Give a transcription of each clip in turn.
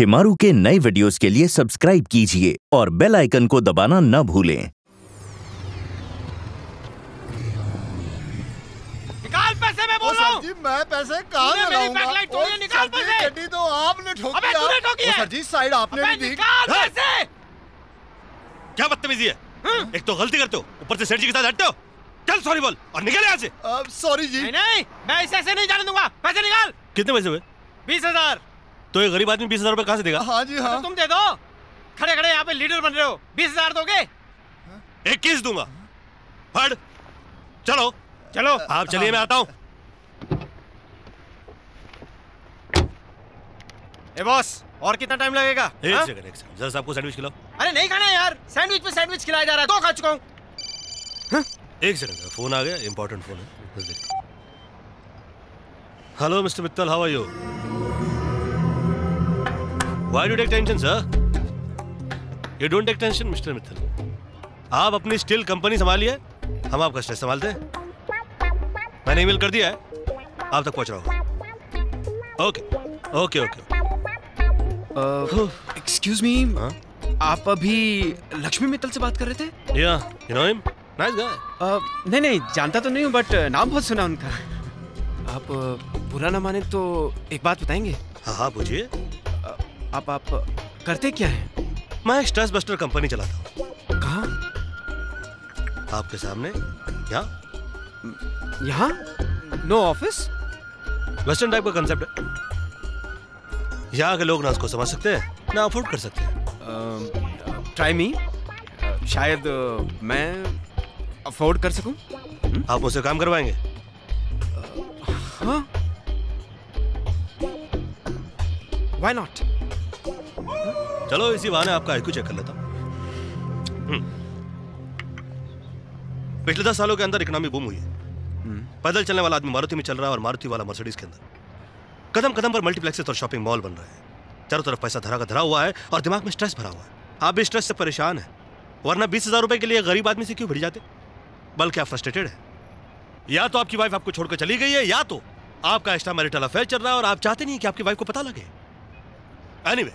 शिमारू के नए वीडियोस के लिए सब्सक्राइब कीजिए और बेल आइकन को दबाना न भूलें। निकाल पैसे मैं बोल रहा सर हूँ। जी मैं पैसे कहाँ तूने से मेरी बैकलाइट तोड़ी निकाल पैसे। गड्डी तो आपने ठोकी अबे तूने ठोकी है। सर जी साइड आपने नहीं दी। निकाल हाँ। पैसे। क्या बदतमीजी है? एक तो गलती करते हो ऊपर से सेठ जी के साथ हटते हो। चल सॉरी बोल और निकल यहाँ से। सॉरी जी। नहीं नहीं मैं इसे ऐसे नहीं जाने दूँगा। पैसे निकाल। कितने पैसे हुए? बीस हज़ार। तो ये गरीब आदमी बीस हज़ार रुपए कहाँ से देगा? हाँ जी हाँ। तो तुम दे दो। खड़े खड़े यहाँ पे लीडर बन रहे हो। बीस हज़ार दोगे? इक्कीस दूँगा। फट चलो। चलो। आप चलिए मैं आता हूँ। ए बॉस और कितना टाइम लगेगा? एक हाँ? सेकंड एक सेकंड जरा आपको सैंडविच खिलाओ। अरे नहीं खाना यार। सैंडविच पे सैंडविच खिलाया जा रहा है। दो खा चुका हूँ। एक सेकंड फ़ोन आ गया। इंपॉर्टेंट फ़ोन है। हूँ। Hello mister Mittal how are you why do take tension sir you don't take tension mister Mittal आप अपनी स्टील कंपनी संभालिए। हम आपका स्ट्रेस संभालते हैं। मैंने ईमेल कर दिया है। आप तक पहुँच रहा हूँ। Okay okay okay excuse me आप अभी लक्ष्मी मित्तल से बात कर रहे थे? या you know him nice guy नहीं नहीं जानता तो नहीं हूँ बट नाम बहुत सुना उनका। आप बुरा ना माने तो एक बात बताएँगे? हाँ हाँ पूछिए। आप आप करते क्या हैं? मैं स्ट्रेस बस्टर कंपनी चलाता हूँ। कहा? आपके सामने यहाँ। यहाँ? नो ऑफ़िस वेस्टर्न टाइप का कंसेप्ट है। यहाँ के लोग ना उसको समझ सकते हैं ना अफोर्ड कर सकते हैं। ट्राई मी शायद अ, मैं अफोर्ड कर सकूँ? आप मुझसे काम करवाएँगे। हाँ। व्हाई नॉट चलो इसी बहाने आपका आईक्यू चेक कर लेता हूँ। हम्म। पिछले दस सालों के अंदर इकोनॉमी बूम हुई है। पैदल चलने वाला आदमी मारुति में चल रहा है और मारुति वाला मर्सिडीज के अंदर। कदम कदम पर मल्टीप्लेक्सेस और शॉपिंग मॉल बन रहे हैं। चारों तरफ़ पैसा धरा का धरा हुआ है और दिमाग में स्ट्रेस भरा हुआ है। आप भी स्ट्रेस से परेशान हैं वरना बीस हज़ार रुपए के लिए गरीब आदमी से क्यों भिड़ जाते? बल्कि आप फ्रस्ट्रेटेड है। या तो आपकी वाइफ आपको छोड़कर चली गई है या तो आपका एक्स्ट्रा मैरिटल अफेयर चल रहा है और आप चाहते नहीं कि आपकी वाइफ को पता लगे। एनीवे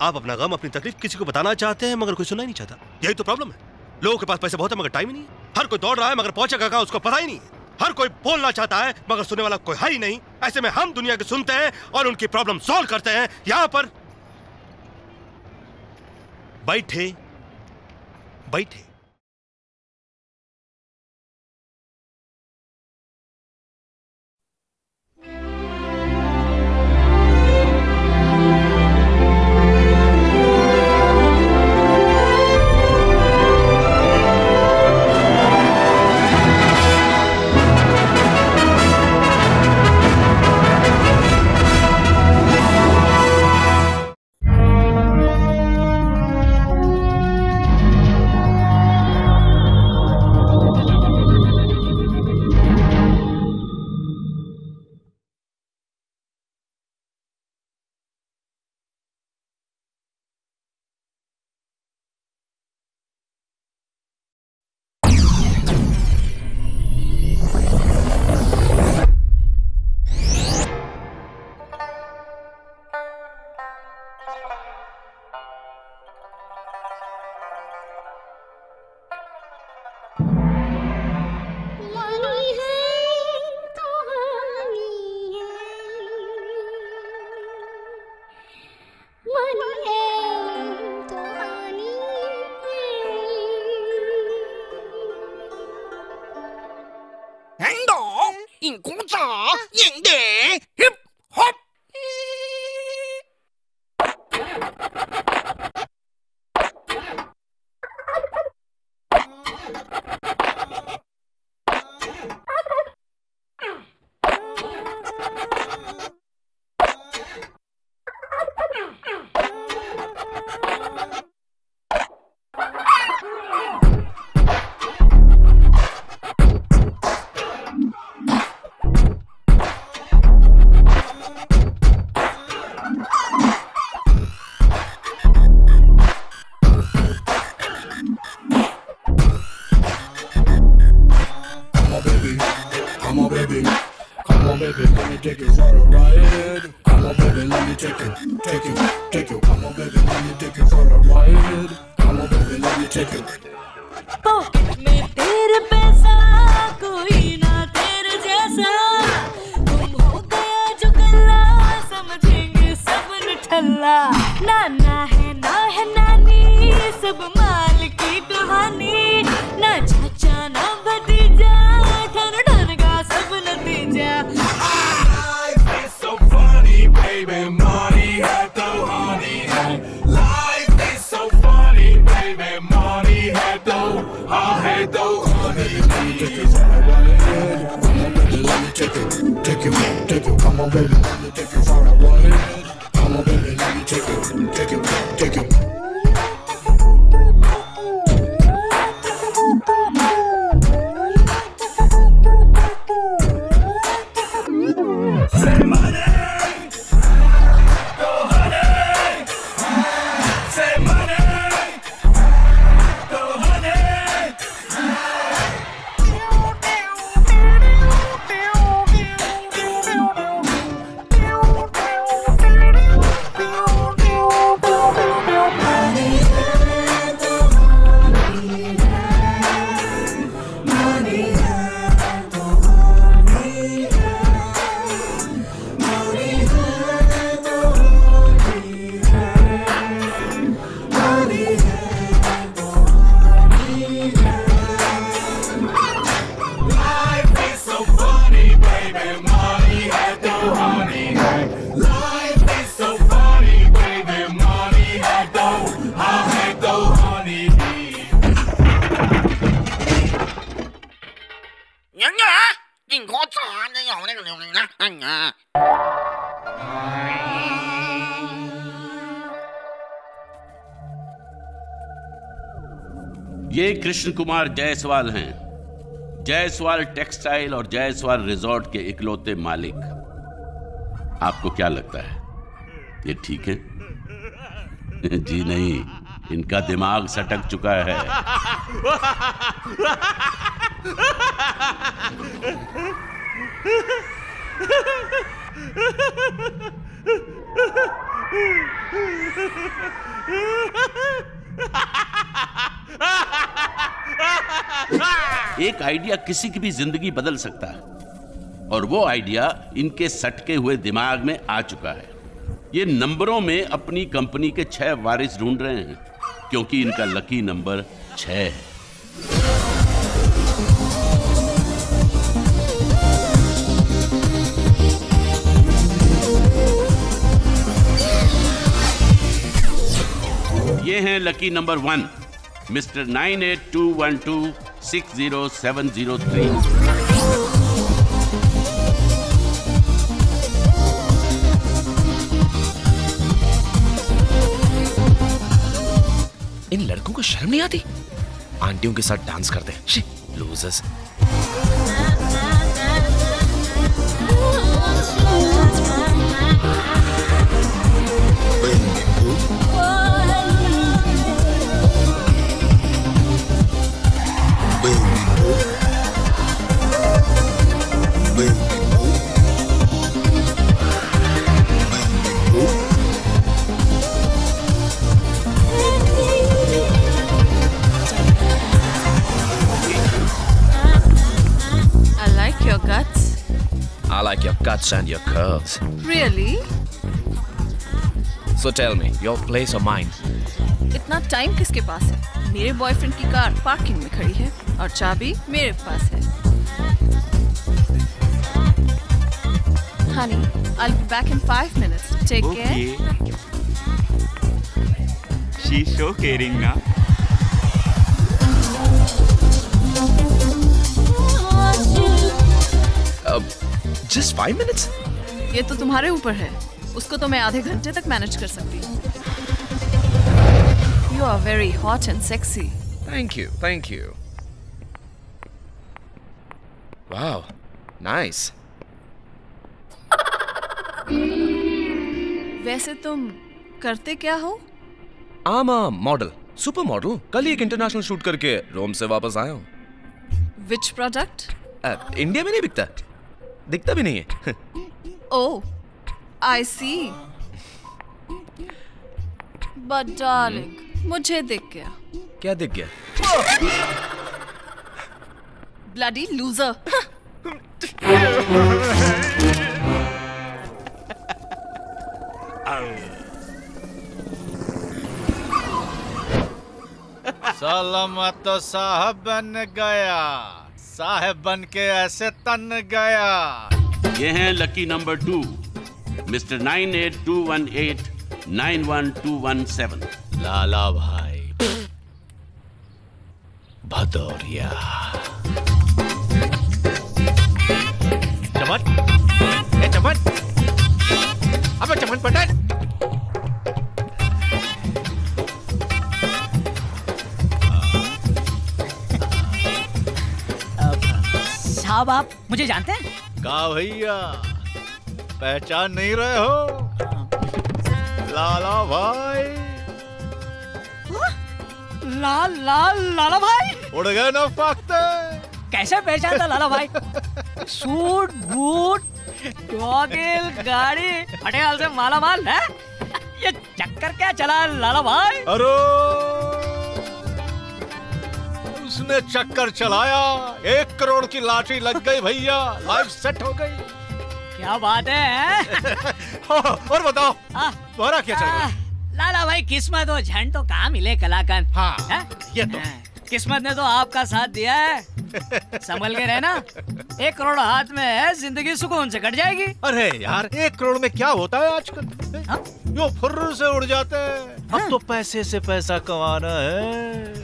आप अपना गम, अपनी तकलीफ़ किसी को बताना चाहते हैं, मगर कोई सुनना ही नहीं चाहता। यही तो प्रॉब्लम है। लोगों के पास पैसे बहुत है, मगर टाइम ही नहीं है। हर कोई दौड़ रहा है, मगर पहुंचेगा कहा, उसको पता ही नहीं हर कोई बोलना चाहता है, मगर सुनने वाला कोई है ही नहीं। ऐसे में हम दुनिया के सुनते हैं और उनकी प्रॉब्लम सॉल्व करते हैं। यहाँ पर बैठे बैठे। कृष्ण कुमार जायसवाल हैं। जायसवाल टेक्सटाइल और जायसवाल रिजॉर्ट के इकलौते मालिक। आपको क्या लगता है? ये ठीक है? जी नहीं, इनका दिमाग सटक चुका है एक आइडिया किसी की भी ज़िंदगी बदल सकता है। और वो आइडिया इनके सटके हुए दिमाग में आ चुका है। ये नंबरों में अपनी कंपनी के छह वारिस ढूंढ रहे हैं, क्योंकि इनका लकी नंबर छह है। ये हैं lucky number one, mister nine eight two one two six zero seven zero three इन लड़कों को शर्म नहीं आती? आंटियों के साथ डांस करते हैं। Losers like and your curves. Really? So tell me, your place or mine? इतना टाइम किसके पास है मेरे बॉयफ्रेंड की कार पार्किंग में खड़ी है और चाबी मेरे पास है Honey, I'll be back in five minutes. Take care. She's so caring ना just five minutes? ये तो तुम्हारे ऊपर है। उसको तो मैं आधे घंटे तक मैनेज कर सकती हूँ। You are very hot and sexy Thank you, thank you. Wow, nice. वैसे तुम करते क्या हो? आम आम मॉडल सुपर मॉडल कल ही एक इंटरनेशनल शूट करके रोम से वापस आया हूँ। विच प्रोडक्ट इंडिया में नहीं बिकता। दिखता भी नहीं है। ओ आई सी बट डार्लिंग मुझे दिख गया। क्या दिख गया? ब्लडी लूजर सलामत तो साहब बन गया। साहब बन के ऐसे तन गया। ये हैं lucky number two mister nine eight two one eight nine one two one seven Lala भाई भदौरिया। चमन ए चमन। अबे चमन पटन। साहब आप मुझे जानते हैं? का भैया पहचान नहीं रहे हो? लाला भाई। लाल लाल लाला भाई? उड़ गए ना फाख्ते। कैसे पहचानता लाला भाई? सूट बूट गॉगल गाड़ी पटेल से माला माल है? ये चक्कर क्या चला लाला भाई? अरे! उसने चक्कर चलाया। एक करोड़ की लाठी लग गई भैया। लाइफ सेट हो गई। क्या बात है और बताओ। तुम्हारा क्या चल रहा लाला भाई किस्मत हो झंड तो कहाँ मिले कलाकंद हाँ है? ये तो। किस्मत ने तो आपका साथ दिया है। संभल के रहना। एक करोड़ हाथ में है ज़िंदगी सुकून से कट जाएगी। अरे यार एक करोड़ में क्या होता है आजकल? यो फुर्र से उड़ जाते हैं। अब तो पैसे से पैसा कमाना है।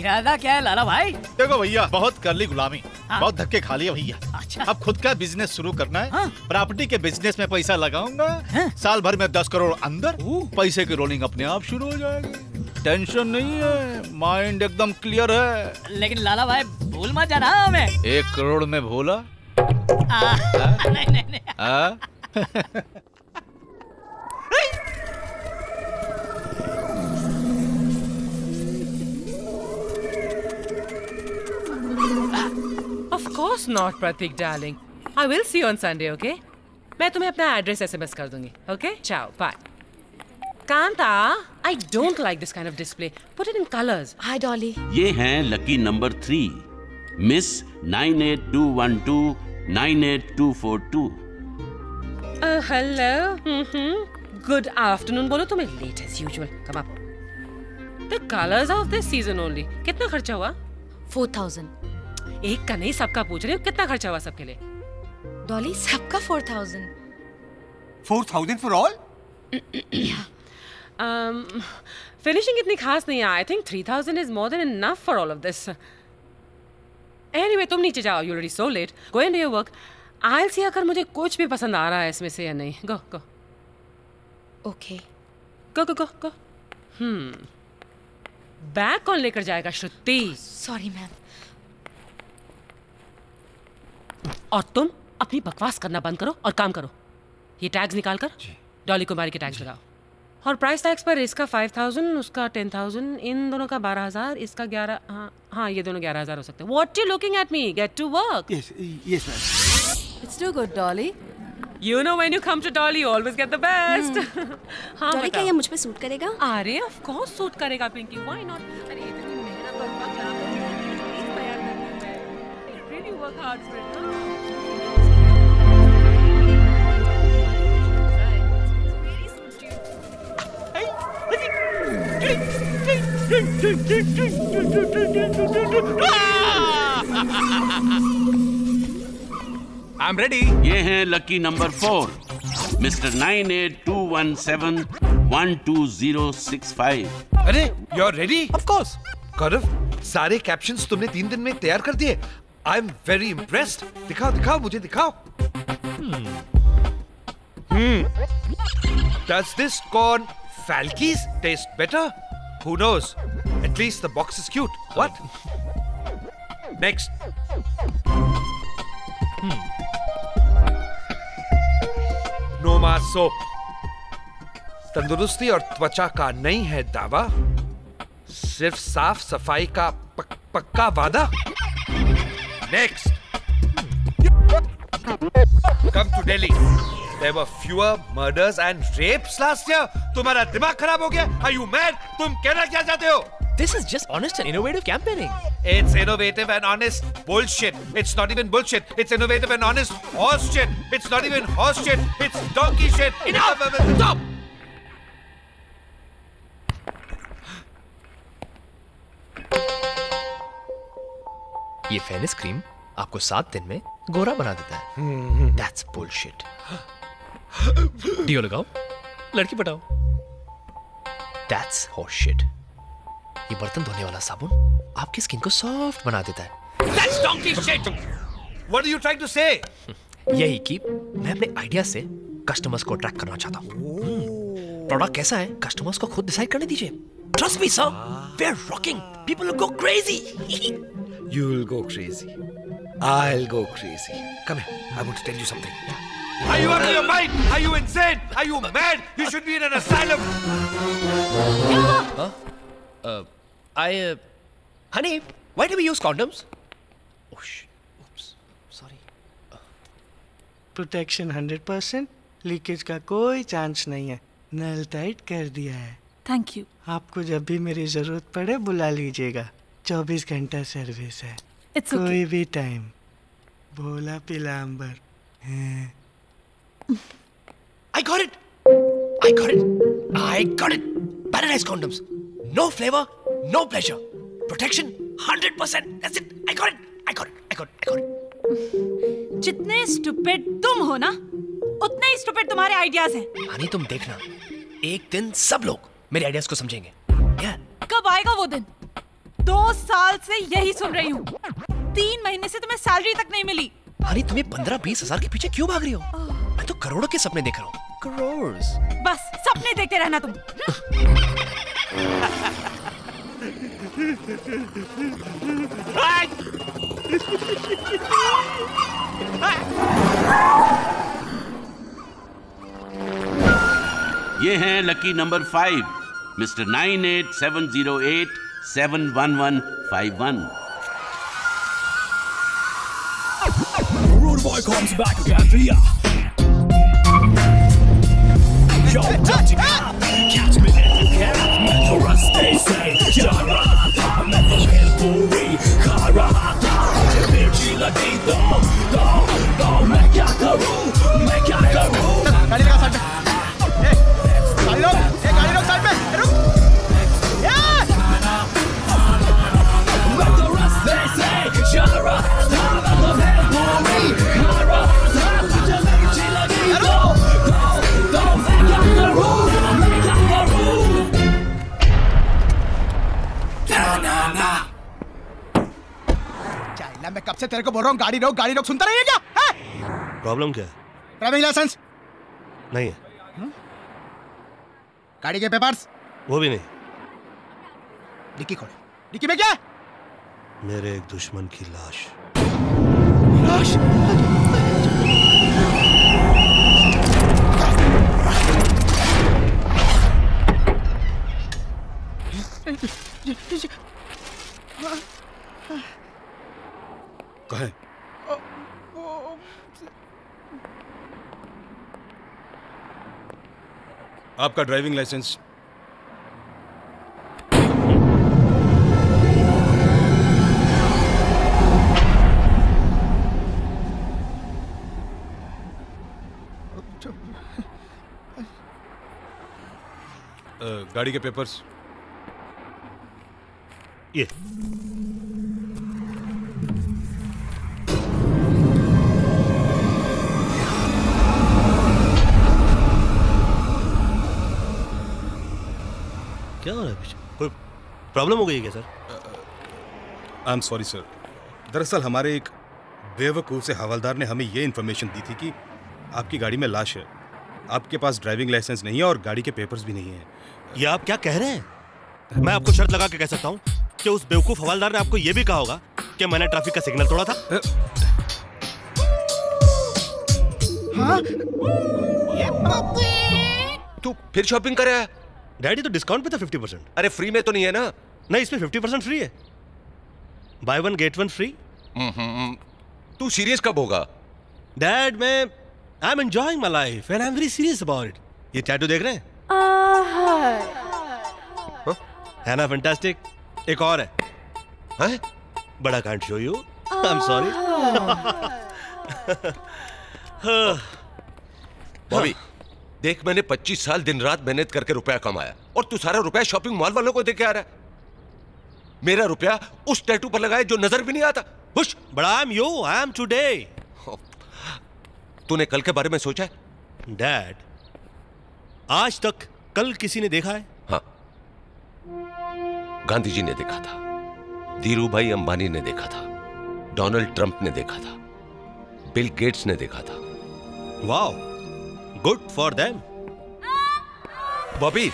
इरादा क्या है लाला भाई? देखो भैया बहुत कर ली गुलामी। हाँ। बहुत धक्के खा लिए भैया। अच्छा। अब खुद का बिज़नेस शुरू करना है। हाँ? प्रॉपर्टी के बिज़नेस में पैसा लगाऊँगा। हाँ? साल भर में दस करोड़ अंदर। पैसे की रोलिंग अपने आप शुरू हो जाएगी। टेंशन नहीं है। माइंड एकदम क्लियर है। लेकिन लाला भाई भूल मत जाना हमें। एक करोड़ में भोला। आ, नहीं नहीं नहीं। आ? Of course not, Pratik, darling. I will see you on Sunday, okay? मैं तुम्हें अपना एड्रेस एसएमएस कर दूँगी okay ciao bye Kanta I don't like this kind of display put it in colours hi Dolly ये हैं lucky number three miss nine eight two one two nine eight two four two hello good afternoon बोलो तुम्हें late as usual come up the colours of this season only कितना खर्चा हुआ? Four thousand एक का नहीं सबका पूछ रही हूँ कितना खर्चा हुआ सबके लिए? डॉली सबका four thousand four thousand for all um, finishing इतनी खास नहीं है। I think three thousand is more than enough for all of this anyway तुम नीचे जाओ you already so let go and your work I see अगर मुझे कुछ भी पसंद आ रहा है इसमें से या नहीं। गो गो ओके गो गो गो गो हम्म बैग कौन लेकर जाएगा श्रुति। सॉरी मैम और तुम अपनी बकवास करना बंद करो और काम करो ये टैग्स निकाल कर डॉली कुमारी के टैग्स लगाओ और प्राइस टैग्स पर इसका फाइव थाउज़ेंड उसका टेन थाउज़ेंड इन दोनों का बारह हज़ार इसका ग्यारह हाँ हाँ ये दोनों ग्यारह हज़ार हो सकते हैं what you looking at me get to work yes yes ma'am it's too good Dolly you know when you come to Dolly always get the best हाँ डॉली क्या ये मुझ पे सूट करेगा अरे ऑफ़ कोर्स सूट करेगा पिंकी व्हाई नॉट अरे इतनी मेहनत और वक्त लगा कर प्लीज़ तैयार करती हूँ मैं really work hard for it I am ready ये हैं lucky number four mister nine eight two one seven one two zero six five अरे you are ready of course Gaurav सारे कैप्शंस तुमने तीन दिन में तैयार कर दिए। आई एम वेरी इम्प्रेस्ड दिखाओ दिखाओ मुझे दिखाओ। Does this corn Falkies taste better? Who knows? At least the box is cute. What? Next. Hmm. Noma soap. तंदुरुस्ती और त्वचा का नहीं है दावा सिर्फ़ साफ़ सफ़ाई का पक, पक्का वादा next Come to Delhi. There were fewer murders and rapes last year. तुम्हारा दिमाग खराब हो गया आर यू मैड तुम कहना क्या चाहते हो This is just honest and innovative campaigning. It's innovative and honest bullshit. It's not even bullshit. It's innovative and honest horse shit. It's not even horse shit. It's donkey shit. Enough! Stop! ये fairness cream आपको सात दिन में गोरा बना देता है। That's bullshit deo लगाओ। लड़की पटाओ। दैट्स हॉर्स ये बर्तन धोने वाला साबुन आपकी स्किन को सॉफ्ट बना देता है। That's donkey shit. What are you trying to say? यही कि मैं अपने आइडिया से कस्टमर्स को अट्रैक्ट करना चाहता हूँ। प्रोडक्ट कैसा है कस्टमर्स को खुद डिसाइड करने दीजिए। Trust me sir we are rocking people will go crazy You'll go crazy. I'll go crazy. Come here. I want to tell you something. Are you out of your mind? Are you insane? Are you mad? You should be in an asylum. Huh? Uh, I, uh, honey, why do we use condoms? Oh, shh. Oops. Sorry. Protection 100% leakage का कोई chance नहीं है नल tight कर दिया है thank you आपको जब भी मेरी ज़रूरत पड़े बुला लीजिएगा 24 घंटा सर्विस है इट्स ओके कोई भी time Bhola Pilambar I got it I got it I got it paradise condoms no flavour no pleasure protection 100% that's it I got it I got it I got I got it जितने stupid तुम हो ना उतने ही stupid तुम्हारे ideas हैं। यानी तुम देखना एक दिन सब लोग मेरे आइडियाज़ को समझेंगे। क्या कब आएगा वो दिन? दो साल से यही सुन रही हूँ। तीन महीने से तुम्हें सैलरी तक नहीं मिली। हनी तुम्हें पंद्रह बीस हज़ार के पीछे क्यों भाग रही हो? मैं तो करोड़ों के सपने देख रहा हूँ। करोड़? बस सपने देखते रहना तुम। ये हैं lucky number five mister nine eight seven zero eight seven one one five one boy comes back again to ya. Yo, you catch me if you can. Mentor stay safe. Jara, I'm at the Kara, Virgil, Adito, Dara. कब से तेरे को बोल रहा हूँ गाड़ी रोक गाड़ी रोक सुनता है क्या? प्रॉब्लम क्या? है ड्राइविंग लाइसेंस। नहीं है। गाड़ी के पेपर्स। वो भी नहीं। डिक्की खोल। डिक्की में क्या है? मेरे एक दुश्मन की लाश। लाश? कहें। आपका ड्राइविंग लाइसेंस। गाड़ी के पेपर्स। ये। क्या हो रहा है पीछे? कोई प्रॉब्लम हो गई है क्या sir? I am sorry sir दरअसल हमारे एक बेवकूफ़ से हवलदार ने हमें ये इन्फॉर्मेशन दी थी कि आपकी गाड़ी में लाश है। आपके पास ड्राइविंग लाइसेंस नहीं है और गाड़ी के पेपर्स भी नहीं है। ये आप क्या कह रहे हैं? मैं आपको शर्त लगा के कह सकता हूँ कि उस बेवकूफ़ हवालदार ने आपको ये भी कहा होगा कि मैंने ट्रैफ़िक का सिग्नल तोड़ा था। हाँ? तू फिर शॉपिंग कर आया डैडी तो डिस्काउंट पे था फिफ्टी परसेंट अरे फ्री में तो नहीं है ना? नहीं इसमें फिफ्टी परसेंट फ्री है। Buy one get one free तू सीरियस कब होगा? डैड मैं I am enjoying my life and I am very serious about it ये टैटू देख रहे हैं? है? ना फैंटास्टिक एक और है। हैं? बड़ा can't show you I am sorry Bobby देख मैंने 25 साल दिन रात मेहनत करके रुपया कमाया और तू सारा रुपया शॉपिंग मॉल वालों को दे के आ रहा है। मेरा रुपया उस टैटू पर लगाए जो नज़र भी नहीं आता। हुश। बड़ा I am you I am today तूने कल के बारे में सोचा है? डैड आज तक कल किसी ने देखा है? हाँ। गांधी जी ने देखा था। धीरू भाई अंबानी ने देखा था। डोनाल्ड ट्रंप ने देखा था। बिल गेट्स ने देखा था। Wow good for them Bobby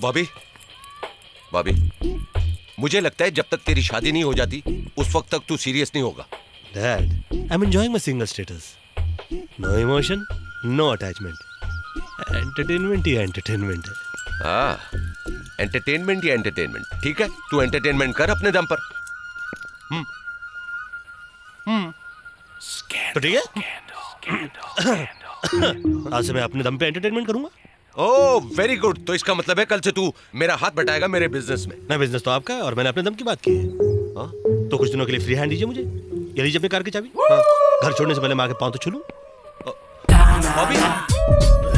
Bobby Bobby मुझे लगता है जब तक तेरी शादी नहीं हो जाती उस वक्त तक तू सीरियस नहीं होगा। Dad I am enjoying my single status no emotion no attachment entertainment he entertainment है। हाँ एंटरटेनमेंट या एंटरटेनमेंट ठीक है तू एंटरटेनमेंट कर अपने दम पर। हम्म। हम्म तो ठीक है? आज से मैं अपने दम पे एंटरटेनमेंट करूँगा। ओ वेरी गुड तो इसका मतलब है कल से तू मेरा हाथ बटाएगा मेरे बिज़नेस में। ना बिज़नेस तो आपका है और मैंने अपने दम की बात की है। हाँ? तो कुछ दिनों के लिए फ्री हैंड दीजिए मुझे। ये लीजिए अपनी कार की चाबी। हाँ? घर छोड़ने से पहले मैं आके पाँव तो छू लूँ।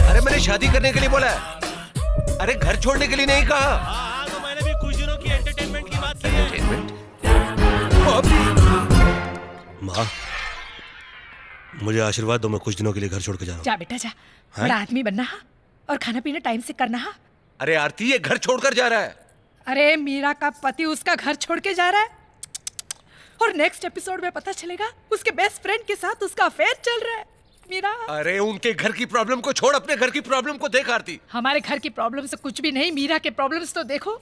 अरे मैंने शादी करने के लिए बोला है। अरे घर छोड़ने के लिए नहीं कहा। हाँ तो मैंने भी कुछ दिनों की एंटरटेनमेंट की बात की है। माँ मुझे आशीर्वाद दो मैं कुछ दिनों के लिए घर छोड़ के जा रहा जा बेटा जा। हैं? बड़ा आदमी बनना हा? और खाना पीना टाइम से करना हा? अरे आरती ये घर छोड़कर जा रहा है। अरे मीरा का पति उसका घर छोड़ के जा रहा है। और नेक्स्ट एपिसोड में पता चलेगा उसके बेस्ट फ्रेंड के साथ उसका अफेयर चल रहा है। मीरा। अरे उनके घर की प्रॉब्लम को छोड़ अपने घर की प्रॉब्लम को देख आरती। हमारे घर की प्रॉब्लम से कुछ भी नहीं मीरा के प्रॉब्लम्स तो देखो।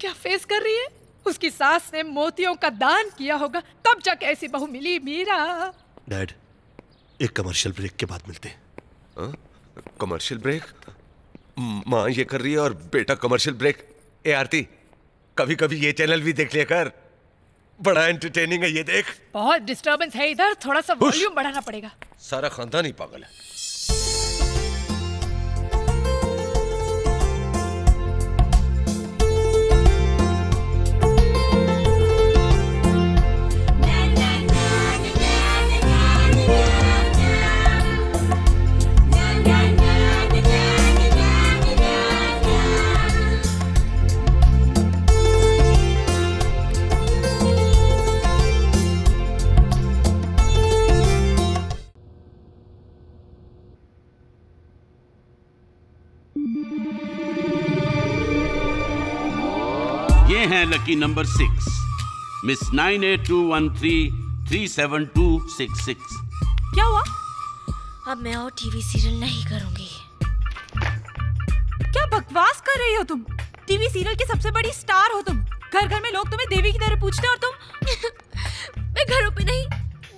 क्या फेस कर रही है? उसकी सास ने मोतियों का दान किया होगा तब जाके ऐसी बहू मिली मीरा? डैड एक कमर्शियल ब्रेक के बाद मिलते हैं। कमर्शियल ब्रेक माँ ये कर रही है और बेटा कमर्शियल ब्रेक ए आरती कभी कभी ये चैनल भी देख लिया कर। बड़ा एंटरटेनिंग है ये देख। बहुत डिस्टरबेंस है इधर थोड़ा सा वॉल्यूम बढ़ाना पड़ेगा। सारा खानदान ही पागल है। हैं lucky number six miss nine eight two one three three seven two six six क्या हुआ? अब मैं और टीवी सीरियल नहीं करूँगी। क्या बकवास कर रही हो तुम? टीवी सीरियल की सबसे बड़ी स्टार हो तुम। घर घर में लोग तुम्हें देवी की तरह पूछते और तुम मैं घरों पे नहीं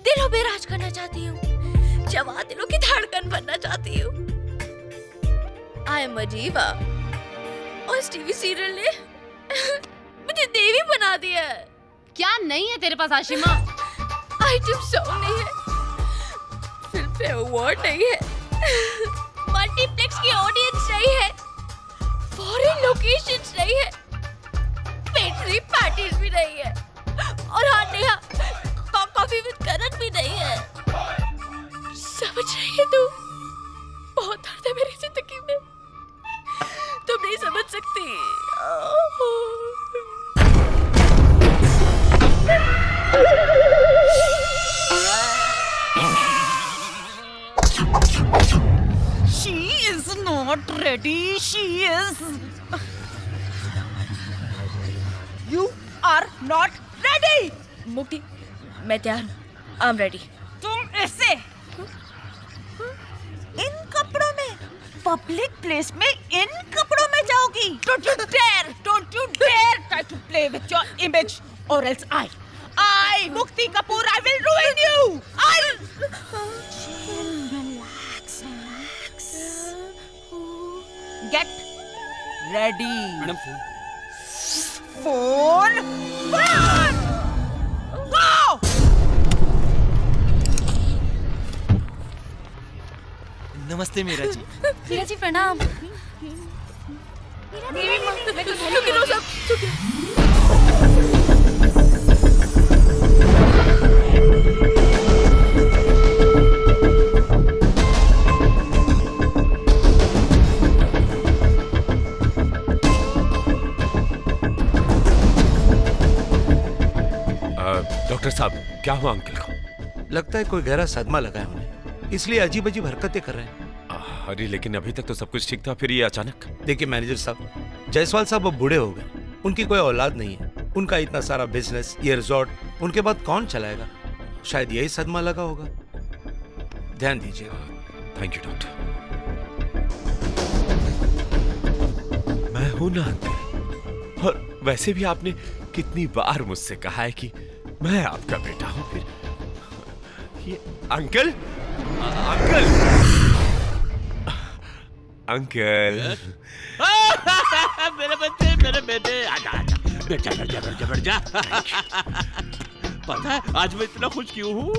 दिलों पे राज करना चाहती हूँ। जवा दिलों की धड़कन बनना चाहती हूँ। आई एम अजीबा और इस टीवी सीरियल ने मुझे देवी बना दिया है। क्या नहीं है तेरे पास आशिमा? आइटम सॉन्ग नहीं है। फ़िल्म पे अवार्ड नहीं है। मल्टीप्लेक्स की ऑडियंस नहीं है। फॉरेन लोकेशंस नहीं है। पेट्री पार्टीज़ भी नहीं है। और हाँ नेहा कॉफ़ी विद करण भी नहीं है। समझ रही है तू? बहुत दर्द है मेरी ज़िंदगी में। तुम नहीं समझ सकती She is not ready. She is. You are not ready. मुक्ति मैं तैयार हूँ आई एम रेडी तुम ऐसे इन कपड़ों पब्लिक प्लेस में इन कपड़ों में जाओगी। Don't you dare don't you dare try to play with your image और else I I Mukti Kapoor I will ruin you. I get ready madam phone phone go नमस्ते मीरा जी मीरा जी प्रणाम। मेरी माँ मैं तो रहो सब डॉक्टर साहब क्या हुआ अंकल को? लगता है कोई गहरा सदमा लगा है उन्हें। इसलिए अजीब अजीब हरकतें कर रहे हैं। अरे लेकिन अभी तक तो सब कुछ ठीक था फिर ये अचानक? देखिए मैनेजर साहब जायसवाल साहब अब बूढ़े हो गए। उनकी कोई औलाद नहीं है। उनका इतना सारा बिज़नेस ये रिजॉर्ट उनके बाद कौन चलाएगा? शायद यही सदमा लगा होगा। ध्यान दीजिएगा थैंक यू डॉक्टर मैं हूँ ना और वैसे भी आपने कितनी बार मुझसे कहा है कि मैं आपका बेटा हूँ फिर ये अंकल? अंकल? अंकल? मेरे बच्चे मेरे बेटे। आजा आजा। बैठ जा बैठ जा बैठ जा बैठ जा पता है आज मैं इतना खुश क्यों हूँ?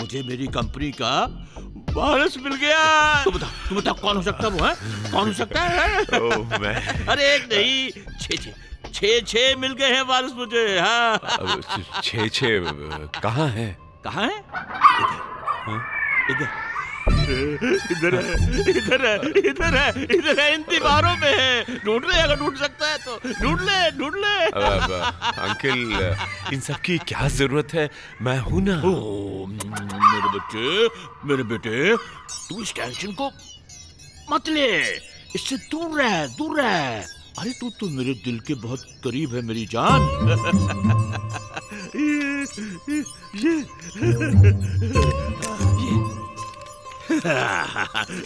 मुझे मेरी कंपनी का बोनस मिल गया। तू बता तू बता कौन हो सकता है वो है? कौन हो सकता है? ओह, मैं- अरे एक नहीं छः छः। छः छः मिल गए हैं वारस मुझे हाँ। छः छः कहाँ है? कहाँ है? इधर। इधर है इधर है इधर है इधर है इन दीवारों में है। ढूंढ ले अगर ढूंढ सकता है तो। ढूंढ ले ढूंढ ले। अंकल इन सब की क्या ज़रूरत है? मैं हूँ ना। ओ, मेरे बच्चे मेरे बेटे तू इस टेंशन को मत ले। इससे दूर रह दूर रह। अरे तू तो मेरे दिल के बहुत करीब है मेरी जान। ये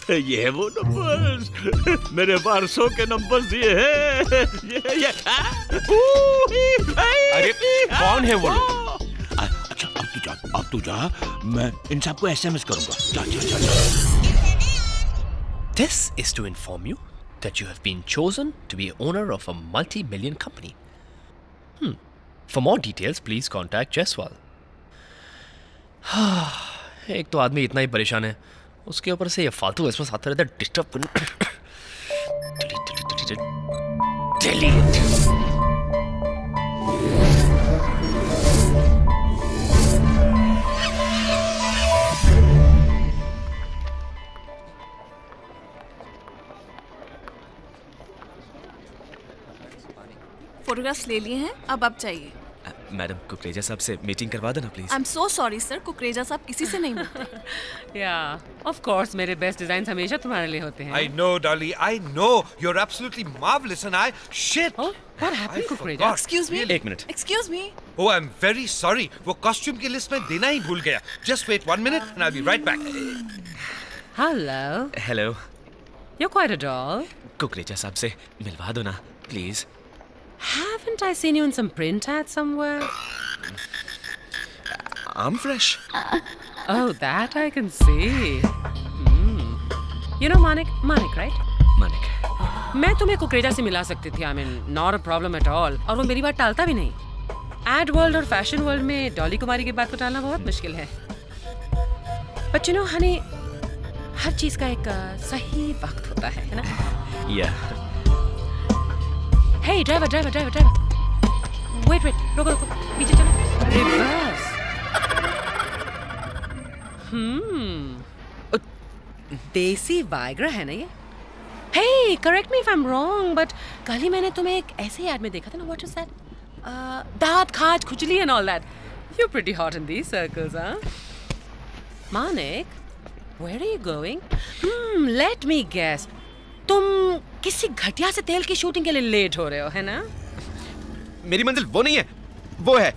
ये ये है वो नंबर्स मेरे वारसों के नंबर्स दिए हैं। ये ये अरे कौन है वो लोग? अच्छा अब तू जा अब तू जा। मैं इन सबको एसएमएस करूँगा। जा जा जा, जा। This is to inform you that you have been chosen to be owner of a multi-million company. Hmm. For more details, please contact Jaiswal. एक तो आदमी इतना ही परेशान है उसके ऊपर से ये फालतू इसमें साथ रहता है डिस्टर्ब करने फोटोग्राफ्स ले लिए हैं अब आप जाइए। मैडम कुकरेजा साहब से मीटिंग करवा देना please I am so sorry sir Kukreja साहब किसी से नहीं मिलते। या ऑफ़ कोर्स मेरे बेस्ट डिज़ाइन हमेशा तुम्हारे लिए होते हैं। I know Dolly I know you are absolutely marvellous and I shit what happened Kukreja? Excuse me एक minute excuse me oh I am very sorry वो कॉस्ट्यूम की लिस्ट में देना ही भूल गया। Just wait 1 minute and I will be right back hello hello you are quite a doll Kukreja साहब से मिलवा दो ना please haven't I seen you in some print ad somewhere? I'm fresh. oh that I can see. Hmm. you know Manik? Manik right? Manik. मैं तुम्हें कुकरेजा से मिला सकती थी I mean not a problem at all और वो मेरी बात टालता भी नहीं। एड वर्ल्ड और फ़ैशन वर्ल्ड में डॉली कुमारी की बात को टालना बहुत मुश्किल है। बट यू नो हनी हर चीज़ का एक सही वक्त होता है है ना? Yeah. Hey driver driver driver driver wait wait रुको रुको पीछे चलो रिवर्स हम्म देसी वाइग्रा है ना ये? Hey correct me if I am wrong but कल ही मैंने तुम्हें एक ऐसे ऐड में देखा था ना व्हाट इज़ दैट दांत खाज खुजली and all that you pretty hot in these circles हाँ Manik where are you going hmm let me guess तुम किसी घटिया से तेल की शूटिंग के लिए लेट हो रहे हो है ना? मेरी मंजिल वो नहीं है वो है।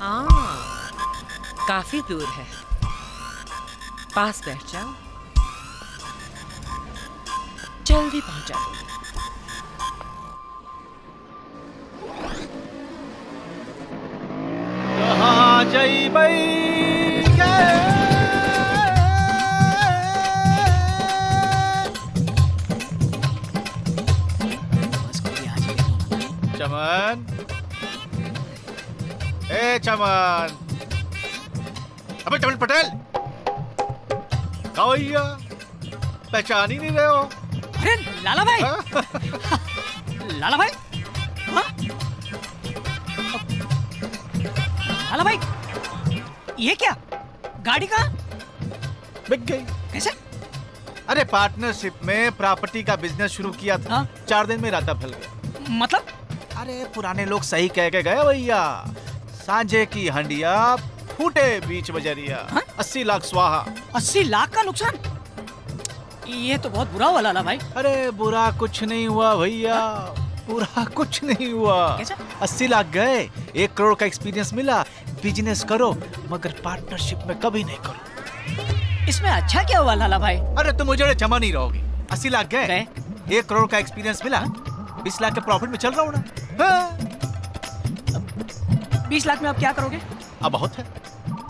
हाँ काफ़ी दूर है। पास बैठ जाओ। जल्दी पहुँच जाओ कहाँ जइबै चमन ए चमन अबे चमन पटेल भैया पहचान ही नहीं रहे हो अरे लाला भाई। लाला भाई। हाँ? लाला भाई ये क्या? गाड़ी का? बिक गई। कैसे? अरे पार्टनरशिप में प्रॉपर्टी का बिज़नेस शुरू किया था। चार दिन में राता फल गया। मतलब? अरे पुराने लोग सही कह के गए भैया। सांझे की हंडिया फूटे बीच बजरिया। अस्सी लाख स्वाहा। अस्सी लाख का नुकसान? ये तो बहुत बुरा हुआ लाला भाई। अरे बुरा कुछ नहीं हुआ भैया। पूरा कुछ नहीं हुआ। अस्सी लाख गए एक करोड़ का एक्सपीरियंस मिला। बिज़नेस करो मगर पार्टनरशिप में कभी नहीं करो। इसमें अच्छा क्या हुआ लाला भाई? अरे तुम मुझे जमा नहीं रहोगे। अस्सी लाख गए एक करोड़ का एक्सपीरियंस मिला। बीस लाख के प्रॉफिट में चल रहा हूँ ना। हाँ। बीस लाख में आप क्या करोगे? हाँ बहुत है।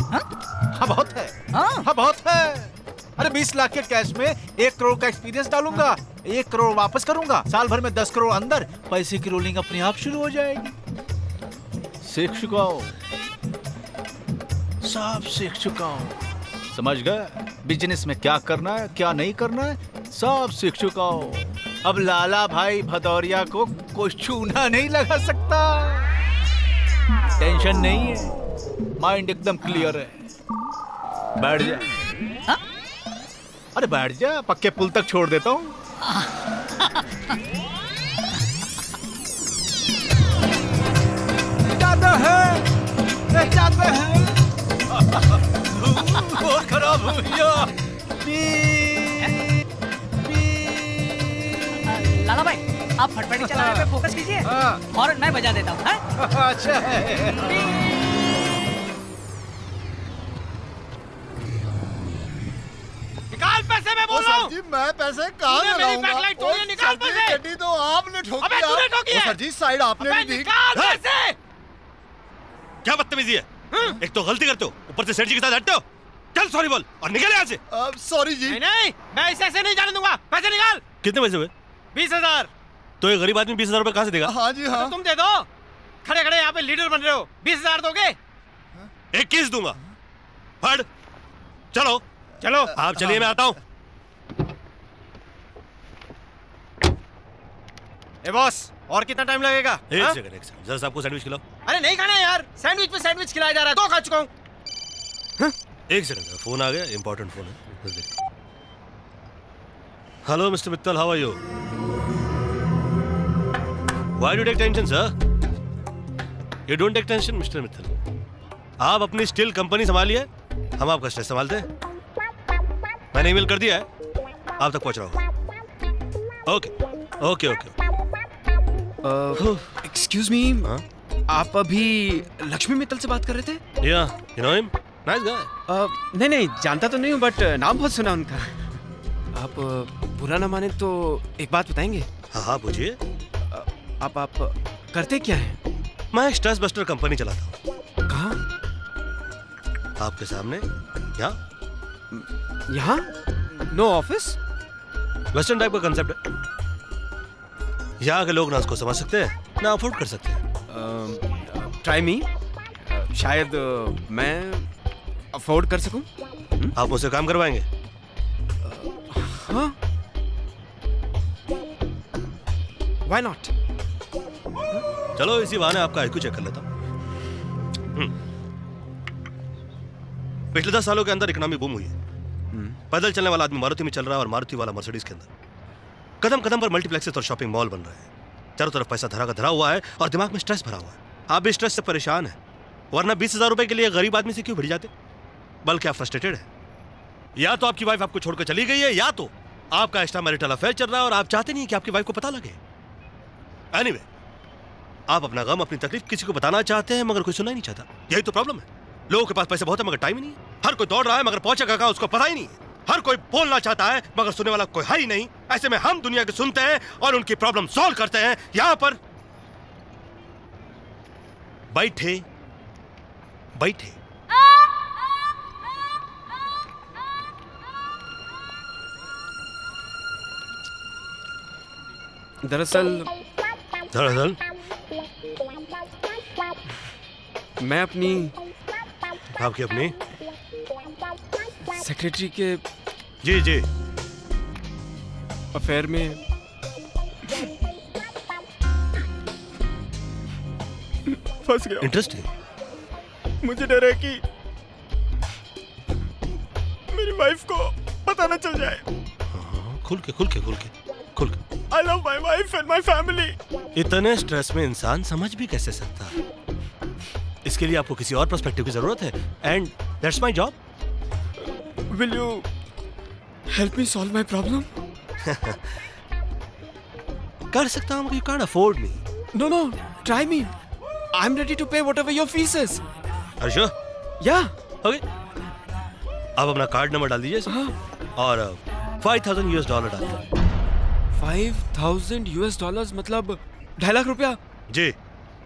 हाँ? बहुत है। हाँ। बहुत है। अरे बीस लाख के कैश में एक करोड़ का एक्सपीरियंस डालूँगा। एक करोड़ वापस करूँगा। साल भर में दस करोड़ अंदर पैसे की रोलिंग अपने आप शुरू हो जाएगी। सीख चुका हूँ। सब सीख चुका हूँ। समझ गए? बिज़नेस में क्या करना है क्या नहीं करना है सब सीख चुका हूँ। अब लाला भाई भदौरिया को कोई चूना नहीं लगा सकता। टेंशन नहीं है। माइंड एकदम क्लियर है। बैठ जा? अरे बैठ जा, पक्के पुल तक छोड़ देता हूँ। खराब हो। गया लाला भाई आप फटफटी चलाने पे फोकस कीजिए। और मैं बजा देता हूँ हाँ? अच्छा निकाल पैसे मैं बोल रहा हूँ। जी मैं पैसे कहाँ लगाऊँगा? बैकलाइट तोड़ी है, ओ, निकाल पैसे। गड्डी तो आपने ठोकी अबे तूने ठोकी है। सर जी साइड आपने भी दी। निकाल हाँ। पैसे। क्या बदतमीजी है? एक तो गलती करते हो ऊपर से सेठ जी के साथ हटते हो। चल सॉरी बोल। और निकल यहाँ से। सॉरी जी। नहीं नहीं मैं इसे ऐसे नहीं जाने दूँगा। पैसे निकाल। कितने पैसे हुए? बीस हज़ार। तो ये गरीब आदमी बीस हज़ार रुपए कहाँ से देगा? हाँ जी तो तुम दे दो। खड़े खड़े यहाँ पे लीडर बन रहे हो। बीस हज़ार दोगे? इक्कीस दूँगा। फट चलो। चलो। आप चलिए मैं आता हूँ। ए बॉस और कितना टाइम लगेगा एक हाँ? सेकंड एक सेकंड जरा आपको सैंडविच खिलाओ। अरे नहीं खाना है यार। सैंडविच पे सैंडविच खिलाया जा रहा है। दो खा चुका हूँ। एक सेकंड फ़ोन आ गया। इंपॉर्टेंट फ़ोन है। हूँ। Hello mister Mittal how are you why do take tension sir you don't take tension mister Mittal आप अपनी स्टील कंपनी संभालिए। हम आपका स्ट्रेस संभालते हैं। मैंने ईमेल कर दिया है। आप तक पहुँच रहा हूँ। Okay okay okay excuse me आप अभी लक्ष्मी मित्तल से बात कर रहे थे? या you know him nice guy नहीं नहीं जानता तो नहीं हूँ बट नाम बहुत सुना उनका। आप बुरा ना माने तो एक बात बताएँगे? हाँ हाँ पूछिए आप आप करते क्या हैं? मैं स्ट्रेस बस्टर कंपनी चलाता हूँ। कहाँ? आपके सामने? यहाँ? यहाँ? नो ऑफ़िस वेस्टर्न टाइप का कंसेप्ट है। यहाँ के लोग ना उसको समझ सकते हैं ना अफोर्ड कर सकते हैं। ट्राई मी शायद मैं अफोर्ड कर सकूँ? आप मुझसे काम करवाएँगे? हाँ व्हाई नॉट चलो इसी बहाने आपका आईक्यू चेक कर लेता हूँ। हम्म। पिछले दस सालों के अंदर इकोनॉमी बूम हुई है। पैदल चलने वाला आदमी मारुति में चल रहा है और मारुति वाला मर्सिडीज के अंदर। कदम कदम पर मल्टीप्लेक्सेस और शॉपिंग मॉल बन रहे हैं। चारों तरफ़ पैसा धरा का धरा हुआ है और दिमाग में स्ट्रेस भरा हुआ है। आप भी स्ट्रेस से परेशान हैं। वरना बीस हज़ार रुपए के लिए गरीब आदमी से क्यों भिड़ जाते? बल्कि आप फ्रस्ट्रेटेड है। या तो आपकी वाइफ आपको छोड़कर चली गई है, या तो आपका एक्स्ट्रा मैरिटल अफेयर चल रहा है और आप चाहते नहीं कि आपकी वाइफ को पता लगे। एनीवे आप अपना गम, अपनी तकलीफ़ किसी को बताना चाहते हैं, मगर कोई सुनना ही नहीं चाहता। यही तो प्रॉब्लम है। लोगों के पास पैसे बहुत है, मगर टाइम ही नहीं है। हर कोई दौड़ रहा है, मगर पहुंचेगा कहाँ उसको पता ही नहीं है। हर कोई बोलना चाहता है, मगर सुनने वाला कोई है ही नहीं। ऐसे में हम दुनिया के सुनते हैं और उनकी प्रॉब्लम सॉल्व करते हैं। यहाँ पर बैठे बैठे। दरअसल दरअसल? मैं अपनी आपकी अपनी? सेक्रेटरी के जी जी। अफेयर में फंस गया इंटरेस्टिंग मुझे डर है कि मेरी वाइफ को पता न चल जाए। खुल के खुल के खुल के। खुल। I love my wife and my family इतने स्ट्रेस में इंसान समझ भी कैसे सकता? है इसके लिए आपको किसी और पर्सपेक्टिव की ज़रूरत है। And that's my job will you help me solve my problem कर सकता हूँ you can't afford me no no try me I am ready to pay whatever your fees is are sure या okay आप अपना card number डाल दीजिए। इसमें। और फाइव थाउज़ेंड यूएस डॉलर डाल दीजिए। फाइव थाउज़ेंड यूएस डॉलर मतलब ढाई लाख रुपया। जी।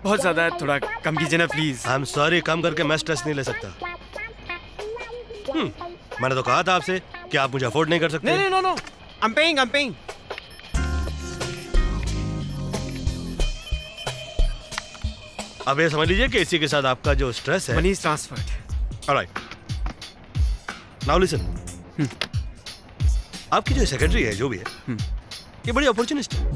बहुत ज़्यादा है थोड़ा कम कीजिए ना प्लीज़ आई एम सॉरी कम करके मैं स्ट्रेस नहीं ले सकता। हम्म, मैंने तो कहा था आपसे कि आप मुझे अफोर्ड नहीं कर सकते। नहीं नहीं no no I am paying I am paying अब ये समझ लीजिए कि इसी के साथ आपका जो स्ट्रेस है। Money is transferred alright now listen आपकी जो सेक्रेटरी है जो भी है ये बड़ी अपॉर्चुनिस्ट है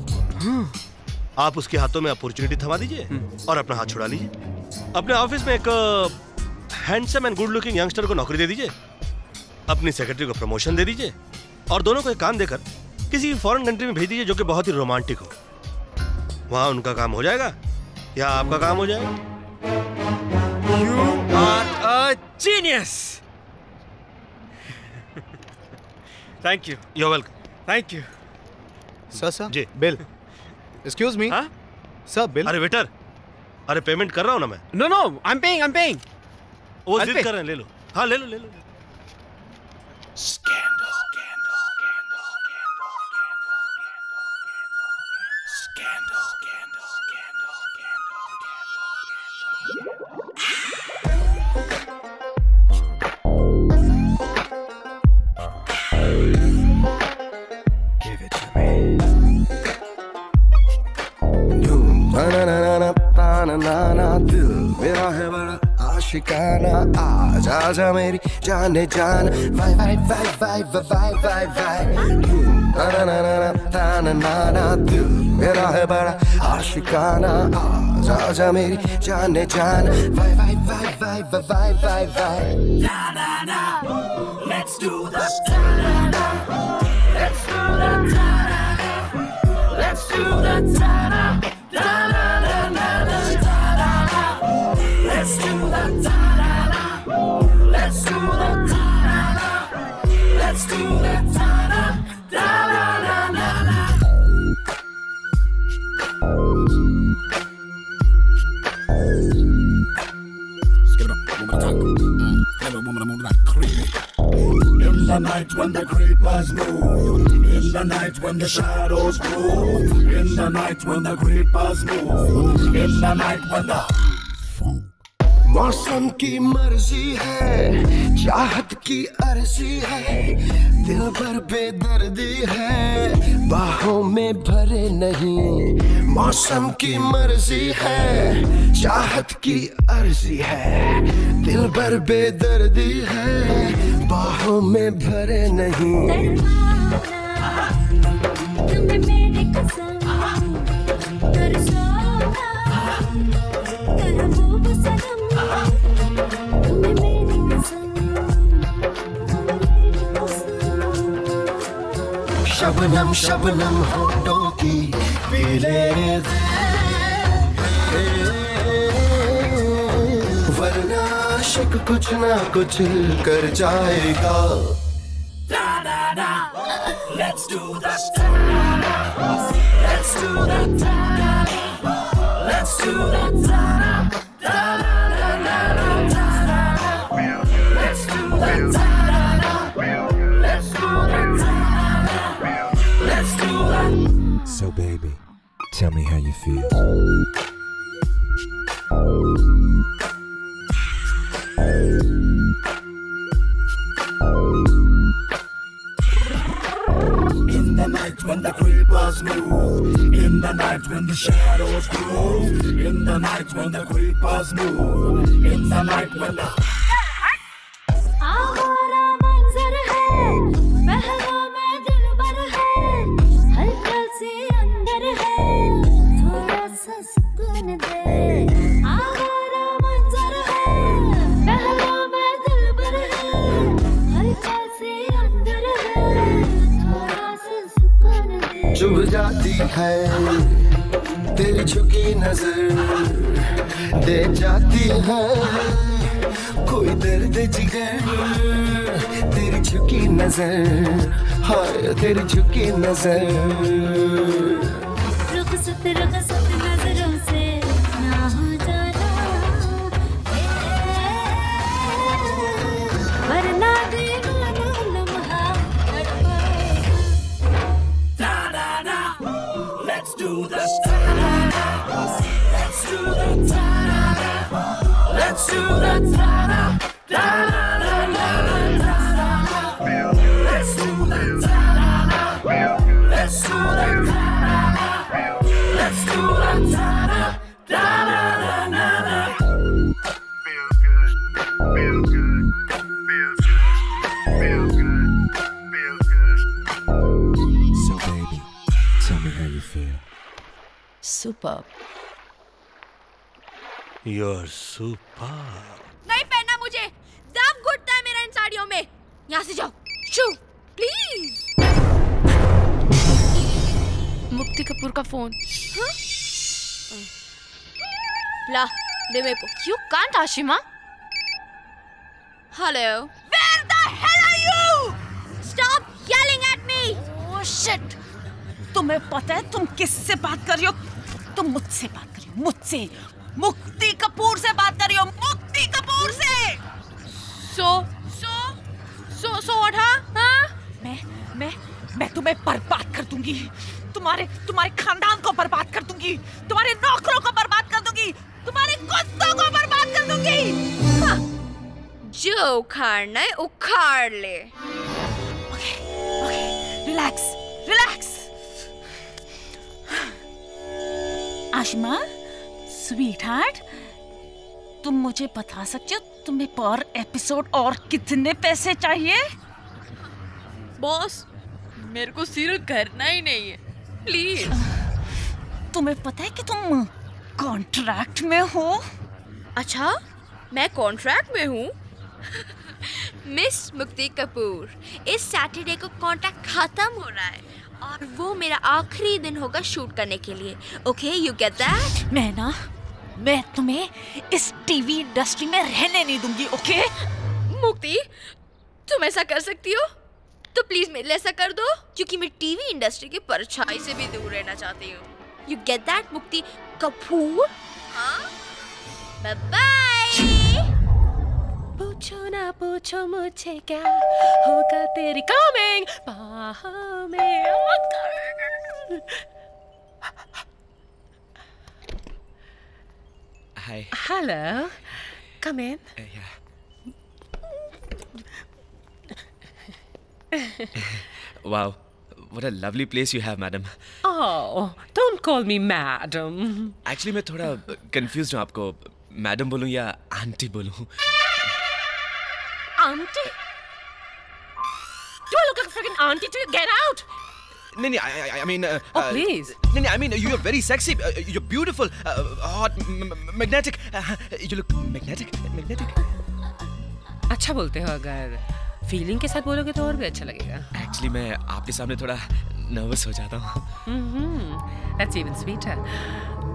आप उसके हाथों में अपॉर्चुनिटी थमा दीजिए और अपना हाथ छुड़ा लीजिए। अपने ऑफ़िस में एक handsome and good looking youngster को नौकरी दे दीजिए। अपनी सेक्रेटरी को प्रमोशन दे दीजिए। और दोनों को एक काम देकर किसी फॉरेन कंट्री में भेज दीजिए जो कि बहुत ही रोमांटिक हो। वहाँ उनका काम हो जाएगा या आपका काम हो जाएगा? You are a genius thank you you welcome thank you sir sir ji. Bill excuse me sir bill अरे वेटर अरे पेमेंट कर रहा हूँ ना मैं? No no I am paying I am paying वो जिद कर रहे हैं ले लो। हाँ ले लो ले लो। नाना दिल मेरा है बड़ा आशिकाना आज आजा मेरी जाने जान why why why why why why why ना ना ना ना ना ना ना दिल मेरा है बड़ा आशिकाना आज आजा मेरी जाने जान why why why why why why why ना ना ना let's do this the night when the creepers move, in the night when the shadows move, in the night when the creepers move, in the night when the मौसम की मर्ज़ी है, चाहत की अर्जी है, दिल भर बेदर्दी है, बाहों में भरे नहीं। मौसम की मर्ज़ी है, चाहत की अर्जी है, दिल भर बेदर्दी है, बाहों में भरे नहीं। शबनम शबनम होटों की पीले वरना शिक कुछ ना कुछ कर जाएगा da, da, da. Let's do this. Let's do that. Let's do that. Baby, tell me how you feel. In the night when the creepers move, in the night when the shadows move, in the night when the creepers move, in the night when the सुकून दे चुभ जाती है तेरी झुकी नज़र दे जाती है। कोई दर्द जिगर तेरी झुकी नज़र, हाय तेरी झुकी नज़र। रुक सत रुक सत Let's do this. Let's do the ta-da-da. Let's do the ta-da. Super. You're super. नहीं पहनना मुझे। दम घुटता है मेरा इन साड़ियों में। यहाँ से जाओ। Shoo please. मुक्ति कपूर का फ़ोन। हाँ? ला दे मेरे को। You can't Ashima. Hello where the hell are you stop yelling at me oh shit तुम्हें पता है तुम किससे बात कर रही हो? तुम मुझसे बात कर रही हो मुझसे। मुक्ति कपूर से बात कर रही हो मुक्ति कपूर से। सो सो सो सो व्हाट हाँ? मैं मैं मैं तुम्हें बर्बाद कर दूँगी। तुम्हारे तुम्हारे खानदान को बर्बाद कर दूँगी। तुम्हारे नौकरों को बर्बाद कर दूँगी। तुम्हारे कुत्तों को बर्बाद कर दूँगी। हाँ। जो उखाड़ना है उखाड़ ले। Relax relax Ashima sweetheart तुम मुझे बता सकते हो तुम्हें पर एपिसोड और कितने पैसे चाहिए? बॉस मेरे को सीरियल करना ही नहीं है। प्लीज़ तुम्हें पता है कि तुम कॉन्ट्रैक्ट में हो? अच्छा मैं कॉन्ट्रैक्ट में हूँ? मिस मुक्ति कपूर इस सैटरडे को कॉन्ट्रैक्ट खत्म हो रहा है। और वो मेरा आखिरी दिन होगा शूट करने के लिए। ओके यू गेट दैट मैं ना मैं तुम्हें इस टीवी इंडस्ट्री में रहने नहीं दूँगी ओके मुक्ति तुम ऐसा कर सकती हो? तो प्लीज़ मेरे लिए ऐसा कर दो क्योंकि मैं टीवी इंडस्ट्री की परछाई से भी दूर रहना चाहती हूँ। यू गेट दैट मुक्ति? कपूर? हाँ? बाय पूछो ना पूछो मुझे क्या? होगा तेरी coming hello come in wow what a lovely place you have madam oh don't call me madam actually मैं थोड़ा कंफ्यूज हूँ आपको। मैडम बोलूँ या आंटी बोलूँ? Auntie? Do I look like a freaking auntie to you? Get out! नहीं नहीं I, I, I mean uh, Oh, uh, please. नहीं नहीं I mean you're very sexy uh, you're beautiful uh, hot m- m- magnetic uh, you look magnetic magnetic अच्छा बोलते हो अगर feeling के साथ बोलोगे तो और भी अच्छा लगेगा एक्चुअली मैं आपके सामने थोड़ा नर्वस हो जाता हूँ Mm-hmm. That's even sweeter.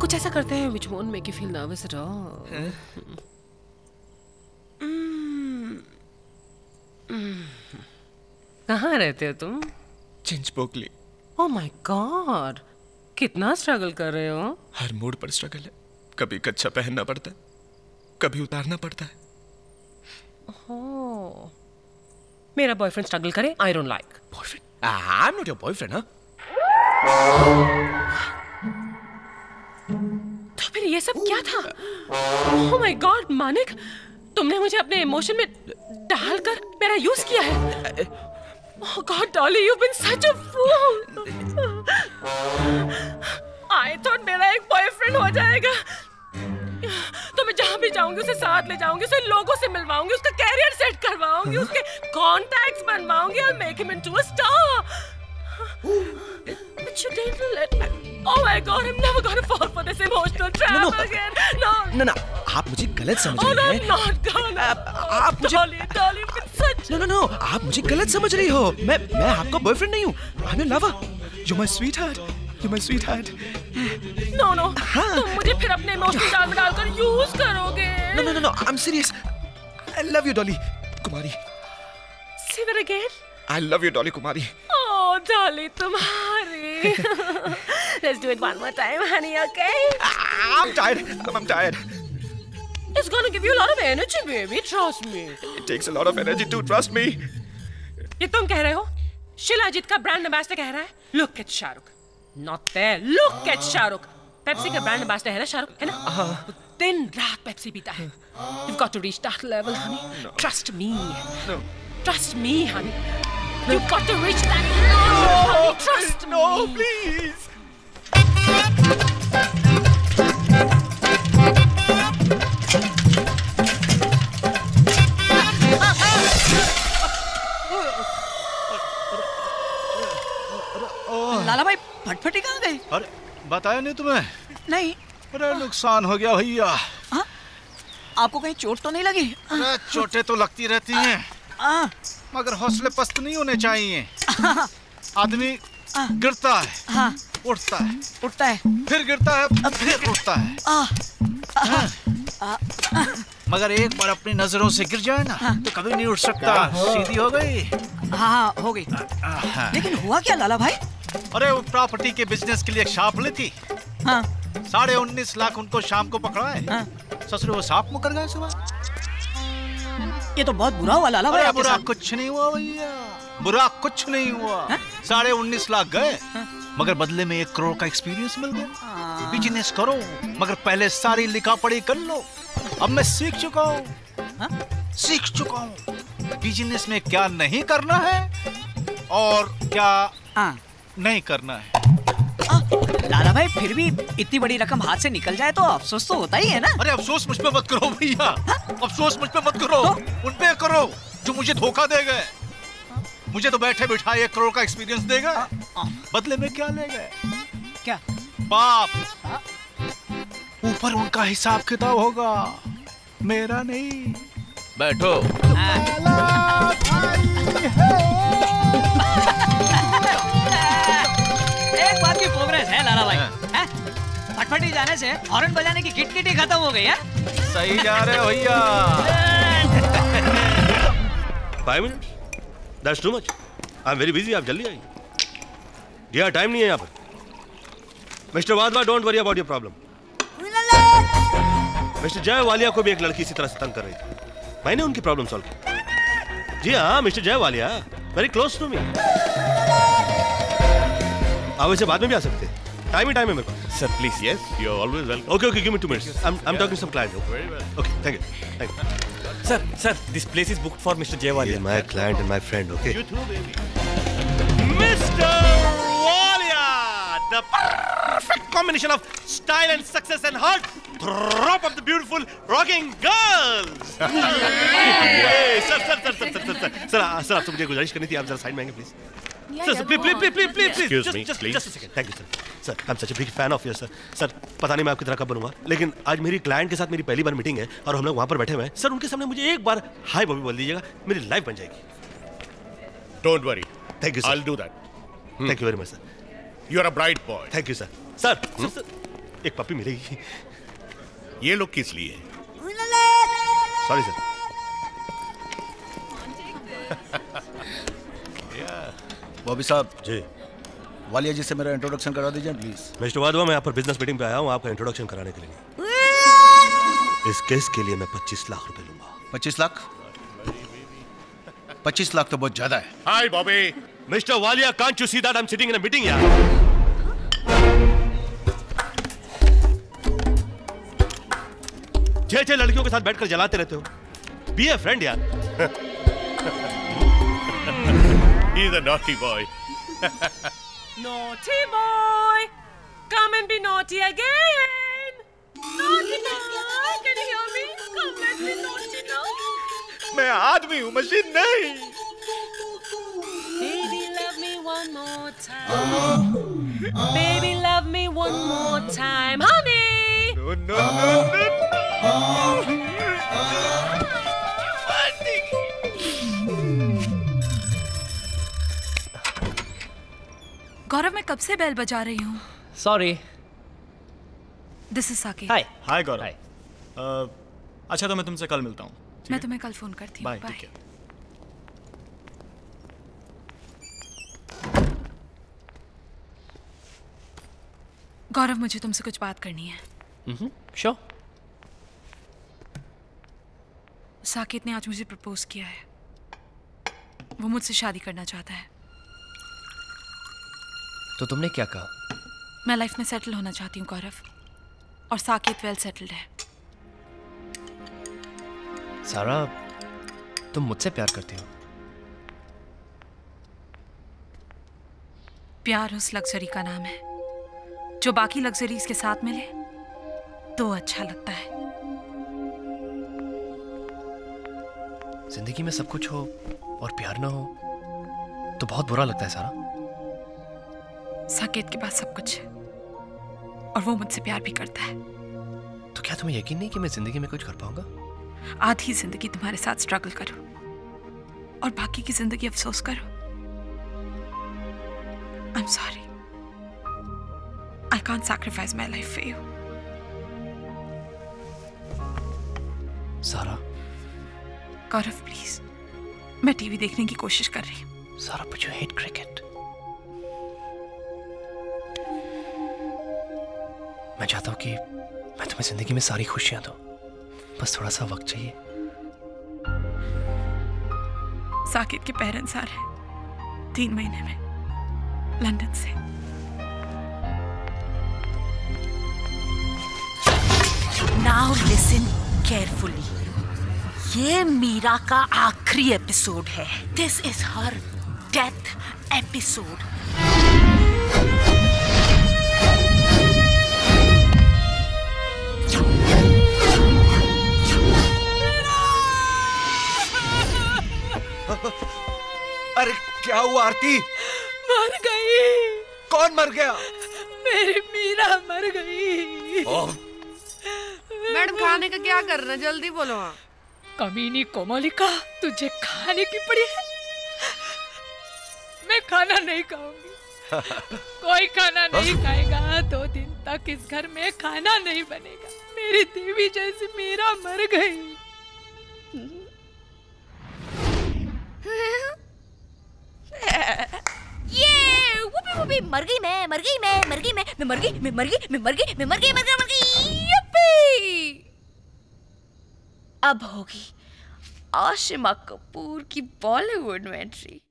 कुछ ऐसा करते हैं which won't make you feel nervous at all. कहाँ रहते हो तुम? चिंचपोकली। ओह माय गॉड कितना स्ट्रगल कर रहे हो? हर मूड पर स्ट्रगल है। कभी कच्चा पहनना पड़ता है कभी उतारना पड़ता है। ओह मेरा बॉयफ्रेंड स्ट्रगल करे I don't like boyfriend I am not your boyfriend हाँ तो फिर ये सब क्या था? Oh my god Manik! तुमने मुझे अपने इमोशन में डालकर मेरा यूज़ किया है। ओह god Dolly you been such a fool I thought मेरा एक बॉयफ्रेंड हो जाएगा। तो मैं जहाँ भी जाऊँगी, उसे साथ ले जाऊँगी, उसे लोगों से मिलवाऊँगी, उसका कैरियर सेट करवाऊँगी, उसके कॉन्टैक्ट्स बनवाऊँगी और make him into a star But you didn't let me. Oh my God, I'm never gonna fall for this emotional trap no. no. again. No. ना ना आप मुझे गलत समझ Oh no, रही I'm हैं not gonna. आप मुझे Dolly, Dolly, but such. No no no आप मुझे गलत समझ रही हो मैं मैं आपका बॉयफ्रेंड नहीं हूँ lover you my sweetheart you my sweetheart No, no. तुम मुझे फिर अपने इमोशनल जाल में डालकर यूज़ करोगे. No no no no I am serious I love you Dolly Kumari Say that again. I love you Dolly Kumari Oh, Dolly, तुम्हारी. Let's do it one more time, honey. Okay? I'm tired. I'm, I'm tired. It's gonna give you a lot of energy, baby. Trust me. It takes a lot of energy to trust me. ये तुम कह रहे हो शिलाजीत का brand ambassador कह रहा है look at Shahrukh not there look at Shahrukh Pepsi का ब्रांड एम्बेसडर है ना शाहरुख है ना वो दिन रात पेप्सी पीता है You've got to reach that level, honey. Trust me. No. Trust me, honey. You've got to reach that level, honey. Trust no, me. No, please. Lala भाई फटफटी कहाँ गए अरे बताया नहीं तुम्हें नहीं अरे नुकसान हो गया भैया आपको कहीं चोट तो नहीं लगी चोटें तो लगती रहती हैं हाँ मगर हौसले पस्त नहीं होने चाहिए। आदमी गिरता है हाँ। उठता है। उठता है। फिर गिरता है फिर उठता है। आ, हाँ। मगर एक बार अपनी नज़रों से गिर जाए ना तो कभी नहीं उठ सकता। सीधी हो गई। हाँ हाँ हो गई। लेकिन हुआ क्या लाला भाई? अरे वो प्रॉपर्टी के बिज़नेस के लिए एक सांप ली थी। हाँ। साढ़े उन्नीस लाख उनको शाम को पकड़ा है। ससुर वो सांप मुकर गए सुबह। ये तो बहुत बुरा हुआ लाला भाई अरे बुरा कुछ नहीं हुआ भैया। बुरा कुछ नहीं हुआ। साढ़े उन्नीस लाख गए। मगर बदले में एक करोड़ का एक्सपीरियंस मिल गया। बिज़नेस करो मगर पहले सारी लिखा पढ़ी कर लो। अब मैं सीख चुका हूँ। सीख चुका हूँ। बिज़नेस में क्या नहीं करना है और क्या नहीं करना है। लाला भाई फिर भी इतनी बड़ी रकम हाथ से निकल जाए तो अफसोस तो होता ही है ना? अरे अफसोस मुझ पे मत करो भैया। अफसोस मुझ पे मत करो। उन पे करो जो मुझे धोखा दे गए मुझे तो बैठे बिठाए एक करोड़ का एक्सपीरियंस देगा। बदले में क्या ले गए क्या बाप ऊपर उनका हिसाब किताब होगा। मेरा नहीं। बैठो। एक बात की प्रोग्रेस है लाला भाई। हैं? फटफटी जाने से हॉर्न बजाने की किट किट ही खत्म हो गई है? सही जा रहे हो भैया। Five minute that's too much I am very busy आप जल्दी आइए। जी हाँ टाइम नहीं है यहाँ पर। Mister Wadhwa don't worry about your problem mister Jai Walia को भी एक लड़की इसी तरह से तंग कर रही थी। मैंने उनकी प्रॉब्लम सॉल्व की। जी हाँ mister Jai Walia very close to me आप वैसे बाद में भी आ सकते हैं। टाइम ही टाइम है मेरे पास। Sir please yes you are always welcome okay okay give me two minutes I am talking some client okay thank you thank you sir sir this place is booked for mister Jai Walia my client and my friend okay Mr. Walia, the perfect combination of style and success and heart. Drop of the beautiful rocking girls. Hey, sir sir sir sir sir sir sir sir sir आपसे मुझे गुजारिश करनी थी आप जरा side में आएँगे please sir sir please please please please please Excuse just me, just please. just a second. Thank you sir. Sir I am such a big fan of your sir sir पता नहीं मैं आपकी तरह कब बनूँगा लेकिन आज मेरी क्लाइंट के साथ मेरी पहली बार मीटिंग है और हम लोग वहाँ पर बैठे हुए हैं। सर उनके सामने मुझे एक बार हाय बॉबी बोल दीजिएगा मेरी लाइफ बन जाएगी। Don't worry. Thank you sir I'll do that. Thank you very much sir You're a bright boy. Thank you sir sir sir sir एक पपी मिलेगी। ये लोग किस लिए सॉरी सर बॉबी साहब। जी। वालिया जी से मेरा इंट्रोडक्शन करा दीजिए प्लीज़ मिस्टर वाधवा मैं यहाँ पर बिज़नेस मीटिंग पे आया हूँ आपका इंट्रोडक्शन कराने के लिए। इस केस के लिए मैं 25 लाख रुपए लूँगा। पच्चीस लाख? पच्चीस लाख तो बहुत ज़्यादा है। Hi, Bobby. Mister Walia can't you see that I am sitting in a meeting यार? छह छह लड़कियों के साथ बैठकर जलाते रहते हो। बी ए फ्रेंड यार। He's a naughty boy. Naughty boy, come and be naughty again. Naughty boy, can you hear me? Come, let's be naughty now. मैं आदमी हूँ मशीन नहीं Baby, love me one more time. Baby, love me one more time, honey. No, no, no, गौरव मैं कब से bell बजा रही हूँ? सॉरी दिस इज़ साकी हाय हाय गौरव। अ, अच्छा तो मैं तुमसे कल मिलता हूँ। मैं तुम्हें कल फ़ोन करती हूँ। बाय गौरव मुझे तुमसे कुछ बात करनी है। श्योर साकेत ने आज मुझे प्रपोज किया है। वो मुझसे शादी करना चाहता है। तो तुमने क्या कहा? मैं लाइफ में सेटल होना चाहती हूँ गौरव। और साकेत वेल सेटल्ड है। सारा तुम मुझसे प्यार करती हो? प्यार उस लग्जरी का नाम है। जो बाकी लग्जरीज के साथ मिले तो अच्छा लगता है। ज़िंदगी में सब कुछ हो और प्यार ना हो तो बहुत बुरा लगता है सारा। साकेत के पास सब कुछ। है और वो मुझसे प्यार भी करता है। तो क्या तुम्हें यकीन नहीं कि मैं ज़िंदगी में कुछ कर पाऊँगा? आधी ज़िंदगी तुम्हारे साथ स्ट्रगल करो और बाकी की ज़िंदगी अफसोस करो। I am sorry I can't sacrifice my life for you Sara Gaurav please मैं टीवी देखने की कोशिश कर रही हूँ। सारा बट यू हेट क्रिकेट मैं चाहता हूँ कि मैं तुम्हें ज़िंदगी में सारी खुशियाँ दूँ। बस थोड़ा सा वक्त चाहिए। साकिब के पेरेंट्स आ रहे हैं। तीन महीने में। लंदन से। नाउ लिसन केयरफुली ये मीरा का आखिरी एपिसोड है। This is her death episode अरे क्या हुआ आरती? मर गई। कौन मर गया? मेरी मीरा मर गई। मैडम खाने का क्या कर रहे जल्दी बोलो। हाँ कमीनी कोमलिका तुझे खाने की पड़ी है? मैं खाना नहीं खाऊँगी। कोई खाना नहीं खाएगा। दो दिन तक इस घर में खाना नहीं बनेगा। मेरी देवी जैसी मीरा मर गई। ये वुपी वुपी मर गई मैं मर गई मैं मर गई मैं मैं मर गई मैं मर गई मैं मर गई मैं मर गई मर गई मर गई यप्पी अब होगी आशिमा कपूर की बॉलीवुड में एंट्री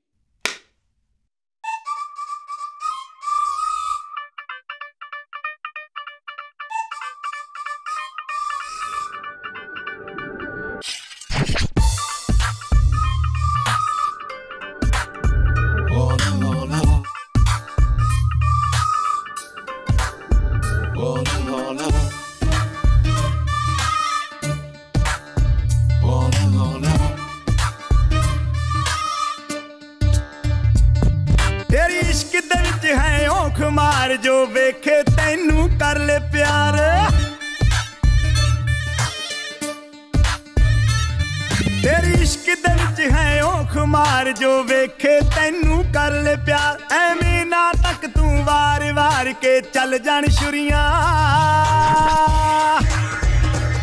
जान छुरियाँ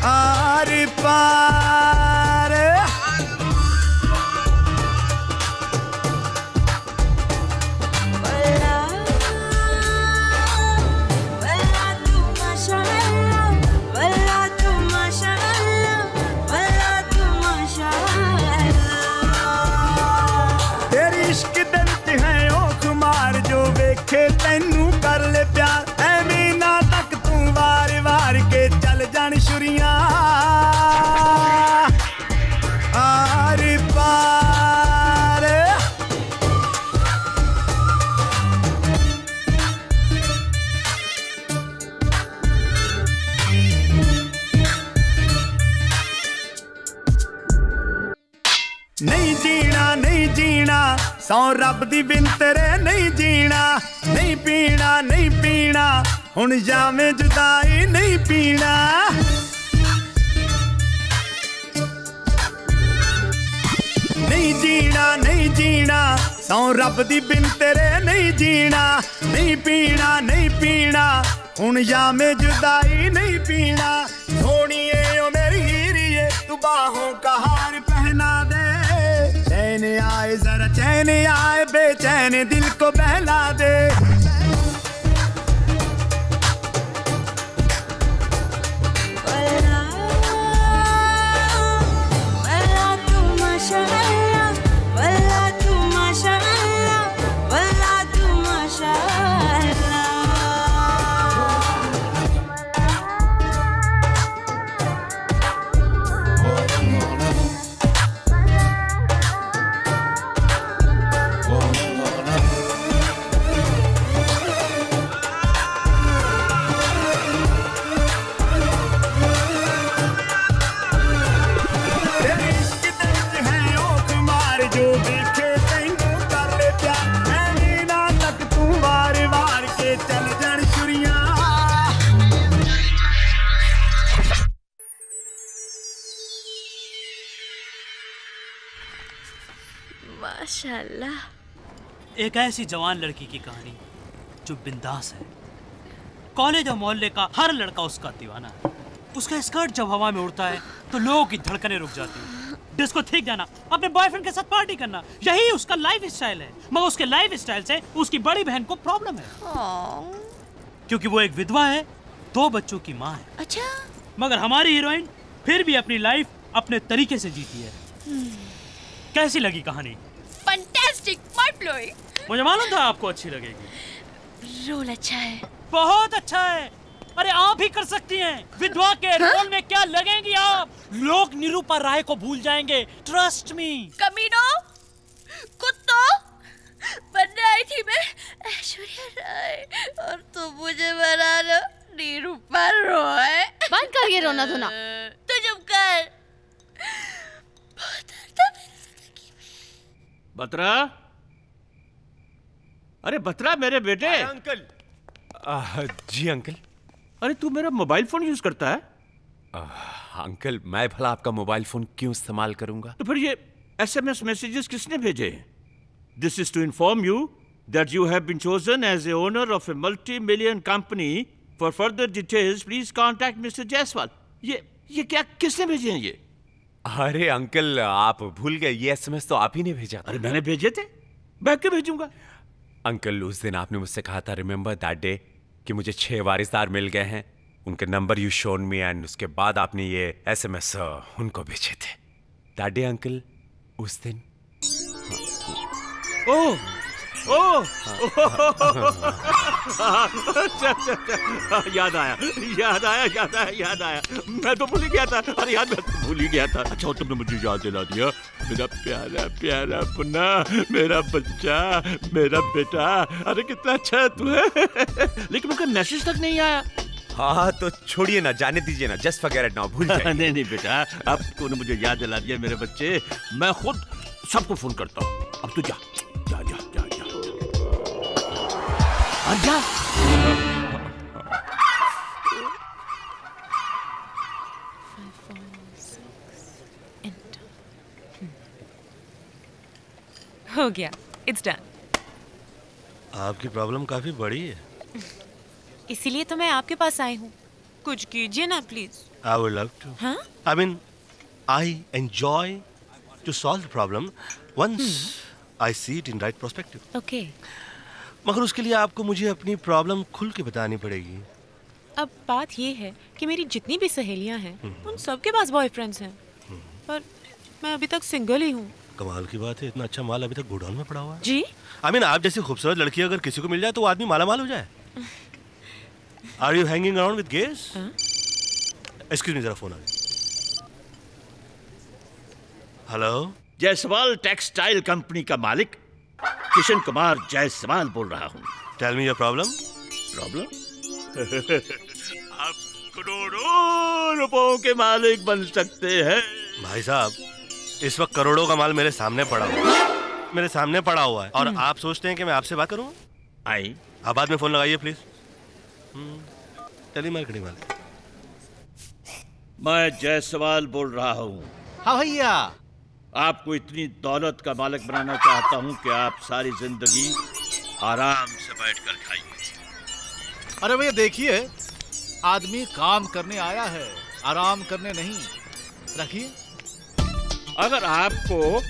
आर पार। तेरी इश्क दे है ओ कुमार जो वेखे तेनू कर ले प्यार। ਲੱਭਦੀ ਬਿਨ ਤੇਰੇ ਨਹੀਂ ਜੀਣਾ, ਨਹੀਂ ਪੀਣਾ ਨਹੀਂ ਪੀਣਾ। ਹੁਣ ਜਾਵੇਂ ਜੁਦਾਈ ਨਹੀਂ ਪੀਣਾ। ਨਹੀਂ ਜੀਣਾ ਨਹੀਂ ਜੀਣਾ, ਸੌ ਰੱਬ ਦੀ ਬਿਨ ਤੇਰੇ ਨਹੀਂ ਜੀਣਾ। ਨਹੀਂ ਪੀਣਾ ਨਹੀਂ ਪੀਣਾ, ਹੁਣ ਜਾਵੇਂ ਜੁਦਾਈ ਨਹੀਂ ਪੀਣਾ। ਸੋਣੀਏ ਓ ਮੇਰੀ ਹੀਰੀਏ, ਤੂੰ ਬਾਹੋਂ ਕਹਾਰ ਪਹਿਨਾ आए जरा चैन आए बेचैन दिल को बहला दे। माशाल्लाह। एक ऐसी जवान लड़की की कहानी जो बिंदास है। कॉलेज और मोहल्ले का हर लड़का उसका दीवाना है। उसका स्कर्ट जब हवा में उड़ता है तो लोगों की धड़कनें रुक जाती हैं। डिस्को ठीक जाना अपने बॉयफ्रेंड के साथ पार्टी करना यही उसका लाइफ स्टाइल है। मगर उसके लाइफ स्टाइल से उसकी बड़ी बहन को प्रॉब्लम है। क्योंकि वो एक विधवा है दो बच्चों की माँ है। अच्छा। मगर हमारी हीरोइन फिर भी अपनी लाइफ अपने तरीके से जीती है। कैसी लगी कहानी? फैंटास्टिक माइंड ब्लोइंग मुझे मालूम था आपको अच्छी लगेगी। रोल अच्छा है। बहुत अच्छा है। अरे आप ही कर सकती हैं। विधवा के हा? रोल में क्या लगेंगी आप? लोग निरूपा राय को भूल जाएँगे। ट्रस्ट मी कमीनो कुत्तों बनने आई थी मैं ऐश्वर्या राय। और तुम मुझे बना लो निरूपा रॉय। बंद कर ये रोना धोना। तू चुप कर बतरा? अरे बतरा मेरे बेटे। अंकल। जी अंकल। अरे तू मेरा मोबाइल फ़ोन यूज़ करता है? आह, अंकल मैं भला आपका मोबाइल फ़ोन क्यों इस्तेमाल करूँगा? तो फिर ये एसएमएस मैसेजेस किसने भेजे? हैं this is to inform you that you have been chosen as a owner of a multi million company for further details please contact mister Jaiswal ये ये क्या किसने भेजे हैं ये? अरे अंकल आप भूल गए ये एसएमएस तो आप ही ने भेजा अरे मैंने भेजे थे? मैं क्यों भेजूँगा। अंकल उस दिन आपने मुझसे कहा था रिमेम्बर दैट डे कि मुझे छह वारिसदार मिल गए हैं। उनके number you shown me and उसके बाद आपने ये एसएमएस उनको भेजे थे। दैट डे अंकल उस दिन ओह ओह! अच्छा अच्छा याद आया याद आया याद आया याद आया। मैं तो भूल ही गया था। अरे याद मैं तो भूल ही गया था। अच्छा तुमने मुझे याद दिला दिया। मेरा प्यारा प्यारा पुन्ना मेरा बच्चा मेरा बेटा। अरे कितना अच्छा है तू है? लेकिन उनका मैसेज तक नहीं आया। हाँ तो छोड़िए ना जाने दीजिए ना। जस्ट फॉरगेट नाउ भूल जाइए नहीं नहीं बेटा अब तूने मुझे याद दिला दिया मेरे बच्चे। मैं खुद सबको फ़ोन करता हूँ। अब तू जा। जा। हो गया। इट्स डन आपकी प्रॉब्लम काफ़ी बड़ी है। इसीलिए तो मैं आपके पास आई हूँ। कुछ कीजिए ना please I would love to I I mean, I enjoy to solve the problem once I see it in right okay मगर उसके लिए आपको मुझे अपनी प्रॉब्लम खुल के बतानी पड़ेगी। अब बात यह है कि मेरी जितनी भी सहेलियाँ हैं उन सबके पास बॉयफ्रेंड्स हैं। पर मैं अभी तक सिंगल ही हूँ। कमाल की बात है इतना अच्छा माल अभी तक गोडाउन में पड़ा हुआ है। जी? आई मीन आप जैसी खूबसूरत लड़की अगर किसी को मिल जाए तो वो आदमी माला माल हो जाए। Are you hanging around with guess excuse me जरा फ़ोन आ गया। हेलो जायसवाल टेक्सटाइल कंपनी का मालिक किशन कुमार जायसवाल बोल रहा हूँ। Tell me your problem problem आप करोड़ों रुपयों के मालिक बन सकते हैं। भाई साहब इस वक्त करोड़ों का माल मेरे सामने पड़ा हुआ है। मेरे सामने पड़ा हुआ है। और आप सोचते हैं कि मैं आपसे बात करूँ? आई। आप बाद में फ़ोन लगाइए प्लीज़ टेली मार्केटिंग वाले मैं जायसवाल बोल रहा हूँ। हाँ भैया। आपको इतनी दौलत का मालिक बनाना चाहता हूँ कि आप सारी ज़िंदगी आराम से बैठकर खाइए। अरे भैया देखिए आदमी काम करने आया है आराम करने नहीं। रखिए। अगर आपको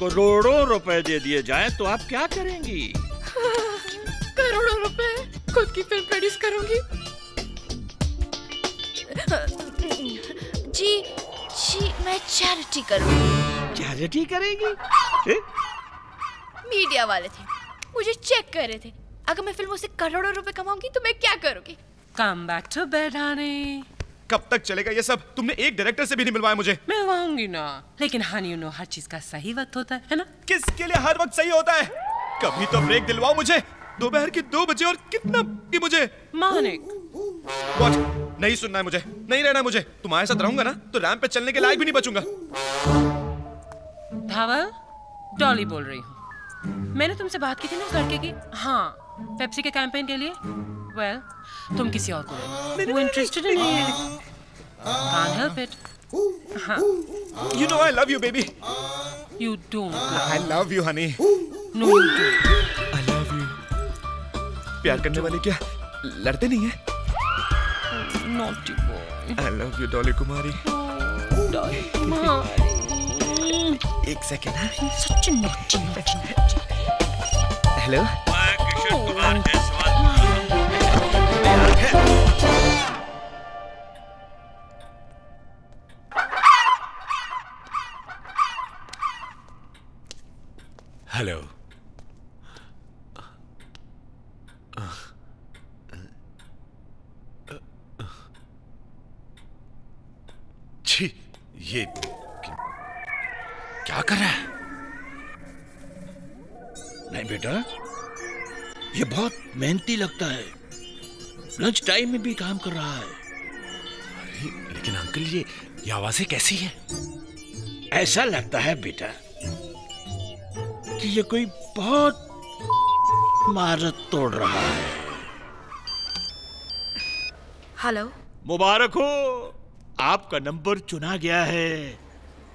करोड़ों रुपए दे दिए जाएँ तो आप क्या करेंगी? करोड़ों रुपए? खुद की फ़िल्म प्रोड्यूस करूँगी? जी जी मैं चैरिटी करूँगी। चैरिटी करेगी? ए? मीडिया वाले थे। मुझे चेक कर रहे थे। अगर मैं फ़िल्मों से करोड़ों रुपए कमाऊँगी तो मैं क्या करूँगी? Come back to bed honey कब तक चलेगा ये सब? तुमने एक डायरेक्टर से भी नहीं मिलवाया मुझे। मिलवाऊँगी ना। लेकिन हनी यू नो हर चीज़ का सही वक्त होता है है ना? किसके लिए हर वक्त सही होता है? कभी तो ब्रेक दिलवाओ मुझे। दोपहर के दो बजे और कितना भी मुझे। मानिक। वॉच नहीं सुनना है मुझे। नहीं रहना है मुझे। तुम्हारे साथ रहूँगा ना तो रैंप पे चलने के लायक भी नहीं बचूँगा। धावल डॉली बोल रही हूँ। मैंने तुमसे बात की थी ना उस लड़के की। हाँ पेप्सी के कैंपेन के लिए। वेल well, तुम किसी और को वो इंटरेस्टेड नहीं है। कांट हेल्प इट हाँ। You know I love you baby you don't I love you honey no you don't I love you प्यार करने वाले क्या? लड़ते नहीं है? Naughty boy I love you Dolly Kumari Dolly Kumari एक सेकेंड है सच नॉटी नॉटी हेलो मैं किशोर कुमार जायसवाल हेलो छी ये क्या कर रहा है? नहीं बेटा ये बहुत मेहनती लगता है। लंच टाइम में भी काम कर रहा है। अरे, लेकिन अंकल ये ये आवाज़ें कैसी है? ऐसा लगता है बेटा कि ये कोई बहुत महारत तोड़ रहा है। हेलो। मुबारक हो। आपका नंबर चुना गया है।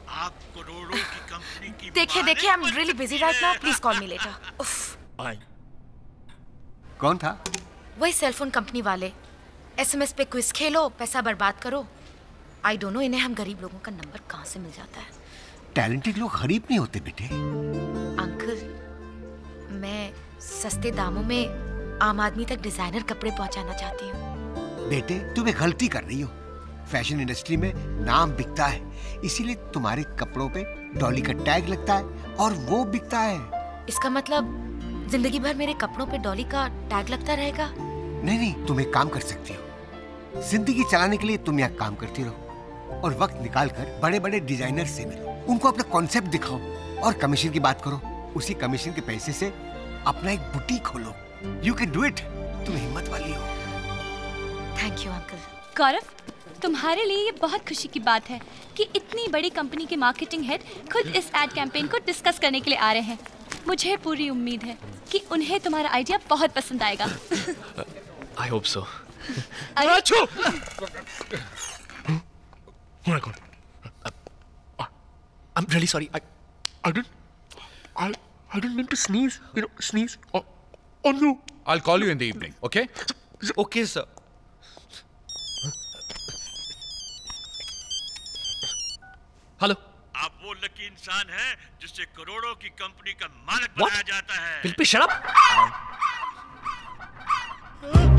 आप करोड़ों की कंपनी की देखिए देखिए I am really busy right now please call me later उफ आई कौन था? वही सेलफोन कंपनी वाले। एसएमएस पे क्विज खेलो पैसा बर्बाद करो। आई डोंट नो इन्हें हम गरीब लोगों का नंबर कहाँ से मिल जाता है? टैलेंटेड लोग गरीब नहीं होते बेटे। अंकल मैं सस्ते दामों में आम आदमी तक डिज़ाइनर कपड़े पहुंचाना चाहती हूँ। बेटे तुम एक गलती कर रही हो। फ़ैशन इंडस्ट्री में नाम बिकता है। इसीलिए तुम्हारे कपड़ों पे डॉली का टैग लगता है और वो बिकता है। इसका मतलब ज़िंदगी भर मेरे कपड़ों पे डॉली का टैग लगता रहेगा? नहीं नहीं तुम एक काम कर सकती हो। ज़िंदगी चलाने के लिए तुम यहाँ काम करती रहो और वक्त निकाल कर बड़े बड़े डिज़ाइनर से मिलो। उनको अपना कॉन्सेप्ट दिखाओ और कमीशन की बात करो। उसी कमीशन के पैसे से अपना एक बुटीक खोलो। यू कैन डू इट तुम हिम्मत वाली हो। थैंक यू अंकल गौरव तुम्हारे लिए ये बहुत खुशी की बात है कि इतनी बड़ी कंपनी के मार्केटिंग हेड खुद इस एड कैंपेन को डिस्कस करने के लिए आ रहे हैं मुझे पूरी उम्मीद है कि उन्हें तुम्हारा आइडिया बहुत पसंद आएगा I hope so Oh. Uh, I'm really sorry. I, I didn't, I, I didn't mean to sneeze. You know, sneeze on, on you. I'll call you in the evening, okay? Okay, sir. Hello आप वो lucky इंसान हैं जिससे करोड़ों की company का मालिक बनाया जाता है be shut.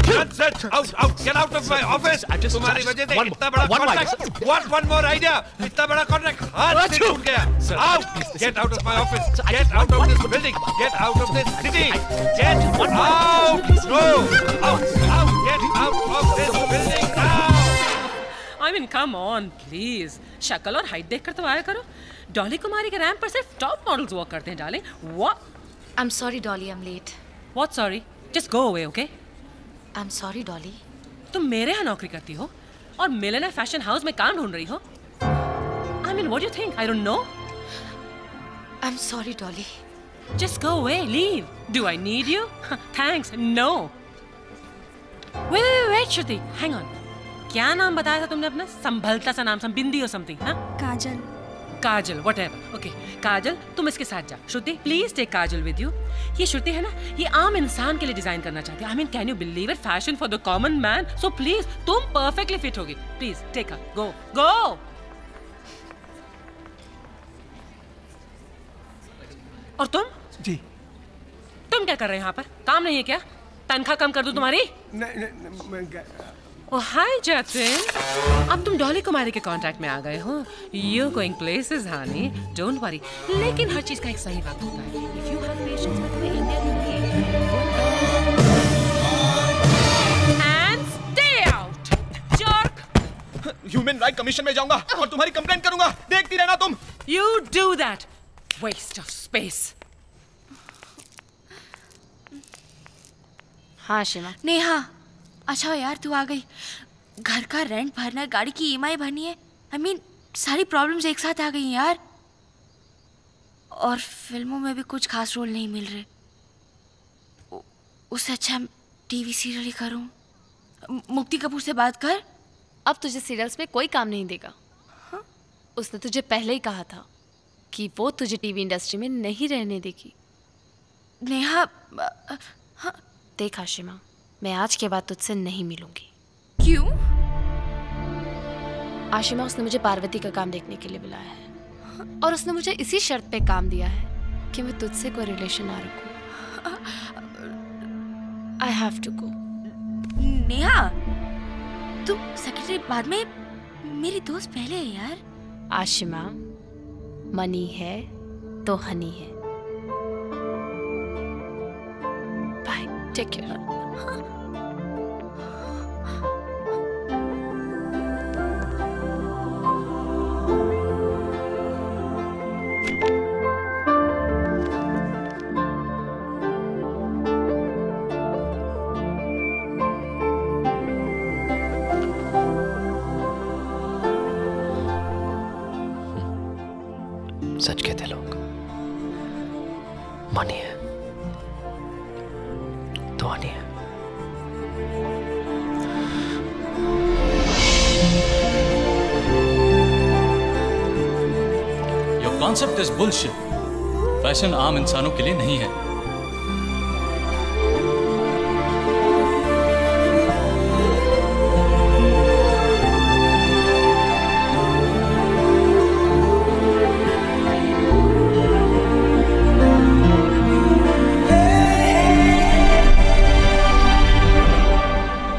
That's it. Out, out. Get out of my office. I just तुम्हारी वजह से इतना बड़ा one more contract. What one more idea? इतना बड़ा contract हाथ से छूट गया. Sir, Out. Get out of my office. Get out of this building. Get out of this city. Get out. Please, Go. Out. Out. Get out of this building now. I mean come on please शक्ल और height देखकर तो आया करो। डॉली कुमारी के ramp पर सिर्फ़ top models walk करते हैं what I am sorry Dolly I am late what sorry just go away okay I am sorry Dolly तुम मेरे यहाँ नौकरी करती हो और मिलेनियर फ़ैशन हाउस में काम ढूंढ रही हो? I mean what you think I don't know I am sorry Dolly Just go away, leave. Do I need you? Thanks, no. Wait, wait, wait, Shruti, hang on. क्या नाम बताया था तुमने अपना? संभलता सा नाम सम बिंदी और समथिंग हाँ? Kajal. Kajal whatever okay Kajal तुम इसके साथ जा Shruti please take Kajal with you ये श्रुति है ना ये आम इंसान के लिए डिज़ाइन करना चाहती है। I mean can you believe it fashion for the common man so please तुम परफेक्टली फिट होगी। Please take her go go और तुम? जी। तुम क्या कर रहे हो यहाँ पर? काम नहीं है क्या? तनख्वाह कम कर दूँ तुम्हारी? नहीं नहीं मैं ओ हाय जतिन अब तुम डॉली कुमारी के कांटेक्ट में आ गए हो। You going places honey don't worry लेकिन हर चीज़ का एक सही वक्त होता है। If you have patience with me and stay out jerk human right commission में जाऊँगा और तुम्हारी कंप्लेंट करूँगा। देखती रहना तुम। You do that waste of space हाँ शिमा नेहा अच्छा यार तू आ गई। घर का रेंट भरना है गाड़ी की ईएमआई भरनी है। आई I मीन mean, सारी प्रॉब्लम्स एक साथ आ गई हैं यार। और फ़िल्मों में भी कुछ खास रोल नहीं मिल रहे। उससे अच्छा टीवी सीरियल ही करूँ। मुक्ति कपूर से बात कर। अब तुझे सीरियल्स में कोई काम नहीं देगा। हा? उसने तुझे पहले ही कहा था कि वो तुझे टीवी इंडस्ट्री में नहीं रहने देगी। नेहा अ, देख आशिमा मैं आज के बाद तुझसे नहीं मिलूँगी। क्यों? आशिमा उसने मुझे पार्वती का काम देखने के लिए बुलाया है। और उसने मुझे इसी शर्त पे काम दिया है कि मैं तुझसे कोई रिलेशन ना रखूँ। I have to go Neha तू सेक्रेटरी बाद में मेरी दोस्त पहले है यार। आशिमा मनी है तो हनी है। Bye take care concept is bullshit fashion आम इंसानों के लिए नहीं है।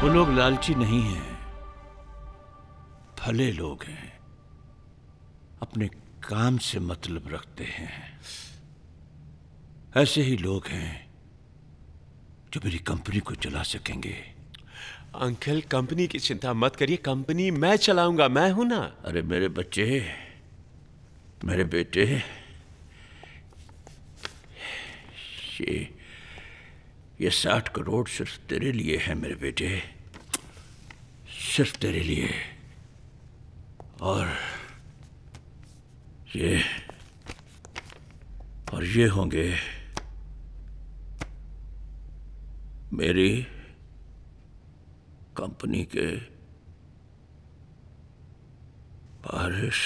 वो लोग लालची नहीं हैं। भले लोग हैं। काम से मतलब रखते हैं। ऐसे ही लोग हैं जो मेरी कंपनी को चला सकेंगे। अंकल कंपनी की चिंता मत करिए। कंपनी मैं चलाऊँगा। मैं हूँ ना। अरे मेरे बच्चे मेरे बेटे ये ये साठ करोड़ सिर्फ़ तेरे लिए है मेरे बेटे। सिर्फ़ तेरे लिए। और ये और ये होंगे मेरी कंपनी के बारिश।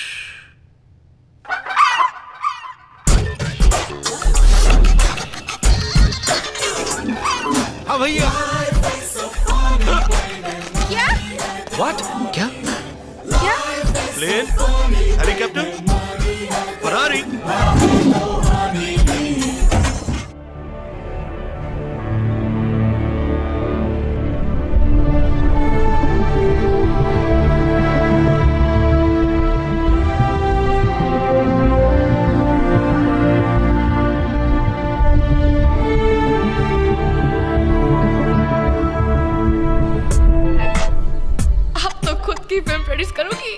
हाँ भैया। क्या? व्हाट क्या? क्या? प्लेन हेलीकॉप्टर फरारी तो खुद की फ़िल्म प्रोड्यूस करूँगी।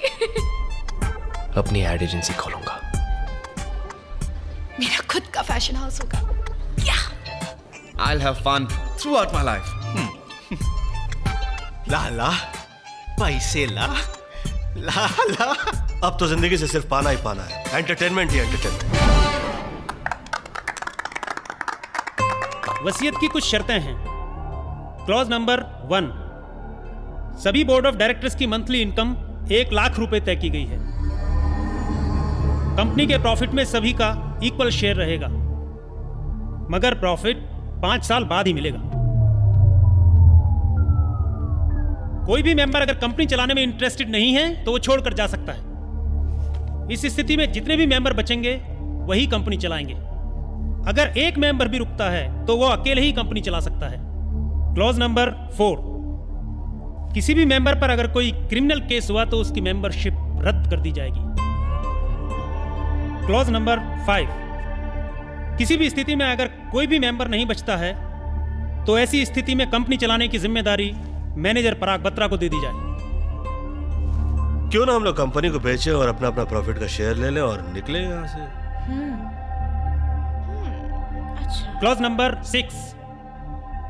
अपनी एड एजेंसी खोलूँगा। खुद का फ़ैशन हाउस होगा। I'll have fun throughout my life. ला ला पैसे ला ला ला अब तो ज़िंदगी से सिर्फ़ पाना ही पाना है। एंटरटेनमेंट ही एंटरटेनमेंट वसीयत की कुछ शर्तें हैं। क्लॉज नंबर वन सभी बोर्ड ऑफ़ डायरेक्टर्स की मंथली इनकम एक लाख रुपए तय की गई है। कंपनी के प्रॉफिट में सभी का इक्वल शेयर रहेगा। मगर प्रॉफिट पाँच साल बाद ही मिलेगा। कोई भी मेंबर अगर कंपनी चलाने में इंटरेस्टेड नहीं है तो वो छोड़कर जा सकता है। इस स्थिति में जितने भी मेंबर बचेंगे, वही कंपनी चलाएँगे। अगर एक मेंबर भी रुकता है तो वो अकेले ही कंपनी चला सकता है। क्लॉज नंबर फोर किसी भी मेंबर पर अगर कोई क्रिमिनल केस हुआ तो उसकी मेंबरशिप रद्द कर दी जाएगी। Clause number five. किसी भी स्थिति में अगर कोई भी मेंबर नहीं बचता है तो ऐसी स्थिति में कंपनी चलाने की ज़िम्मेदारी मैनेजर पराग बत्रा को दे दी जाए। क्यों ना हम लोग कंपनी को बेचे और अपना अपना प्रॉफिट का शेयर ले लें और निकले यहाँ से। Clause number six.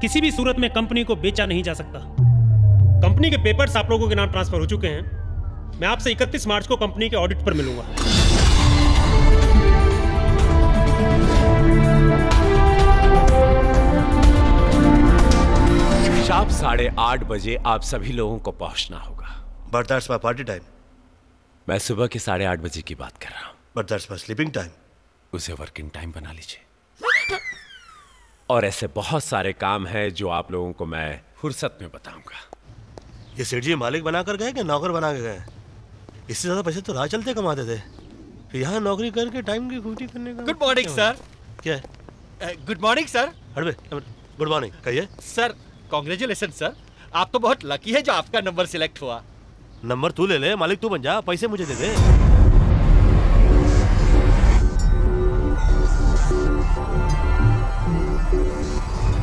किसी भी सूरत में कंपनी को बेचा नहीं जा सकता। कंपनी के पेपर्स आप लोगों के नाम ट्रांसफ़र हो चुके हैं। मैं आपसे 31 मार्च को कंपनी के ऑडिट पर मिलूँगा। शाम साढ़े आठ बजे आप सभी लोगों को पहुँचना होगा। But that's my party time. मैं सुबह के साढ़े आठ बजे की बात कर रहा हूँ। But that's my sleeping time. उसे वर्किंग टाइम बना लीजिए। और ऐसे बहुत सारे काम हैं जो आप लोगों को मैं फुर्सत में बताऊँगा। ये सेठ जी मालिक बना कर गए कि नौकर बना के गए? इससे ज़्यादा पैसे तो राह चलते कमाते थे। फिर यहाँ नौकरी करके टाइम की खूटी करने का गुड मॉर्निंग सर क्या गुड मॉर्निंग सर अरे गुड मॉर्निंग कहिए। सर कॉन्ग्रेचुलेशन सर आप तो बहुत लकी है जो आपका नंबर सिलेक्ट हुआ। नंबर तू ले ले मालिक तू बन जा पैसे मुझे दे दे।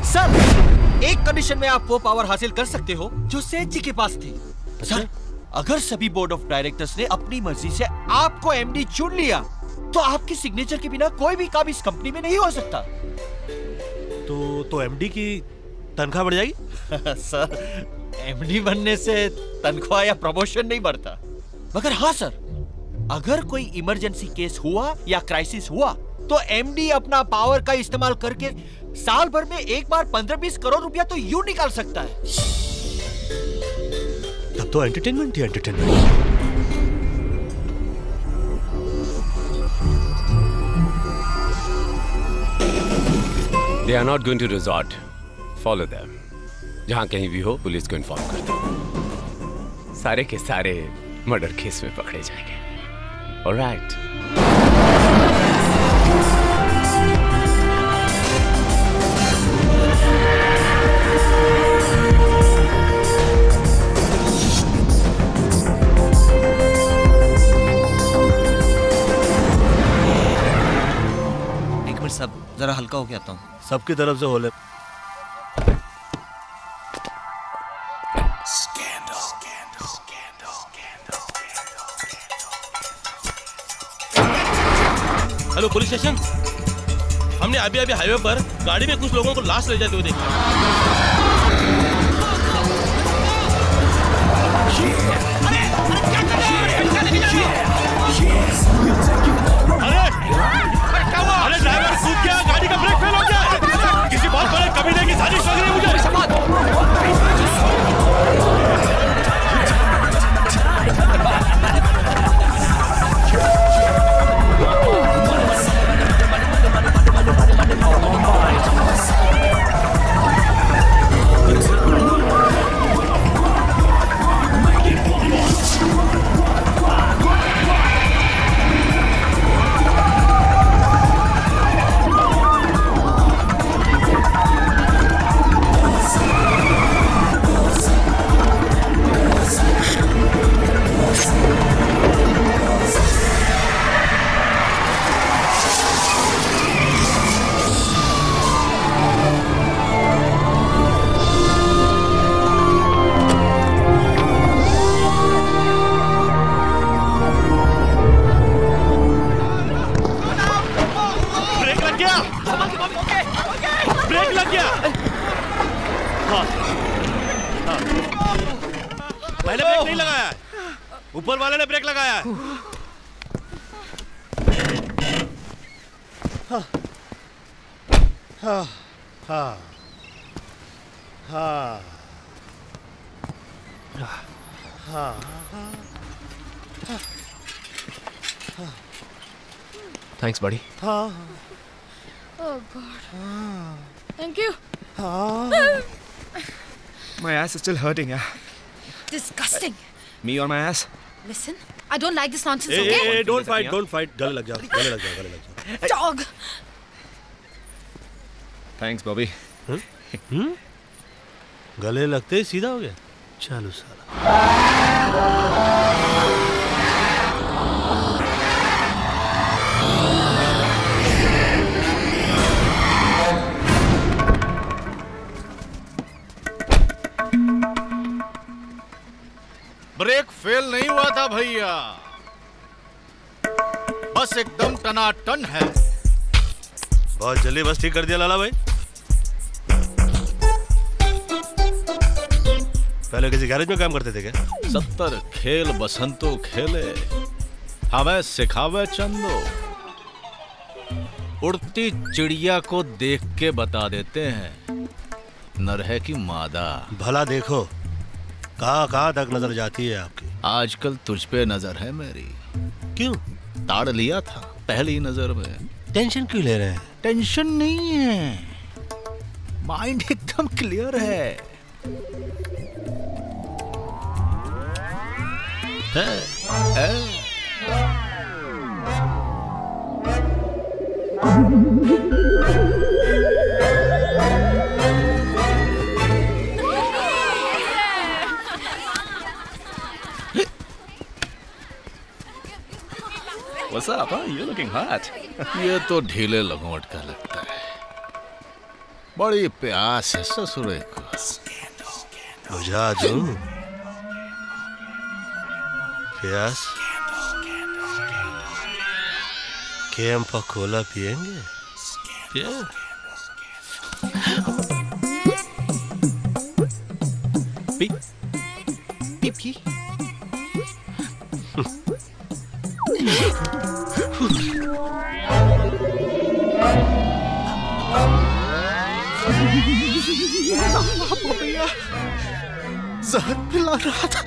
सर एक कंडीशन में आप वो पावर हासिल कर सकते हो जो सेठ जी के पास थी। सर अगर सभी बोर्ड ऑफ़ डायरेक्टर्स ने अपनी मर्ज़ी से आपको एमडी चुन लिया तो आपके सिग्नेचर के बिना कोई भी काम इस कंपनी में नहीं हो सकता। तो तो एमडी की तनख्वाह बढ़ जाएगी? सर एमडी बनने से तनख्वाह या प्रमोशन नहीं बढ़ता। मगर हाँ सर अगर कोई इमरजेंसी केस हुआ या क्राइसिस हुआ तो एमडी अपना पावर का इस्तेमाल करके साल भर में एक बार पंद्रह बीस करोड़ रुपया तो यूँ निकाल सकता है। तब तो entertainment he entertainment they are not going to resort follow them जहाँ कहीं भी हो पुलिस को इन्फॉर्म कर दो। सारे के सारे मर्डर केस में पकड़े जाएँगे। ऑलराइट एक मिनट सब जरा हल्का होके आता हूँ। सबकी तरफ़ से होले। Hello, police station. हमने अभी अभी हाईवे पर गाड़ी में कुछ लोगों को लाश ले जाते हुए देखा। अरे अरे ड्राइवर कूद गया, गाड़ी का ब्रेक फेल हो गया। किसी बहुत बड़े कमीने की साजिश लग रही है पहले ब्रेक नहीं लगाया। ऊपर वाले ने ब्रेक लगाया। थैंक्स बड़ी thank you my ass is hurting यार Disgusting. Me or my ass? Listen, I don't like this nonsense. Hey, okay? Hey, hey, don't fight, don't fight. गले लग जाओ गले लग जाओ गले लग जाओ Dog. Thanks, Bobby. हम्म गले लगते ही सीधा हो गया चलो साला ब्रेक फेल नहीं हुआ था भैया। बस एकदम टनाटन है। बहुत जल्दी बस ठीक कर दिया लाला भाई। पहले किसी गैरेज में काम करते थे क्या? सत्तर खेल बसंतो खेले हमें सिखावे चंदो। उड़ती चिड़िया को देख के बता देते हैं नर है कि मादा। भला देखो कहाँ कहाँ तक नज़र जाती है आपकी? आजकल तुझ पे नज़र है मेरी। क्यों? ताड़ लिया था पहली नज़र में। टेंशन क्यों ले रहे हैं? टेंशन नहीं है। माइंड एकदम क्लियर है। है, है। What's up, huh? You're looking hot. ये तो ढीले लगोट का लगता है। बड़ी प्यास है ससुरे को। बुझा दूँ। प्यास? कैंप कोला पिएँगे पिए पी पी पी जहर पिला रहा था।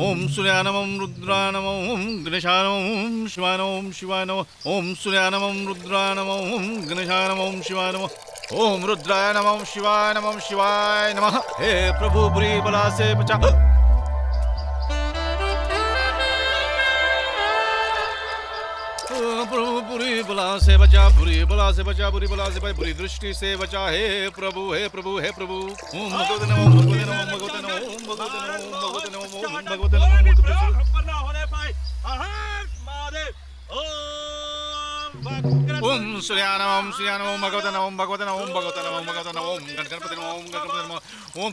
ओम सूर्यानमं, रुद्रानमं, ओम गणेशानमं, ओम शिवानमं शिवानम, ओम सूर्यानमं, रुद्रानमं, ओम गणेशानमं शिवानम, ओम रुद्राय नमः शिवाय नमः शिवाय नमः। हे प्रभु बुरी बला से बचा। प्रभु बुरी बला से बचा बुरी बला से बचा बुरी बला से बचा बुरी दृष्टि से बचा हे प्रभु हे प्रभु हे प्रभु ओम भगवते नमः भगवते नमः भगवते नमः ओम भगवते नमः ओम भगवते नमः ओम भगवते नमः ओम सूर्यानमः सूर्यानमः भगवते नमः भगवते नमः ओम भगवते नमः भगवते नमः ओम गणपति नमः ओम गणपति नमः ओम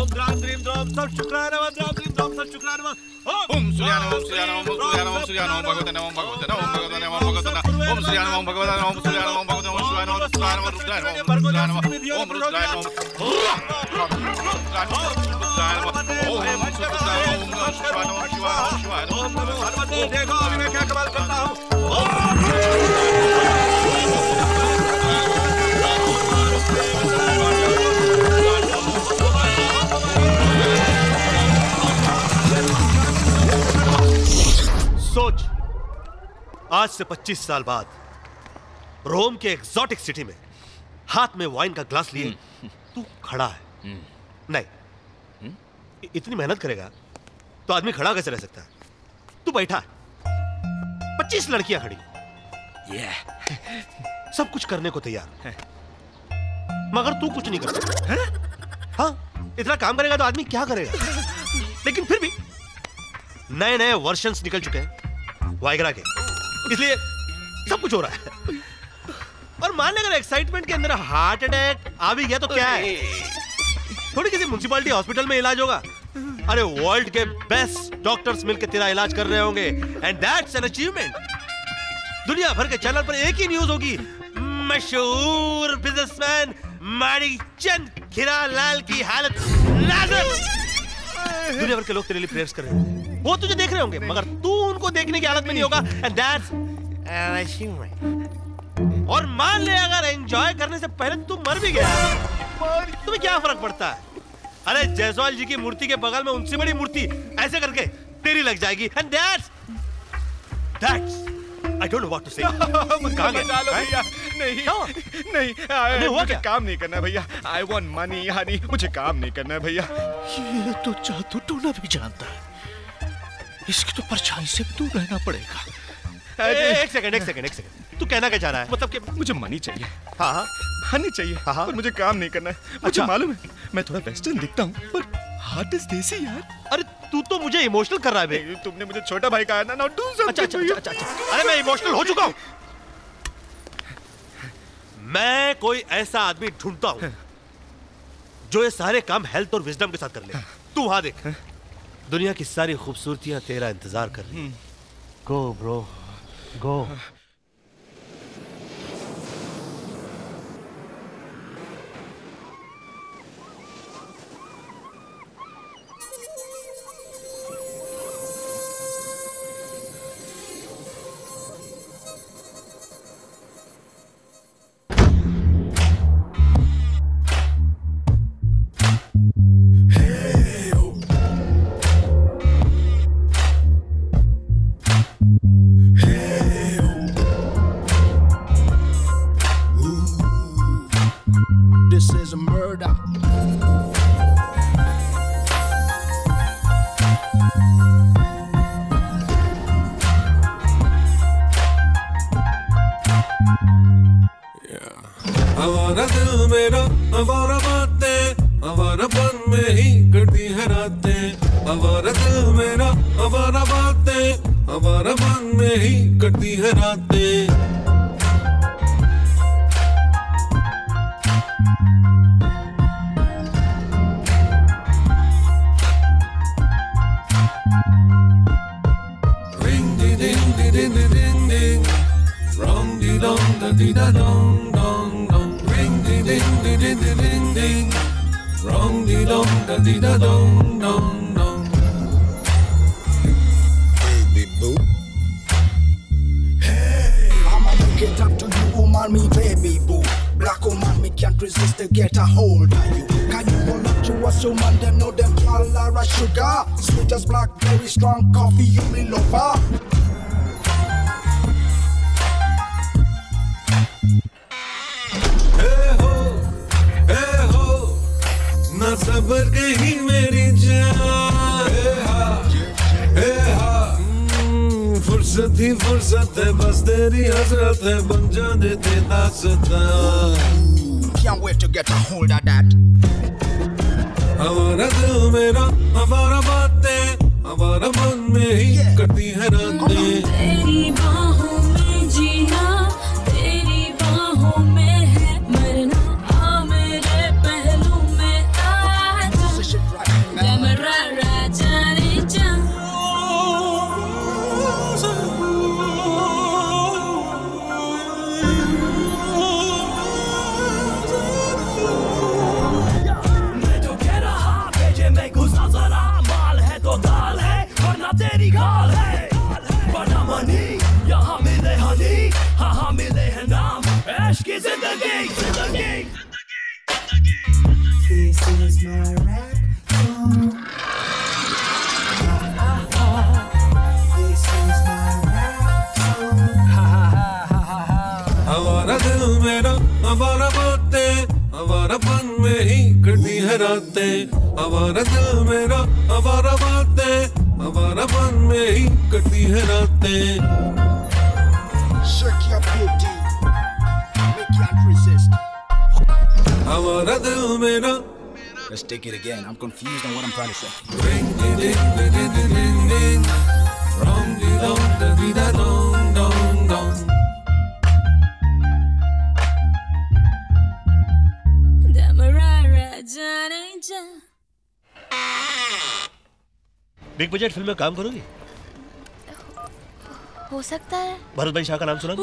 ओम द्राम द्रीम द्रोम सब शुक्राय नमः द्राम द्रीम द्रोम सब शुक्राय नमः ओम सूर्यानमः सूर्यानमः सूर्यानमः सूर्यानमः भगवते नमः भगवते नमः भगवते नमः भगवते नमः ओम सूर्यानमः भगवते नमः सूर्यानमः भगवते नमः शिवाय नमः रुद्राय नमः रुद्राय नमः रुद्राय नमः ओम रुद्राय नमः रुद्राय नमः रुद्राय नमः ओम रुद्राय नमः ओम शिवाय नमः शिवाय नमः शिवाय नमः हनुमत देखो अभी मैं क्या कमाल करता हूँ सोच आज से 25 साल बाद रोम के एक्सोटिक सिटी में हाथ में वाइन का ग्लास लिए तू खड़ा है। नहीं। इतनी मेहनत करेगा तो आदमी खड़ा कैसे रह सकता है? तू बैठा है। पच्चीस लड़कियाँ खड़ी। Yeah. सब कुछ करने को तैयार। मगर तू कुछ नहीं कर सकता। हाँ? इतना काम करेगा तो आदमी क्या करेगा? लेकिन फिर भी नए नए वर्षन्स निकल चुके हैं। वाइग्रा के। इसलिए सब कुछ हो रहा है। और मान ले एक्साइटमेंट के अंदर हार्ट अटैक आ भी गया तो क्या है? थोड़ी किसी म्यूनसिपालिटी हॉस्पिटल में इलाज होगा। अरे वर्ल्ड के बेस्ट डॉक्टर्स मिलकर तेरा इलाज कर रहे होंगे। एंड दैट्स एन अचीवमेंट दुनिया भर के चैनल पर एक ही न्यूज़ होगी। मशहूर बिजनेसमैन माणिकचंद खीरालाल की हालत नाजुक। दुनिया भर के लोग तेरे लिए प्रेयर्स कर रहे होंगे। वो तुझे देख रहे होंगे, मगर तू उनको देखने की हालत में नहीं होगा। एंड दैट्स अचीवमेंट और मान ले अगर एंजॉय करने से पहले तू मर भी गया। तुम्हें क्या फ़र्क पड़ता? है अरे जायसवाल जी की मूर्ति के बगल में उनसे बड़ी मूर्ति ऐसे करके तेरी लग जाएगी। And that's that's I don't know what to say कहाँ गया? भैया। नहीं नहीं नहीं, हुआ मुझे क्या? काम नहीं करना भैया। आई वांट मनी हनी मुझे काम नहीं करना है भैया। ये तो जादू टोना भी जानता है। इसकी तो परछाई से भी दूर रहना पड़ेगा। एक सेकंड एक सेकंड एक सेकंड तू कहना क्या चाह रहा है? मतलब कि मुझे मनी चाहिए। हाँ हाँ। हनी चाहिए हाँ पर मुझे काम नहीं करना है। मुझे अच्छा। मालूम है मैं थोड़ा वेस्टर्न दिखता हूँ पर हार्ट इज़ देसी यार। अरे तू तो मुझे इमोशनल कर रहा है बे। तुमने मुझे छोटा भाई कहा ना नाउ डू अच्छा अच्छा अच्छा अच्छा अच्छा। अरे मैं इमोशनल हो चुका हूँ। मैं कोई ऐसा आदमी ढूंढता हूँ जो ये सारे काम हेल्थ और विजडम के साथ कर ले। तू वहाँ देख। दुनिया की सारी खूबसूरतियाँ तेरा इंतज़ार कर रही हैं। Go bro go rap song. हमारा दिल मेरा, हमारा बातें, हमारा पन में ही कटती है हमारा दिल मेरा, हमारा बातें, हमारा पन में ही कटती है हमारा दिल मेरा Let's take it again. I'm confused on what I'm trying to say. ding ding ding ding ding ding ding Rong di dong da di da dong dong dong big budget film में काम करोगी हो सकता है भरत भाई शाह का नाम सुना?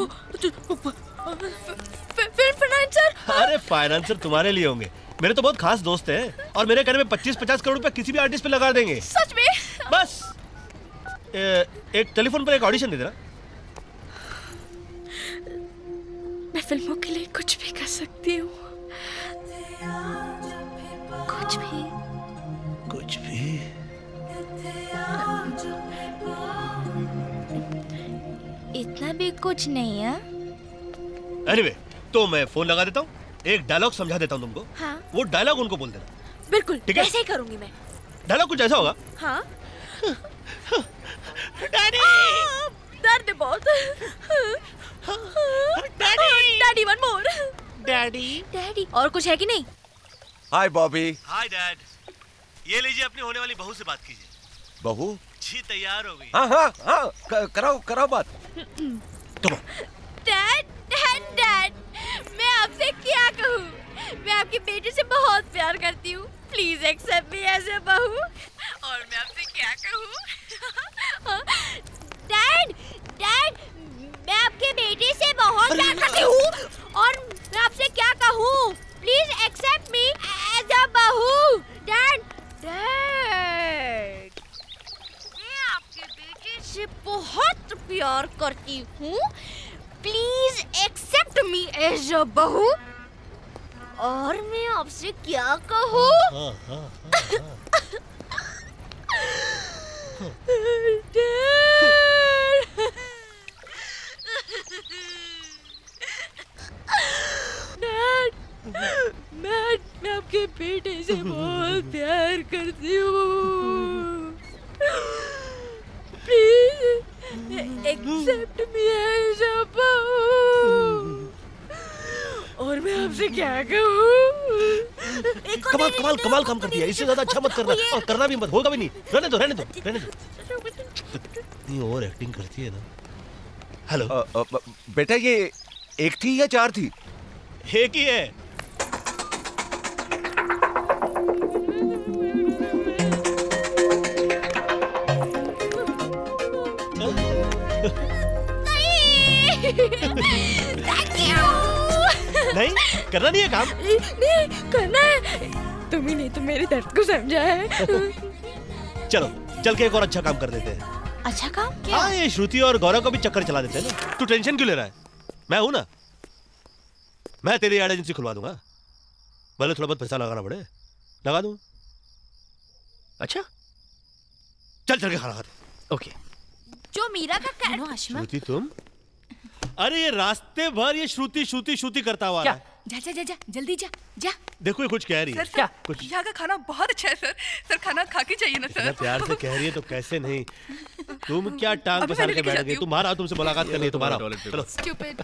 फ़िल्म फाइनेंसर अरे फाइनेंसर तुम्हारे लिए होंगे। मेरे तो बहुत खास दोस्त हैं और मेरे कहने में 25-50 करोड़ रुपए किसी भी आर्टिस्ट पे लगा देंगे। सच में? बस। ए, एक टेलीफोन पर एक ऑडिशन दे देना। मैं फ़िल्मों के लिए कुछ भी कर सकती हूँ। कुछ भी। कुछ भी। इतना भी कुछ नहीं है। एनीवे तो मैं फ़ोन लगा देता हूँ एक डायलॉग समझा देता हूँ तुमको। हाँ। वो डायलॉग उनको बोल देना। बिल्कुल ठीक है। ऐसे ही करूँगी मैं। डायलॉग कुछ ऐसा होगा? हाँ। डैडी दर्द है बहुत। Daddy daddy one more daddy daddy और कुछ है कि नहीं? हाय बॉबी हाय डैड ये लीजिए अपनी होने वाली बहू से बात कीजिए। बहू? जी तैयार हो गई। हाँ हाँ हाँ कराओ कराओ बात। डैड डैड डैड मैं आपसे क्या कहूँ? मैं आपके बेटे से बहुत प्यार करती हूँ। Please accept me as a bahu. और मैं आपसे क्या कहूँ? डैड डैड मैं आपके बेटे से बहुत प्यार करती हूँ। और मैं आपसे क्या कहूँ? Please accept me as a bahu. Dad dad मैं आपके बेटे से बहुत प्यार करती हूँ। Please accept me as a bahu और मैं आपसे क्या कहूँ? मैं मैं आपके बेटे से बहुत प्यार करती हूँ। Please accept me as a और मैं आपसे क्या कहूँ? कमाल कमाल कमाल काम कर दिया। इससे ज़्यादा अच्छा मत करना। और करना भी मत होगा भी नहीं। रहने दो रहने दो रहने दो। इतनी ओवर एक्टिंग करती है ना। हेलो बेटा ये एक थी या चार थी? एक ही है। थैंक यू नहीं करना नहीं है काम। नहीं करना है। तुम ही नहीं तो मेरे दर्द को समझा है। चलो चल के एक और अच्छा काम कर देते हैं। अच्छा काम क्या? हाँ ये श्रुति और गौरव को भी चक्कर चला देते हैं ना। तू टेंशन क्यों ले रहा है? मैं हूँ ना। मैं तेरी एड एजेंसी खुलवा दूँगा। भले थोड़ा बहुत पैसा लगाना पड़े। लगा दूँ। अच्छा। चल चल के खाना खाते ओके। जो मीरा का श्रुति तुम? अरे ये रास्ते भर ये श्रुति श्रुति श्रुति करता हुआ आ रहा है। जा जा जा जा जल्दी जा जा। देखो ये कुछ कह रही है। सर सर कुछ यहाँ का खाना बहुत अच्छा है सर। सर खाना खा के चाहिए ना सर? प्यार से कह रही है तो कैसे नहीं? तुम क्या टांग पसार के बैठ गई? तुम्हारा तुमसे मुलाकात करनी है तुम्हारा चलो। स्टूपिड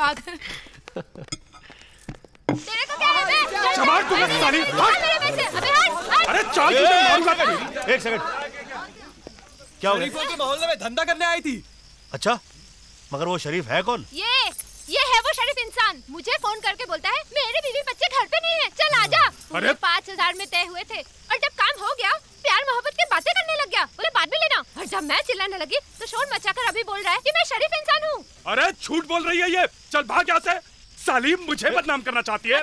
पागल। चमार तू बस साली, हट! अरे चाल तुझे मारूँगा। एक सेकंड। क्या हो गया? के मोहल्ले में धंधा करने आई थी। अच्छा। मगर वो शरीफ है कौन? ये ये है वो शरीफ इंसान। मुझे फ़ोन करके बोलता है मेरे बीवी बच्चे घर पे नहीं है। चल आजा अरे! पाँच हज़ार में तय हुए थे और जब काम हो गया प्यार मोहब्बत की बातें करने लग गया। बोले बाद में लेना। और जब मैं चिल्लाने लगी तो शोर मचाकर अभी बोल रहा है कि मैं शरीफ इंसान हूँ। अरे झूठ बोल रही है ये। चल भाग यहाँ से। सालीम मुझे बदनाम करना चाहती है।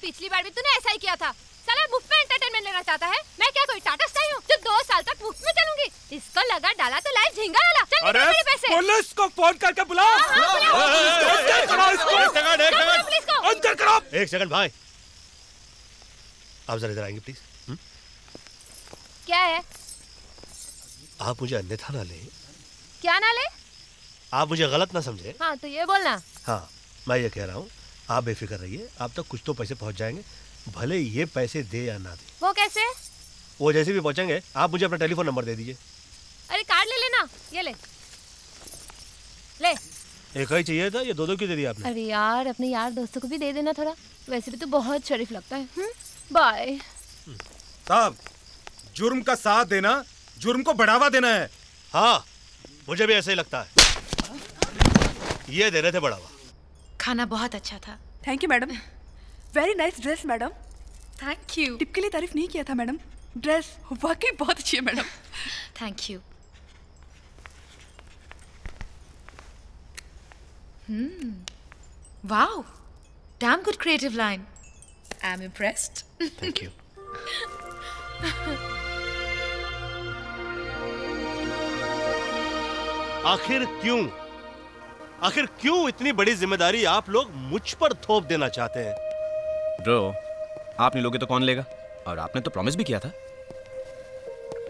पिछली बार भी तूने ऐसा ही किया था। साला मुफ़्त में एंटरटेनमेंट लेना चाहता है? मैं क्या कोई टाटा स्काई हूँ? जो दो साल तक मुफ़्त में चलूँगी। इसको लगा डाला तो लाइफ झिंगा वाला। चल अरे मेरे पैसे। पुलिस को फ़ोन करके बुलाओ। हाँ, अंदर करो एक सेकंड एक चल, सेकंड पुलिस को। अंदर करो। एक सेकंड भाई। आप जरा इधर आएँगे प्लीज़ हम्म? क्या है? आप मुझे अन्यथा ना ले। क्या ना ले? आप मुझे गलत ना समझे। हाँ तो ये बोलना। हाँ मैं ये कह रहा हूँ आप बेफिक्र रहिए। आप तक कुछ तो पैसे पहुँच जाएँगे। भले ये पैसे दे या ना दे। वो कैसे? वो जैसे भी पहुँचेंगे आप मुझे अपना टेलीफोन नंबर दे दीजिए। अरे कार्ड ले लेना। ये ले। ले। एक ही चाहिए था ये दो दो क्यों दे दिया आपने? अरे यार अपने यार दोस्तों को भी दे देना थोड़ा। वैसे भी तो बहुत शरीफ लगता है। हम्म? बाय साहब जुर्म का साथ देना जुर्म को बढ़ावा देना है। हाँ मुझे भी ऐसा ही लगता है। ये दे रहे थे बढ़ावा। खाना बहुत अच्छा था। Thank you madam very nice dress madam thank you tip के लिए तारीफ़ नहीं किया था मैडम ड्रेस वाकई बहुत अच्छी है madam thank you Hmm. Wow. Damn good creative line. I'm impressed. Thank you. आखिर क्यों आखिर क्यों इतनी बड़ी ज़िम्मेदारी आप लोग मुझ पर थोप देना चाहते हैं ब्रो आप नहीं लोगे तो कौन लेगा? और आपने तो प्रॉमिस भी किया था।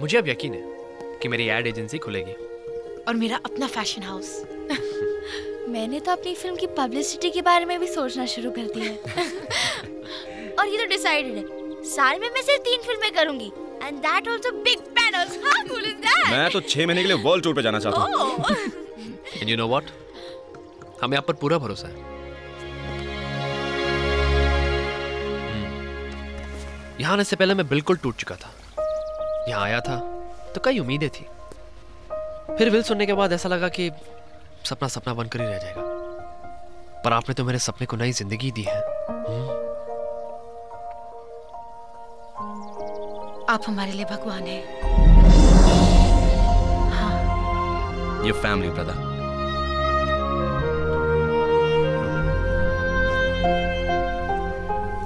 मुझे अब यकीन है कि मेरी एड एजेंसी खुलेगी। और मेरा अपना फ़ैशन हाउस मैंने तो अपनी फ़िल्म की पब्लिसिटी के बारे में भी सोचना शुरू कर दिया है। और ये तो डिसाइडेड है। साल में मैं सिर्फ़ तीन फ़िल्में करूँगी। And that also big panels how cool is that मैं तो छह महीने के लिए वर्ल्ड टूर पे जाना चाहता हूँ। एंड यू नो व्हाट हमें आप पर पूरा भरोसा है। यहाँ आने से पहले मैं बिल्कुल टूट चुका था। यहाँ आया था तो कई उम्मीदें थी। फिर विल सुनने के बाद ऐसा लगा कि सपना सपना बनकर ही रह जाएगा। पर आपने तो मेरे सपने को नई ज़िंदगी दी है। आप हमारे लिए भगवान हैं। हाँ। ये family brother.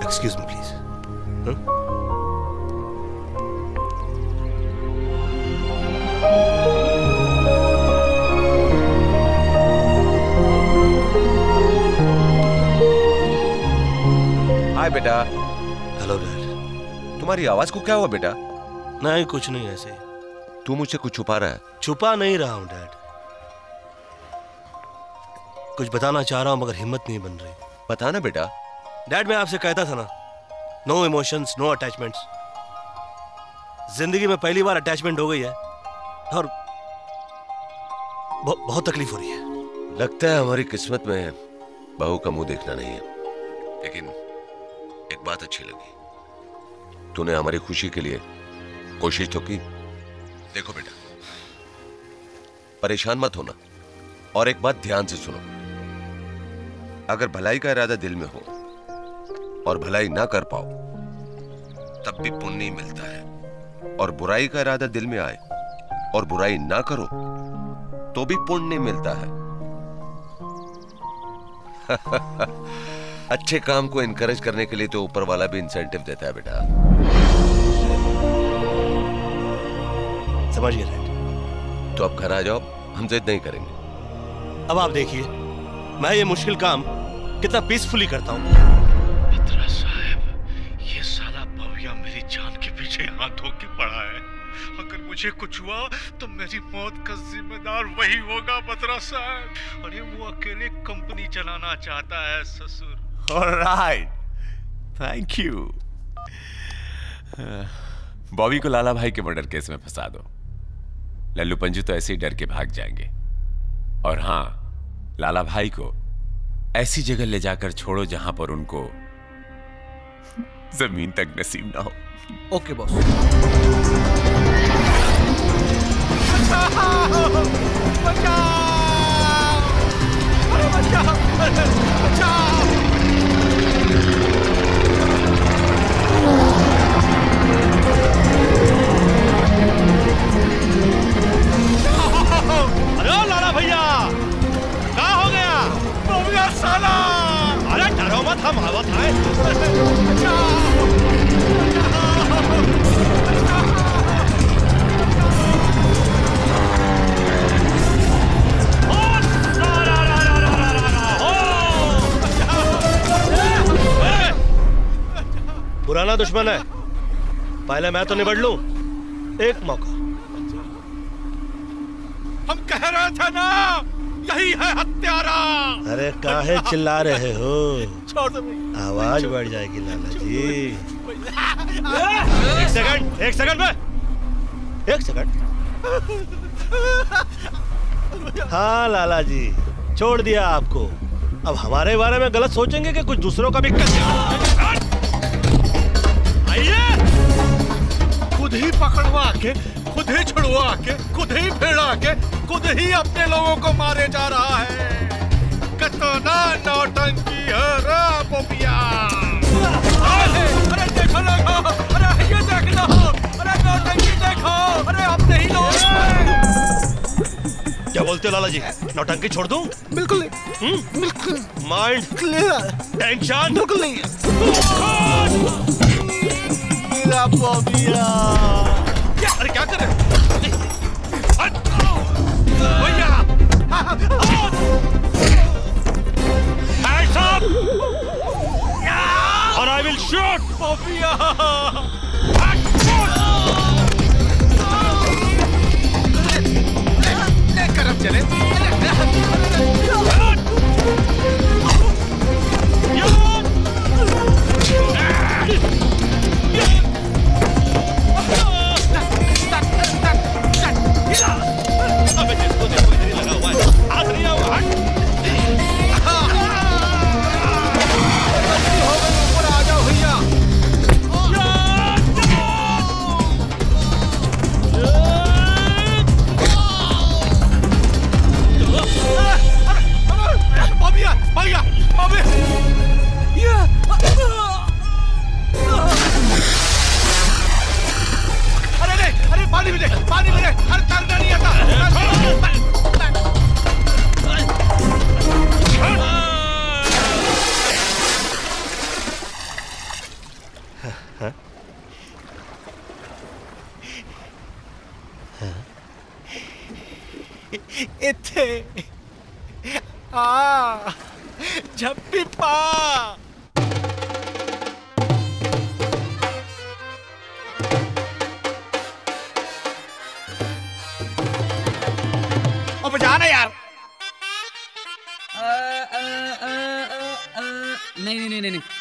Excuse me please hi बेटा। हेलो डैड तुम्हारी आवाज़ को क्या हुआ बेटा? नहीं कुछ नहीं ऐसे। तू मुझसे कुछ छुपा रहा है? छुपा नहीं रहा हूँ डैड कुछ बताना चाह रहा हूँ मगर हिम्मत नहीं बन रही। बताना बेटा। डैड मैं आपसे कहता था ना नो इमोशंस नो अटैचमेंट्स ज़िंदगी में पहली बार अटैचमेंट हो गई है, और बहु- बहुत तकलीफ़ हो रही है। लगता है हमारी किस्मत में बहू का मुँह देखना नहीं है। लेकिन एक बात अच्छी लगी। तूने हमारी खुशी के लिए कोशिश तो की। देखो बेटा, परेशान मत होना, और एक बात ध्यान से सुनो। अगर भलाई का इरादा दिल में हो और भलाई ना कर पाओ तब भी पुण्य मिलता है। और बुराई का इरादा दिल में आए और बुराई ना करो तो भी पुण्य मिलता है। अच्छे काम को इनकरेज करने के लिए तो ऊपर वाला भी इंसेंटिव देता है बेटा। समझ गए तो अब घर आ जाओ हम जिद नहीं करेंगे। अब आप देखिए मैं ये मुश्किल काम कितना पीसफुली करता हूँ। के पड़ा है। अगर मुझे कुछ हुआ तो मेरी मौत का जिम्मेदार वही होगा बत्रा साहब। अरे वो अकेले कंपनी चलाना चाहता है, ससुर। ऑलराइट थैंक यू बॉबी को लाला भाई के मर्डर केस में फंसा दो। लल्लू पंजू तो ऐसे ही डर के भाग जाएँगे। और हाँ लाला भाई को ऐसी जगह ले जाकर छोड़ो जहाँ पर उनको ज़मीन तक नसीब ना हो। Okay, boss. अरे, लाला भैया, क्या हो गया? भव्या साला। अरे, डरो मत, हम आवत हैं पुराना दुश्मन है। पहले मैं तो निबड़ लू। एक मौका। हम कह रहे थे ना यही है हत्यारा। अरे काहे चिल्ला रहे हो? आवाज़ बढ़ जाएगी लाला जी एक सेकंड एक सेकंड में। एक सेकंड। हाँ लाला जी छोड़ दिया आपको। अब हमारे बारे में गलत सोचेंगे कि कुछ दूसरों का भी कर खुद ही पकड़वा के खुद ही छुड़वा के खुद ही फेड़ा के खुद ही अपने लोगों को मारे जा रहा है। कतना नौटंकी है अरे देखो अरे ये देख लो। अरे नौटंकी देखो। अरे अपने ही लोग। क्या बोलते लाला जी नौटंकी छोड़ दूँ? बिल्कुल नहीं। हम्म? बिल्कुल माइंड क्लियर। टेंशन? बिल्कुल नहीं। मेरा बॉबिया क्या अरे क्या कर रहे भैया Hands up! Or I will shoot! Bobia! Shoot! Let go of Janet! मेरे पानी मेरे हर तैरना नहीं आता। इतने हाँ। आ झप्पी पा। நின்று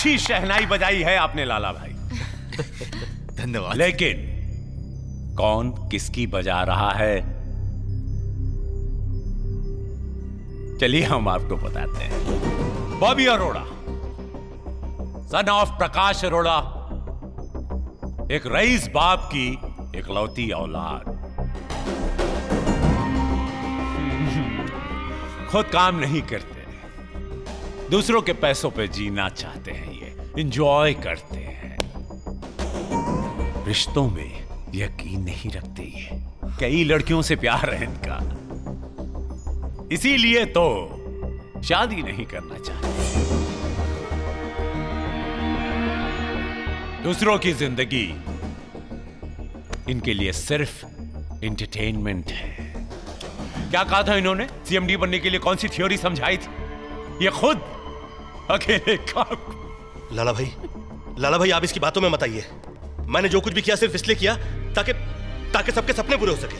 अच्छी शहनाई बजाई है आपने लाला भाई। धन्यवाद। लेकिन कौन किसकी बजा रहा है? चलिए हम आपको बताते हैं। Bobby Arora son of Prakash Arora एक रईस बाप की इकलौती औलाद। खुद काम नहीं करते। दूसरों के पैसों पे जीना चाहते हैं ये इंजॉय करते हैं। रिश्तों में यकीन नहीं रखते ये। कई लड़कियों से प्यार है इनका। इसीलिए तो शादी नहीं करना चाहते। दूसरों की ज़िंदगी इनके लिए सिर्फ़ एंटरटेनमेंट है। क्या कहा था इन्होंने? सीएमडी बनने के लिए कौन सी थ्योरी समझाई थी? ये खुद अकेले काम लाला भाई लाला भाई आप इसकी बातों में मत आइए। मैंने जो कुछ भी किया सिर्फ़ इसलिए किया ताकि ताकि सबके सपने पूरे हो सके।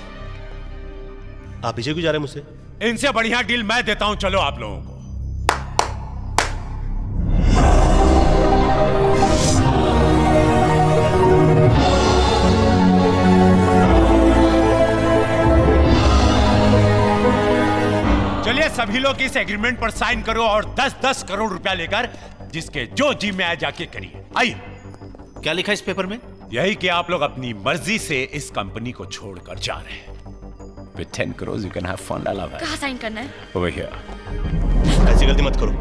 आप पीछे क्यों जा रहे हैं मुझसे? इनसे बढ़िया डील मैं देता हूँ चलो आप लोगों को। सभी लोग इस एग्रीमेंट पर साइन करो और 10-10 करोड़ रुपया लेकर जिसके जो जी में आए जाके करिए। आइए। क्या लिखा इस पेपर में? यही कि आप लोग अपनी मर्ज़ी से इस कंपनी को छोड़कर जा रहे हैं। With 10 crores you can have fun, भाई कहाँ साइन करना है? Over here. ऐसी गलती मत करो।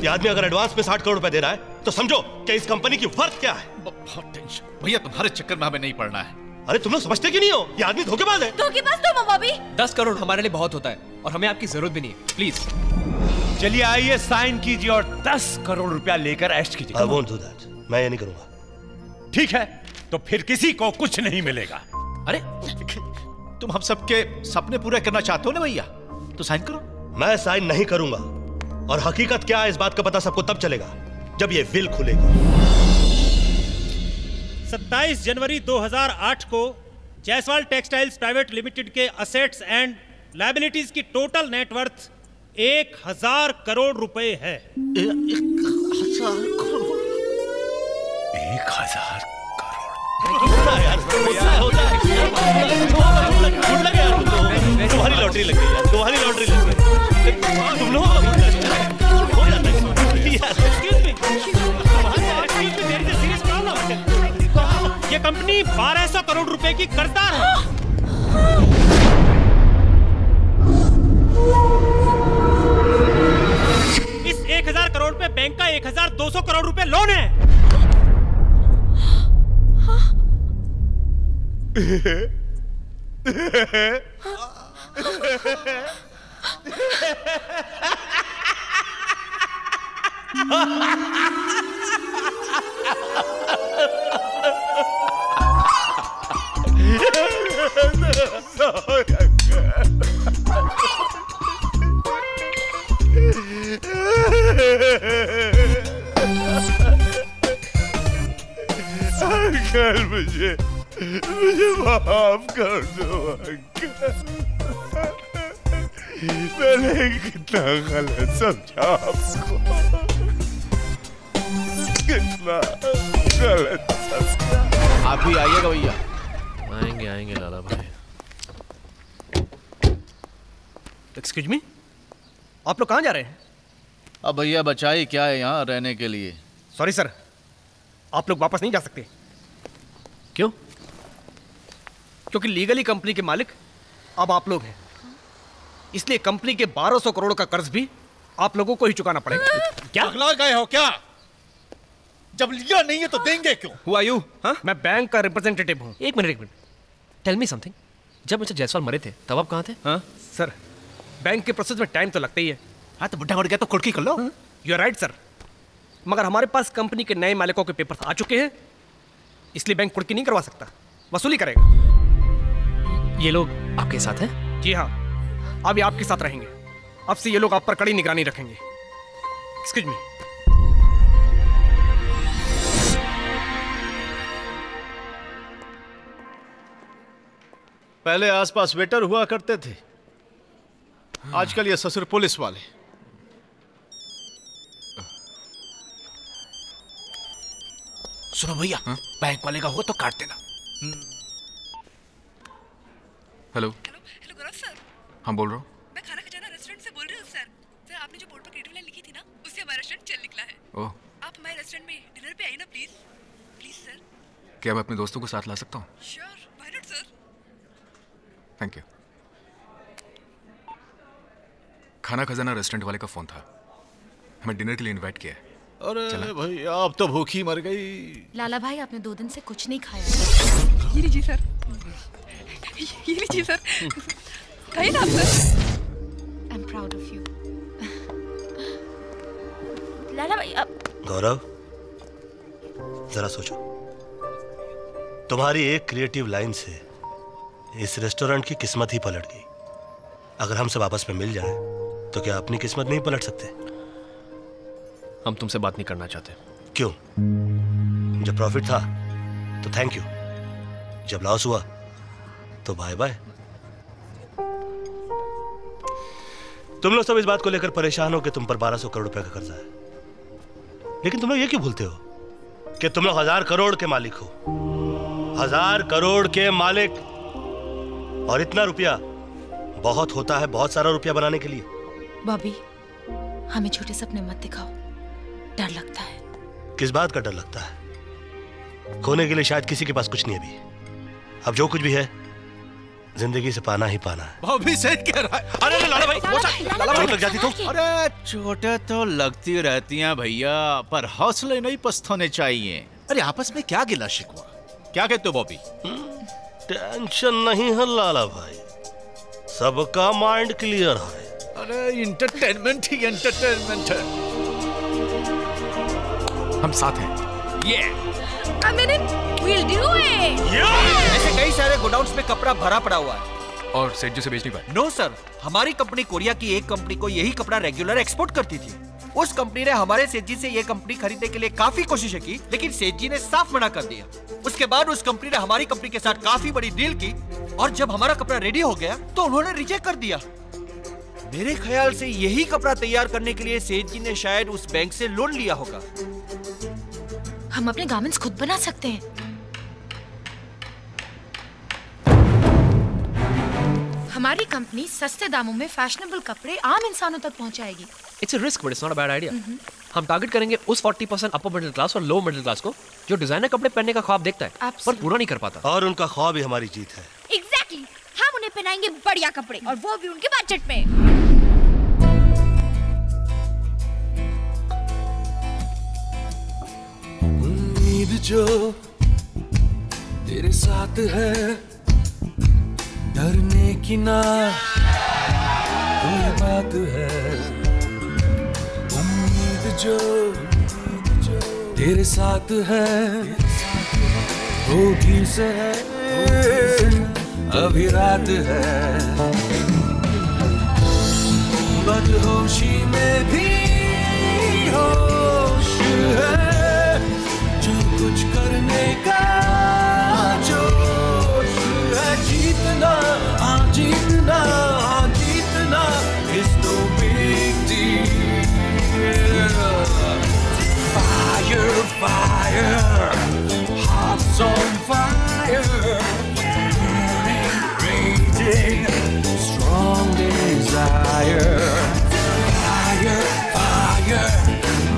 ये आदमी अगर एडवांस में साठ करोड़ रुपए दे रहा है तो समझो कि इस कंपनी की वर्थ क्या है। बहुत टेंशन भैया तुम्हारे चक्कर में हमें नहीं पड़ना है। अरे तुम लोग समझते क्यों नहीं हो? ये आदमी धोखेबाज है। धोखेबाज तो मामा भी दस करोड़ हमारे लिए बहुत होता है और हमें आपकी ज़रूरत भी नहीं है। प्लीज़ चलिए आइए साइन कीजिए और 10 करोड़ रुपया लेकर ऐश कीजिए। I won't do that. मैं ये नहीं करूँगा। ठीक है तो फिर किसी को कुछ नहीं मिलेगा। अरे तुम हम सबके सपने पूरे करना चाहते हो ना भैया? तो साइन करो। मैं साइन नहीं करूँगा। और हकीकत क्या है इस बात का पता सबको तब चलेगा जब ये विल खुलेगी। 27 जनवरी 2008 को जायसवाल टेक्सटाइल्स प्राइवेट लिमिटेड के असेट्स एंड लाइबिलिटीज की टोटल नेटवर्थ एक हज़ार करोड़ रुपए है। एक हज़ार करोड़। एक हज़ार तुम्हारी लॉटरी लग गई तुम्हारी लॉटरी लग गई। तुम लोग कंपनी 1200 करोड़ रुपए की कर्जदार है। इस 1000 करोड़ पे बैंक का 1200 करोड़ रुपए लोन है। अंकल, मुझे मुझे माफ़ कर दो, अंकल। मैंने कितना गलत समझा आपको। कितना गलत समझा। आप भी आइएगा भैया। आएँगे आएँगे लाला भाई। एक्सक्यूज मी आप लोग कहाँ जा रहे हैं? अब भैया बचाई क्या है यहाँ रहने के लिए? सॉरी सर आप लोग वापस नहीं जा सकते। क्यों? क्योंकि लीगली कंपनी के मालिक अब आप लोग हैं। इसलिए कंपनी के 1200 करोड़ का कर्ज भी आप लोगों को ही चुकाना पड़ेगा। क्या? अगला गए हो क्या? जब लिया नहीं है तो देंगे क्यों? हुआ यू हाँ मैं बैंक का रिप्रेजेंटेटिव हूँ। एक मिनट एक मिनट। टेल मी समथिंग जब मुझे जायसवाल मरे थे तब आप कहाँ थे? हाँ सर बैंक के प्रोसेस में टाइम तो लगता ही है। हाँ तो बुढ़ा मर गया तो कुड़की कर लो। यू आर राइट सर मगर हमारे पास कंपनी के नए मालिकों के पेपर्स आ चुके हैं इसलिए बैंक कुड़की नहीं करवा सकता। वसूली करेगा। ये लोग आपके साथ हैं? जी हाँ अब ये आपके साथ रहेंगे। अब से ये लोग आप पर कड़ी निगरानी रखेंगे। एक्सक्यूज मी पहले आसपास वेटर हुआ करते थे। आजकल ये ससुर पुलिस वाले। सुनो भैया बैंक वाले का हो तो काट देना। हेलो। Hello Gaurav sir. हाँ बोल रहा हूँ। मैं खाना खजाना रेस्टोरेंट से बोल रही हूँ सर। सर आपने जो बोर्ड पर क्रिएटिव लाइन लिखी थी ना उससे हमारा रेस्टोरेंट चल निकला है। ओह। आप हमारे रेस्टोरेंट में डिनर पे आइए ना प्लीज़। Please sir. क्या मैं अपने दोस्तों को साथ ला सकता हूँ? श्योर। सर थैंक यू खाना खजाना रेस्टोरेंट वाले का फ़ोन था। हमें डिनर के लिए इनवाइट किया है। अरे भाई आप तो भूखी मर गई। लाला भाई आपने दो दिन से कुछ नहीं खाया। ये लीजिए सर। ये लीजिए सर। खाइए ना sir. I am proud of you Lala भाई अब गौरव जरा सोचो। तुम्हारी एक क्रिएटिव लाइन से इस रेस्टोरेंट की किस्मत ही पलट गई। अगर हम सब आपस में मिल जाएँ तो क्या अपनी किस्मत नहीं पलट सकते? हम तुमसे बात नहीं करना चाहते। क्यों? जब प्रॉफिट था तो थैंक यू जब लॉस हुआ तो बाय बाय तुम लोग सब इस बात को लेकर परेशान हो कि तुम पर 1200 करोड़ रुपए का कर्जा है। लेकिन तुम लोग ये क्यों भूलते हो? कि तुम लोग हज़ार करोड़ के मालिक हो। हज़ार करोड़ के मालिक और इतना रुपया बहुत होता है बहुत सारा रुपया बनाने के लिए। बॉबी हमें छोटे सपने मत दिखाओ। डर लगता है। किस बात का डर लगता है? खोने के लिए शायद किसी के पास कुछ नहीं अभी। अब जो कुछ भी है ज़िंदगी से पाना ही पाना है। भाभी सही कह रहा है। अरे लाला भाई वो लाला भाई लग जाती तो। अरे चोटें तो लगती रहती हैं भैया पर हौसले नहीं पस्त होने चाहिए। अरे आपस में क्या गिला शिकवा? क्या कहते हो बॉबी टेंशन नहीं है लाला भाई। सबका माइंड क्लियर है। अरे इंटरटेनमेंट ही एंटरटेनमेंट है। हम साथ हैं। ये। Come in will do it ऐसे कई सारे गोडाउन्स में कपड़ा भरा पड़ा हुआ है। और सेठ जी से बेच नहीं पाए नो सर हमारी कंपनी कोरिया की एक कंपनी को यही कपड़ा रेगुलर एक्सपोर्ट करती थी। उस कंपनी ने हमारे सेठ जी से ये कंपनी खरीदने के लिए काफ़ी कोशिशें की, लेकिन सेठ जी ने साफ़ मना कर दिया। उसके बाद उस कंपनी ने हमारी कंपनी के साथ काफ़ी बड़ी डील की, और जब हमारा कपड़ा रेडी हो गया तो उन्होंने रिजेक्ट कर दिया। मेरे ख्याल से यही कपड़ा तैयार करने के लिए सेठ जी ने शायद उस बैंक से लोन लिया होगा। हम अपने गार्मेंट्स खुद बना सकते हैं। हमारी कंपनी सस्ते दामों में फैशनेबल कपड़े आम इंसानों तक पहुंचाएगी। It's a risk but it's not a bad idea हम टारगेट करेंगे उस 40% अपर मिडिल क्लास और लो मिडिल क्लास को जो डिज़ाइनर कपड़े पहनने का ख्वाब देखता है पर पूरा नहीं कर पाता। और उनका ख्वाब ही हमारी जीत है। Exactly exactly. हम उन्हें पहनाएँगे बढ़िया कपड़े और वो भी उनके बजट में। उम्मीद जो तेरे साथ है डरने की ना कोई बात है। जो तेरे साथ है होगी से है, अभी रात है। बदहोशी में भी होश है, जो कुछ करने का जोश है। जीतना जीतना हाँ जीतना। Hearts on fire burning raging strong desire fire fire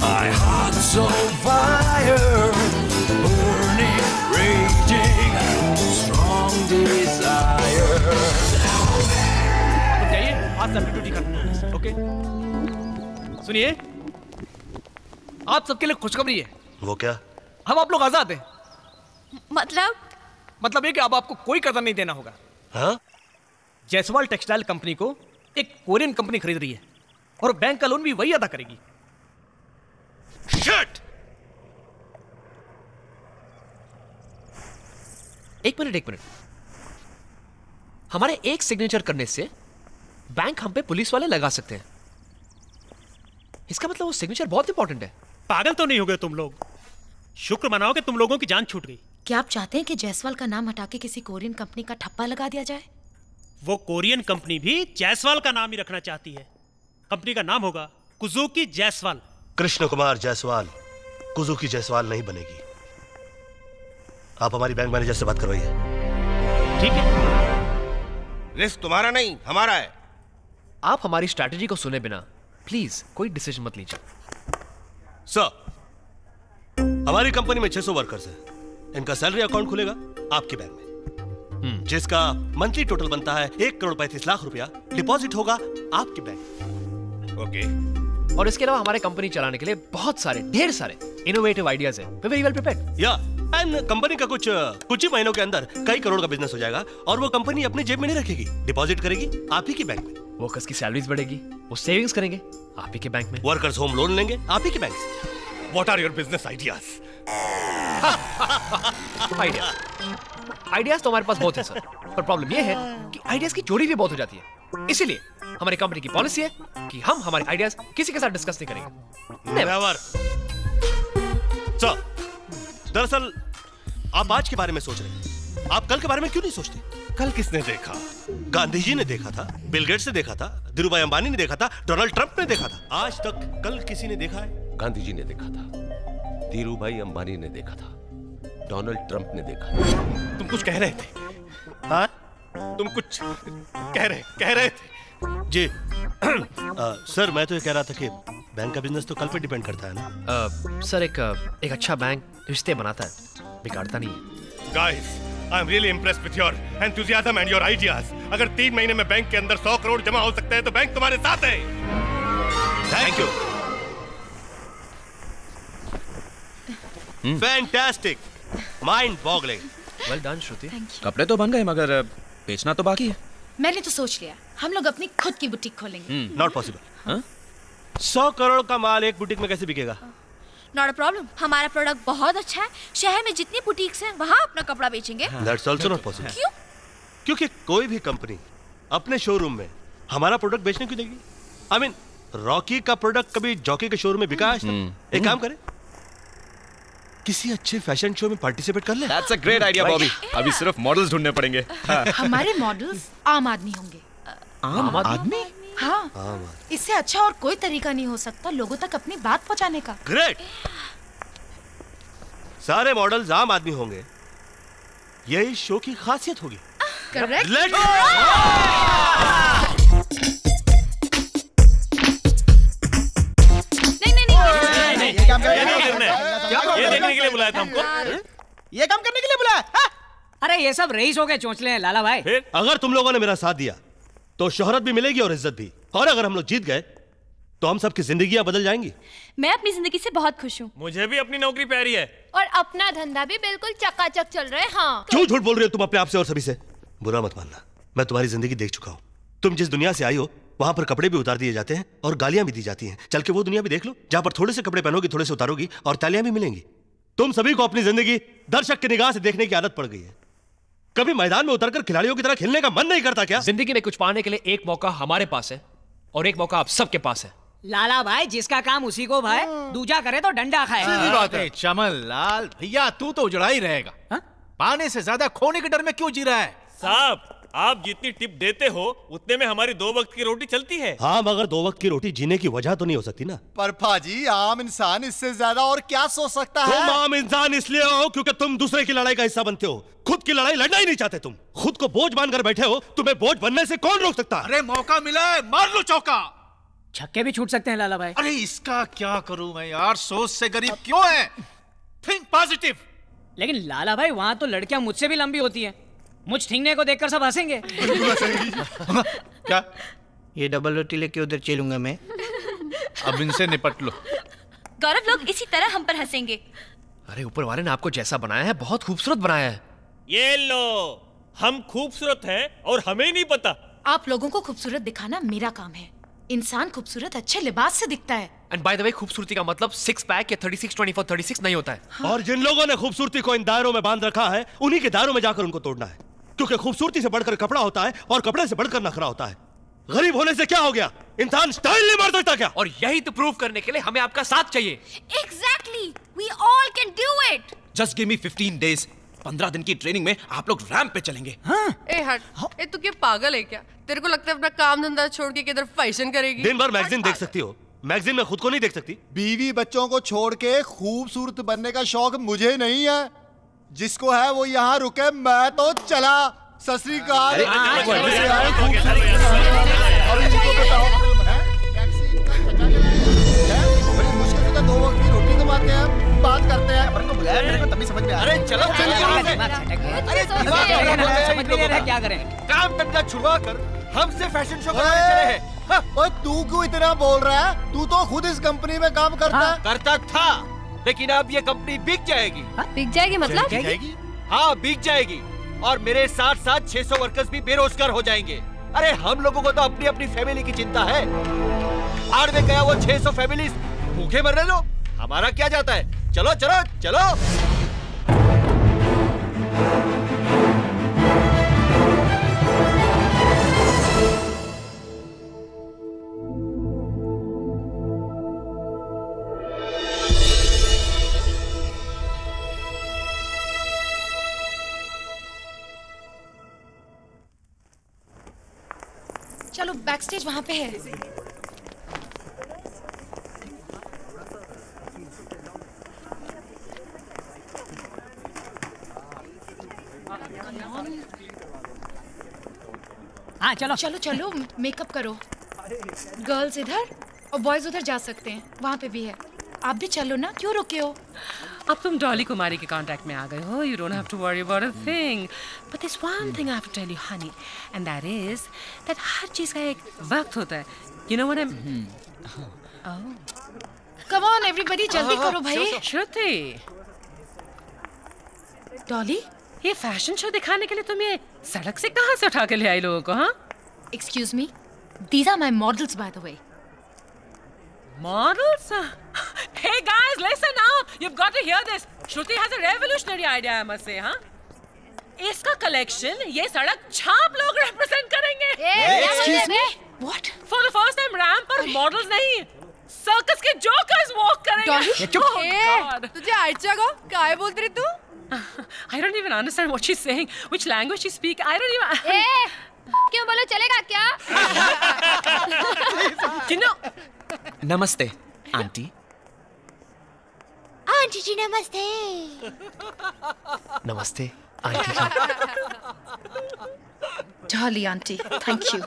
my heart's on fire burning raging strong desire जाइए आज सब ड्यूटी करना ओके सुनिए आप सबके लिए खुशखबरी है वो क्या हम आप लोग आज़ाद हैं मतलब? मतलब ये कि अब आपको कोई कर्जा नहीं देना होगा। हाँ? जयसवाल टेक्सटाइल कंपनी को एक कोरियन कंपनी खरीद रही है और बैंक का लोन भी वही अदा करेगी। शट एक मिनट एक मिनट। हमारे एक सिग्नेचर करने से बैंक हम पे पुलिस वाले लगा सकते हैं। इसका मतलब वो सिग्नेचर बहुत इंपॉर्टेंट है। पागल तो नहीं हो गए तुम लोग। शुक्र मनाओ कि तुम लोगों की जान छूट गई। क्या आप चाहते हैं कि जायसवाल का नाम हटा के किसी कोरियन कंपनी का ठप्पा लगा दिया जाए? वो कोरियन कंपनी भी जायसवाल का नाम ही रखना चाहती है। कंपनी का नाम होगा कुजुकी जायसवाल कृष्ण कुमार जायसवाल कुजुकी जायसवाल नहीं बनेगी। आप हमारी बैंक मैनेजर से बात करवाइए। ठीक है। रिस्क तुम्हारा नहीं हमारा है। आप हमारी स्ट्रैटेजी को सुने बिना प्लीज़ कोई डिसीज़न मत लीजिए। सर हमारी कंपनी में 600 वर्कर्स हैं। इनका सैलरी अकाउंट खुलेगा आपके बैंक में। जिसका मंथली टोटल बनता है एक करोड़ पैंतीस लाख रुपया डिपॉजिट होगा आपके बैंक ओके और इसके अलावा हमारे कंपनी चलाने के लिए बहुत सारे ढेर सारे इनोवेटिव आइडियाज़ हैं। We very well prepared yeah and company का कुछ कुछ ही महीनों के अंदर कई करोड़ का बिज़नेस हो जाएगा और वो कंपनी अपनी जेब में नहीं रखेगी। डिपॉजिट करेगी आप ही के बैंक में। वर्कर्स की सैलरीज बढ़ेगी वो सेविंग्स करेंगे आप ही के बैंक में। वर्कर्स होम लोन लेंगे आप ही के बैंक से। What are your business ideas idea ideas तो हमारे पास बहुत है सर पर प्रॉब्लम ये है कि आइडियाज़ की चोरी भी बहुत हो जाती है। इसीलिए हमारी कंपनी की पॉलिसी है कि हम हमारे आइडियाज़ किसी के साथ डिस्कस नहीं करेंगे। सर दरअसल आप आज के बारे में सोच रहे हैं। आप कल के बारे में क्यों नहीं सोचते? कल किसने देखा? गांधी जी ने देखा था बिल गेट्स ने देखा था धीरूभाई अंबानी ने देखा था डोनाल्ड ट्रंप ने देखा था। आज तक कल किसी ने देखा है? गांधी जी ने देखा था। धीरू भाई अंबानी ने देखा था। डोनाल्ड ट्रंप ने देखा था। तुम कुछ कह रहे थे? हाँ? तुम कुछ कह रहे कह रहे थे? जी। आ, सर मैं तो ये कह रहा था कि बैंक का बिज़नेस तो कल पे डिपेंड करता है ना? अ, सर एक एक अच्छा बैंक रिश्ते बनाता है बिगाड़ता नहीं है। Guys I am really impressed with your enthusiasm and your ideas अगर तीन महीने में बैंक के अंदर सौ करोड़ जमा हो सकते हैं तो बैंक तुम्हारे साथ है। Thank you fantastic mind boggling well done Shruti कपड़े तो बन गए मगर बेचना तो बाकी है। मैंने तो सोच लिया हम लोग अपनी खुद की बुटीक खोलेंगे। नॉट पॉसिबल सौ करोड़ का माल एक बुटीक में कैसे बिकेगा? नॉट अ प्रॉब्लम हमारा प्रोडक्ट बहुत अच्छा है। शहर में जितनी बुटीक्स हैं वहाँ अपना कपड़ा बेचेंगे। दैट्स आल्सो नॉट पॉसिबल क्यों? क्योंकि कोई भी कंपनी अपने शोरूम में हमारा प्रोडक्ट बेचने क्यों देगी? आई मीन रॉकी का प्रोडक्ट कभी जॉकी के शोरूम में बिका है एक काम करें। किसी अच्छे फ़ैशन शो में पार्टिसिपेट कर ले। That's a great idea Bobby अभी सिर्फ़ मॉडल्स ढूँढने पड़ेंगे। हमारे मॉडल्स आम आदमी होंगे। आम आदमी? हाँ। इससे अच्छा और कोई तरीका नहीं हो सकता लोगों तक अपनी बात पहुँचाने का। ग्रेट सारे मॉडल्स आम आदमी होंगे। यही शो की खासियत होगी। करेक्ट है देखने के लिए बुलाया था हमको? ये काम करने के लिए बुलाया? हाँ? अरे ये सब रईस हो गए चोंचले हैं लाला भाई। फिर? अगर तुम लोगों ने मेरा साथ दिया तो शोहरत भी मिलेगी और इज़्ज़त भी। और अगर हम लोग जीत गए तो हम सबकी ज़िंदगी बदल जाएँगी। मैं अपनी ज़िंदगी से बहुत खुश हूँ। मुझे भी अपनी नौकरी प्यारी है। और अपना धंधा भी बिल्कुल चकाचक चल रहा है हाँ। क्यों झूठ बोल रहे हो तुम अपने आप से और सभी से? बुरा मत मानना। मैं तुम्हारी ज़िंदगी देख चुका हूँ। तुम जिस दुनिया से आई हो वहाँ पर कपड़े भी उतार दिए जाते हैं और गालियाँ भी दी जाती हैं। चल के वो दुनिया भी देख लो जहाँ पर थोड़े से कपड़े पहनोगी थोड़े से उतारोगी और तालियाँ भी मिलेंगी। तुम सभी को अपनी ज़िंदगी दर्शक की निगाह से देखने की आदत पड़ गई है। कभी मैदान में उतरकर खिलाड़ियों की तरह खेलने का मन नहीं करता क्या? ज़िंदगी में कुछ पाने के लिए एक मौका हमारे पास है और एक मौका आप सबके पास है। लाला भाई जिसका काम उसी को भाई। दूजा करे तो डंडा खाए। सीधी बात है। चमन लाल भैया तू तो उजड़ा ही रहेगा। पाने से ज़्यादा खोने के डर में क्यों जी रहा है? साहब आप जितनी टिप देते हो उतने में हमारी दो वक्त की रोटी चलती है। हाँ मगर दो वक्त की रोटी जीने की वजह तो नहीं हो सकती ना। पर भाजी आम इंसान इससे ज़्यादा और क्या सोच सकता है? तुम आम इंसान इसलिए हो क्योंकि तुम दूसरे की लड़ाई का हिस्सा बनते हो। खुद की लड़ाई लड़ना ही नहीं चाहते तुम। खुद को बोझ मानकर बैठे हो तुम्हें बोझ बनने से कौन रोक सकता? अरे मौका मिला है मार लो चौका। छक्के भी छूट सकते हैं लाला भाई। अरे इसका क्या करूँ मैं यार? सोच से गरीब क्यों है? थिंक पॉजिटिव लेकिन लाला भाई वहाँ तो लड़कियाँ मुझसे भी लंबी होती हैं। मुझ ठिंगने को देखकर सब हंसेंगे। क्या? ये डबल रोटी लेके उधर चलूँगा मैं। अब इनसे निपट लो। गौरव लोग इसी तरह हम पर हंसेंगे। अरे ऊपर वाले ने आपको जैसा बनाया है बहुत खूबसूरत बनाया है। ये लो हम खूबसूरत हैं और हमें नहीं पता। आप लोगों को खूबसूरत दिखाना मेरा काम है। इंसान खूबसूरत अच्छे लिबास से दिखता है। एंड बाय द वे खूबसूरती का मतलब सिक्स पैक या thirty six twenty four thirty six नहीं होता है। हाँ। और जिन लोगों ने खूबसूरती को इन दायरों में बाँध रखा है उन्हीं के दायरों में जाकर उनको तोड़ना है। क्योंकि खूबसूरती से बढ़कर कपड़ा होता है और कपड़े से बढ़कर नखरा होता है। गरीब होने से क्या हो गया? इंसान स्टाइल नहीं मार सकता क्या? और यही तो प्रूव करने के लिए हमें आपका साथ चाहिए। Exactly we all can do it just give me 15 days 15 दिन की ट्रेनिंग में आप लोग रैंप पे चलेंगे। ए हट। ए तू क्या पागल है क्या? तेरे को लगता है अपना काम धंधा छोड़ के किधर फ़ैशन करेगी? दिन भर मैगजीन देख सकती हो। मैगजीन में खुद को नहीं देख सकती। बीवी बच्चों को छोड़ के खूबसूरत बनने का शौक मुझे नहीं है। जिसको है वो यहाँ रुके मैं तो चला सत श्री अकाल अरे, अरे, अरे, अरे, अरे, अरे, अरे, खूब अरे, सारी अरे, है। और इनको बताओ, हैं? टैक्सी इनका चचा चला है। हैं? बड़ी मुश्किल से तो दो वक्त की रोटी कमाते हैं बात करते हैं अपन को बुलाया मेरे को तभी समझ में आया अरे चलो चलो अरे है। क्या करें काम धंधा छुड़वा कर हमसे फ़ैशन शो करवाने चले हैं तू क्यों इतना बोल रहा है तू तो खुद इस कंपनी में काम करता है करता था लेकिन अब ये कंपनी बिक जाएगी। बिक जाएगी मतलब? जाएगी हाँ बिक जाएगी। और मेरे साथ साथ 600 वर्कर्स भी बेरोजगार हो जाएँगे। अरे हम लोगों को तो अपनी अपनी फैमिली की चिंता है। भाड़ में गया वो 600 फैमिलीज़ भूखे मरने दो हमारा क्या जाता है? चलो चलो चलो। चलो बैक स्टेज वहाँ पे है। हाँ चलो। चलो चलो मेकअप करो। गर्ल्स इधर और बॉयज़ उधर जा सकते हैं। वहाँ पे भी है। आप भी चलो ना। क्यों रुके हो? अब तुम डॉली कुमारी के कॉन्टैक्ट में आ गए हो। You don't have to worry about a thing but this one thing I have to tell you honey and that is that हर चीज़ का एक वक्त होता है। You know what I come on everybody जल्दी करो भाई। श्रुति। डॉली? ये फ़ैशन शो दिखाने के लिए तुम ये सड़क से कहाँ से उठा के ले आई लोगों को हाँ? Excuse me these are my models by the way Models? Hey guys, listen now. You've got to hear this. Shruti has a revolutionary idea, I must say, huh? इसका कलेक्शन ये सड़क छाप लोग रिप्रेजेंट करेंगे Excuse me? What? For the first time ramp पर models नहीं circus के jokers walk करेंगे डॉली Oh. तुझे आयचा को काय बोलती रही तू I don't even understand what she's saying, which language she speak. I don't even. ए, क्यों बोलो चलेगा क्या you know, नमस्ते आंटी आंटी जी नमस्ते नमस्ते aunty ji Dolly aunty thank you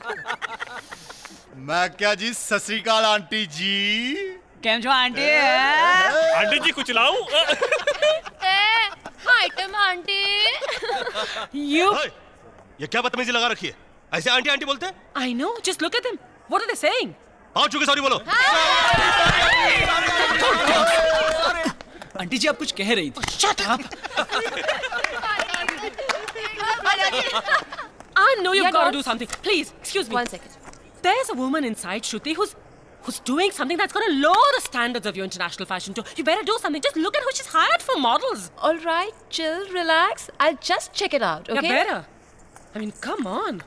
मैं क्या जी सत श्री अकाल आंटी जी કેમ છો આંટી आंटी जी कुछ लाऊं आइटम आंटी you. ये क्या बदतमीजी लगा रखी है ऐसे आंटी आंटी बोलते हैं I know. Just look at them. What are they saying? आओ चुके सॉरी बोलो आंटी जी आप कुछ कह रही थी Shut up. I know you've Yeah, got to dolls. do something. Please, excuse me. One second. There's a woman inside Shruti who's who's doing something that's going to lower the standards of your international fashion tour. You better do something. Just look at who she's hired for models. All right, chill, relax. I'll just check it out, okay? Yeah, better. I mean, come on.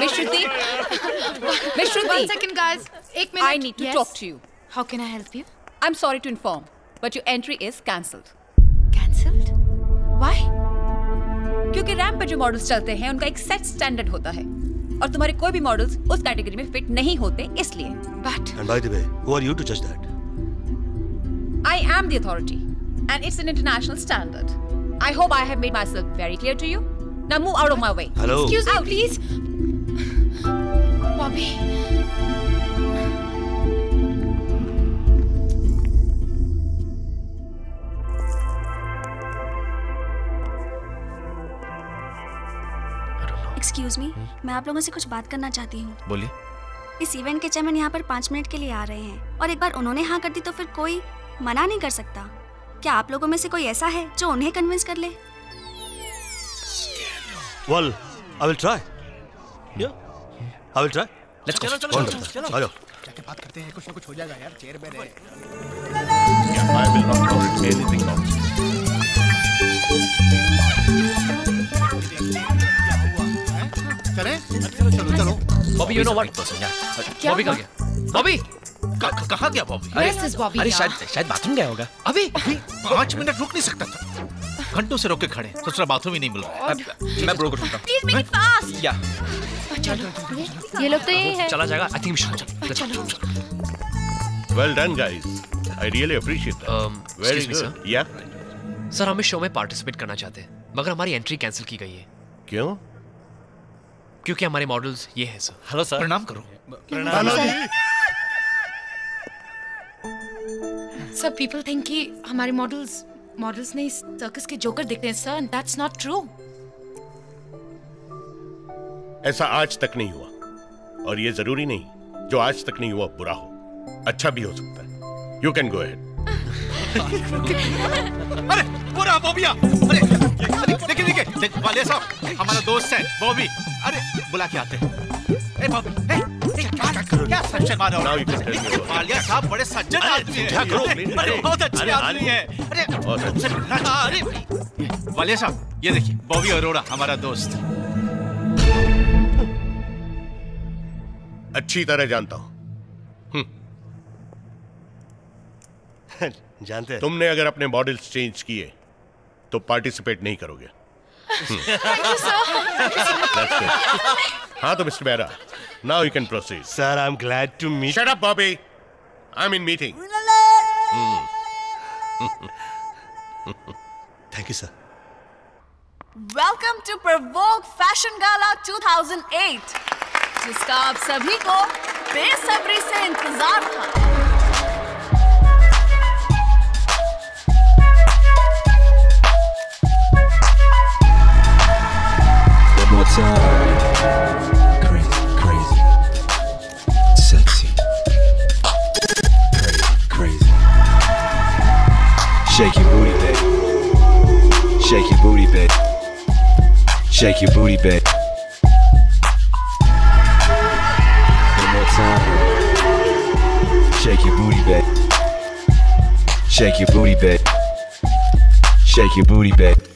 Miss Shruti Miss Shruti One second, guys. एक minute. I need to talk to you. How can I help you? I'm sorry to inform, but your entry is cancelled. Cancelled? Why? क्योंकि ramp पे जो models चलते हैं उनका एक set standard होता है और तुम्हारे कोई भी मॉडल्स उस कैटेगरी में फिट नहीं होते इसलिए but and by the way who are you to जज that I am the authority and it's an international standard. I hope I have made myself very clear to you. Now move out of my way. Hello. Excuse me, please. Bobby. Excuse me मैं आप लोगों से कुछ बात करना चाहती हूँ। बोलिए। इस इवेंट के चेयरमैन यहाँ पर पाँच मिनट के लिए आ रहे हैं और एक बार उन्होंने हाँ कर दी तो फिर कोई मना नहीं कर सकता। क्या आप लोगों में से कोई ऐसा है जो उन्हें कन्विंस कर ले? वेल आई विल ट्राई या आई विल ट्राई लेट्स चलो, चलो, चलो, चलो। आ जाओ जाके बात करते हैं? कुछ ना कुछ हो जाएगा यार चेयर में रहे। I will not tolerate anything nonsense. चले चलो। चलो चलो Bobby you know what Bobby कहाँ गया? बॉबी कहाँ गया बॉबी अरे शायद शायद बाथरूम गया होगा। अभी? पाँच मिनट रुक नहीं सकता था। घंटों से रोक के खड़े दूसरा बाथरूम ही नहीं मिल रहा है। मैं ब्रो को ढूंढता Please make it fast. हूँ या ये लोग तो यही है। चला जाएगा। I think let's Well done, guys. I really appreciate very good yeah sir हम इस शो में पार्टिसिपेट करना चाहते हैं मगर हमारी एंट्री कैंसिल की गई है। क्यों? क्योंकि हमारे मॉडल्स ये हैं सर हेलो सर प्रणाम करो। सर पीपल थिंक कि हमारे मॉडल्स मॉडल्स ने इस सर्कस के जोकर दिखते हैं सर दैट्स नॉट ट्रू ऐसा आज तक नहीं हुआ। और ये ज़रूरी नहीं जो आज तक नहीं हुआ बुरा हो। अच्छा भी हो सकता है। यू कैन गो अहेड अरे बोबिया। अरे अरे देखिए देखिए देख, वालिया साहब हमारा दोस्त है बॉबी अरे बुला के आते हैं। ए बॉबी क्या सज्जन वालिया साहब बड़े सज्जन आदमी हैं। क्या करो, please, अरे अरे, बहुत अच्छे आदमी हैं। अरे तुमसे मिलना अरे वालिया साहब ये देखिए बॉबी अरोड़ा हमारा दोस्त। अच्छी तरह जानता हूँ। जानते तुमने अगर अपने मॉडल्स चेंज किए तो पार्टिसिपेट नहीं करोगे। हाँ तो mister Bera now you can proceed sir I am glad to meet shut up Bobby I am in meeting thank you sir welcome to Provogue fashion gala 2008 जिसका आप सभी को बेसब्री से इंतज़ार था। More time. Crazy, crazy. Sexy. Crazy, crazy. Shake your booty, baby. Shake your booty, baby. Shake your booty, baby. One more time. Shake your booty, baby. Shake your booty, baby. Shake your booty, baby.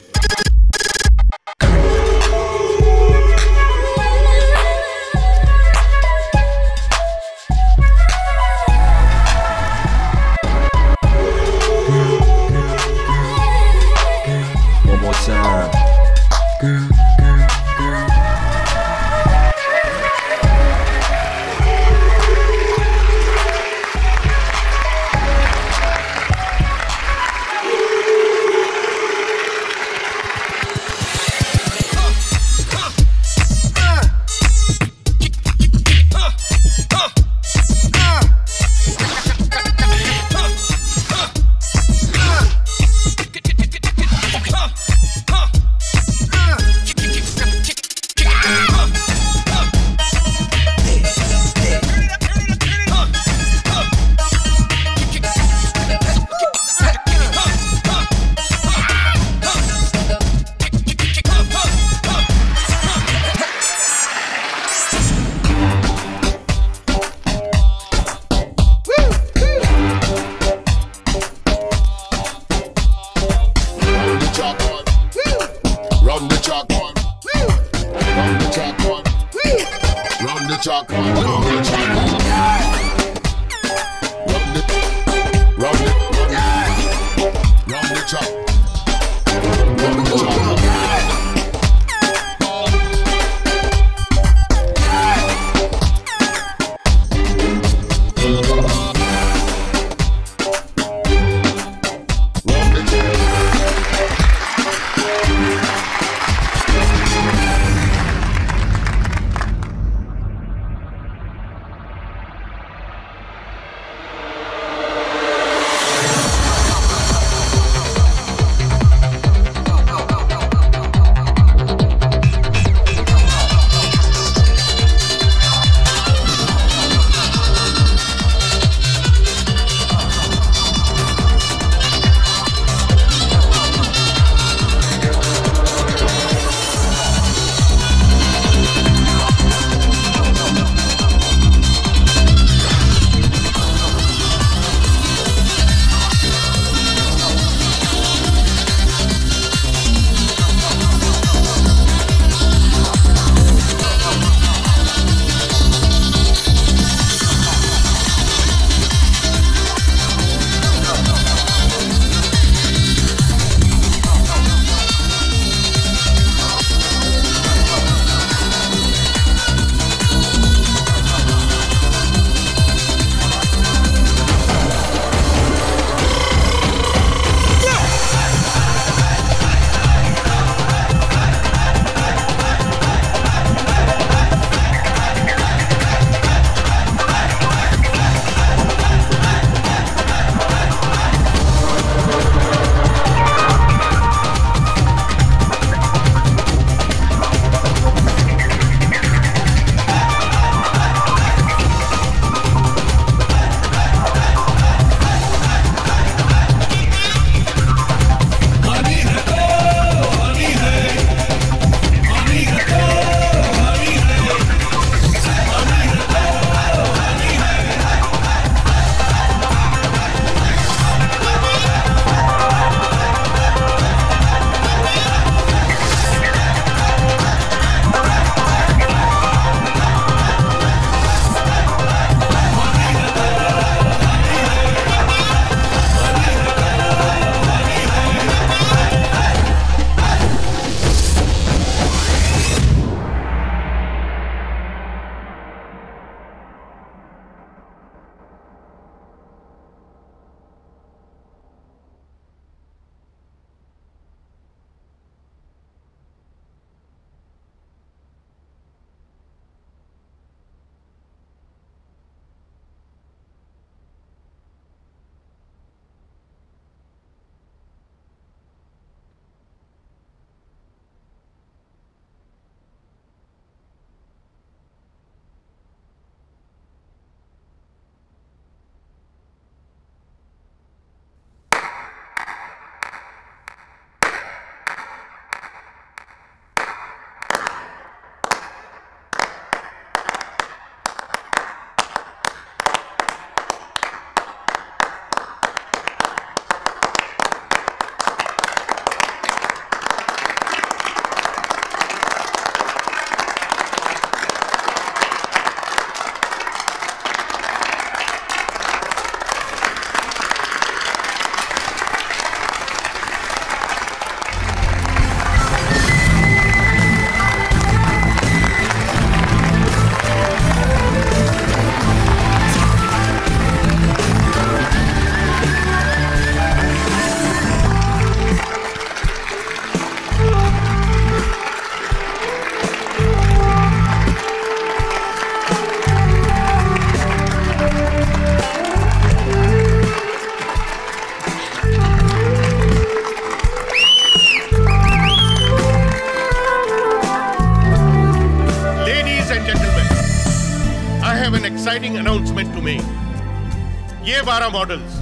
12 models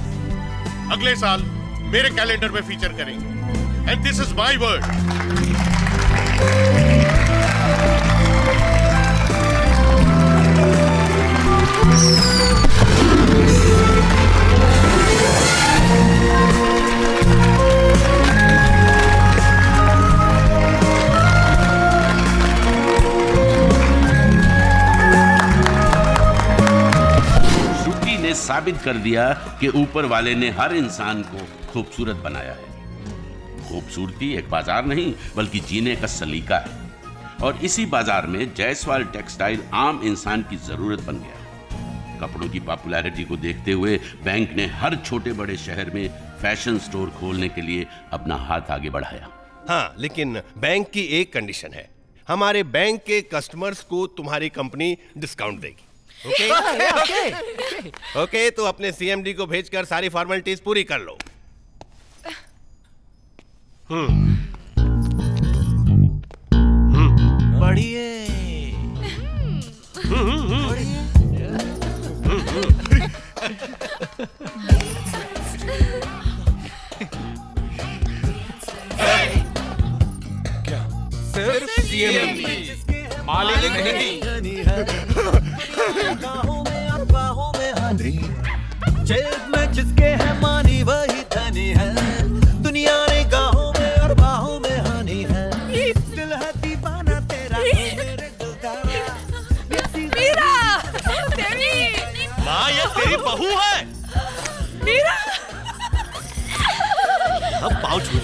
अगले साल मेरे calendar में feature करेंगे। And this is my word साबित कर दिया कि ऊपर वाले ने हर इंसान को खूबसूरत बनाया है। खूबसूरती एक बाज़ार नहीं, बल्कि जीने का सलीका है। और इसी बाज़ार में जायसवाल टेक्सटाइल आम इंसान की ज़रूरत बन गया। कपड़ों की पॉपुलैरिटी को देखते हुए बैंक ने हर छोटे बड़े शहर में फ़ैशन स्टोर खोलने के लिए अपना हाथ आगे बढ़ाया। हाँ लेकिन बैंक की एक कंडीशन है। हमारे बैंक के कस्टमर्स को तुम्हारी कंपनी डिस्काउंट देगी। ओके ओके ओके तो अपने सीएमडी को भेजकर सारी फॉर्मेलिटीज पूरी कर लो। बढ़िए। सिर्फ़ सीएमडी मालिक नहीं। जेब में जिसके है मानी वही धनी है। दुनिया ने गाहों में और बाहों में हानि है। दिल है दीवाना तेरा मेरे मीरा देवी माँ ये तेरी बहू है। मीरा। अब पाँव छू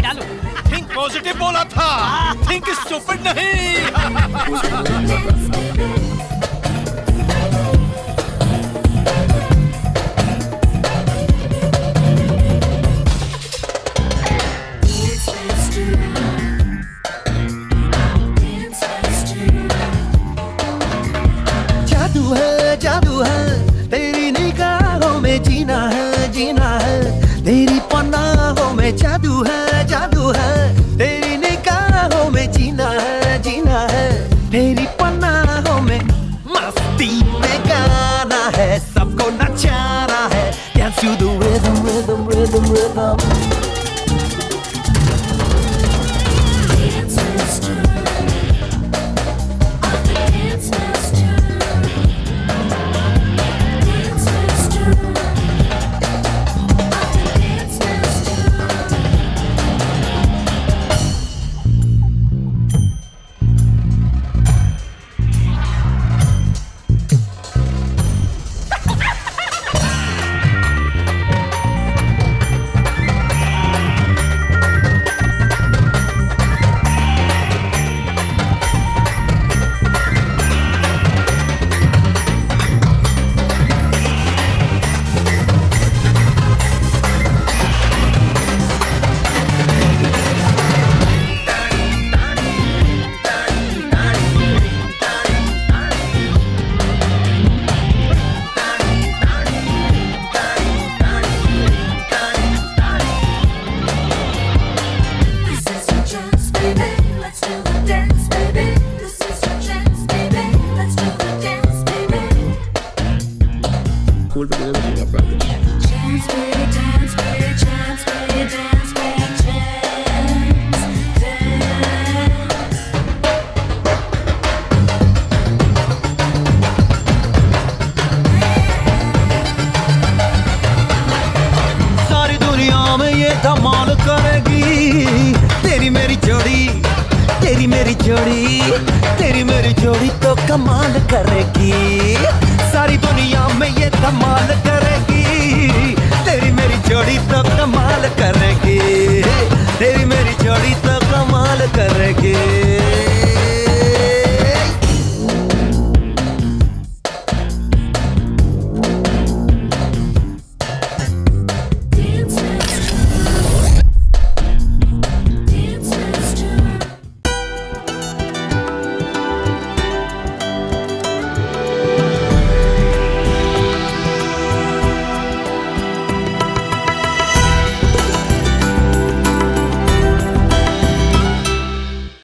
ही डालो। थिंक पॉजिटिव बोला था। थिंक सुपर नहीं।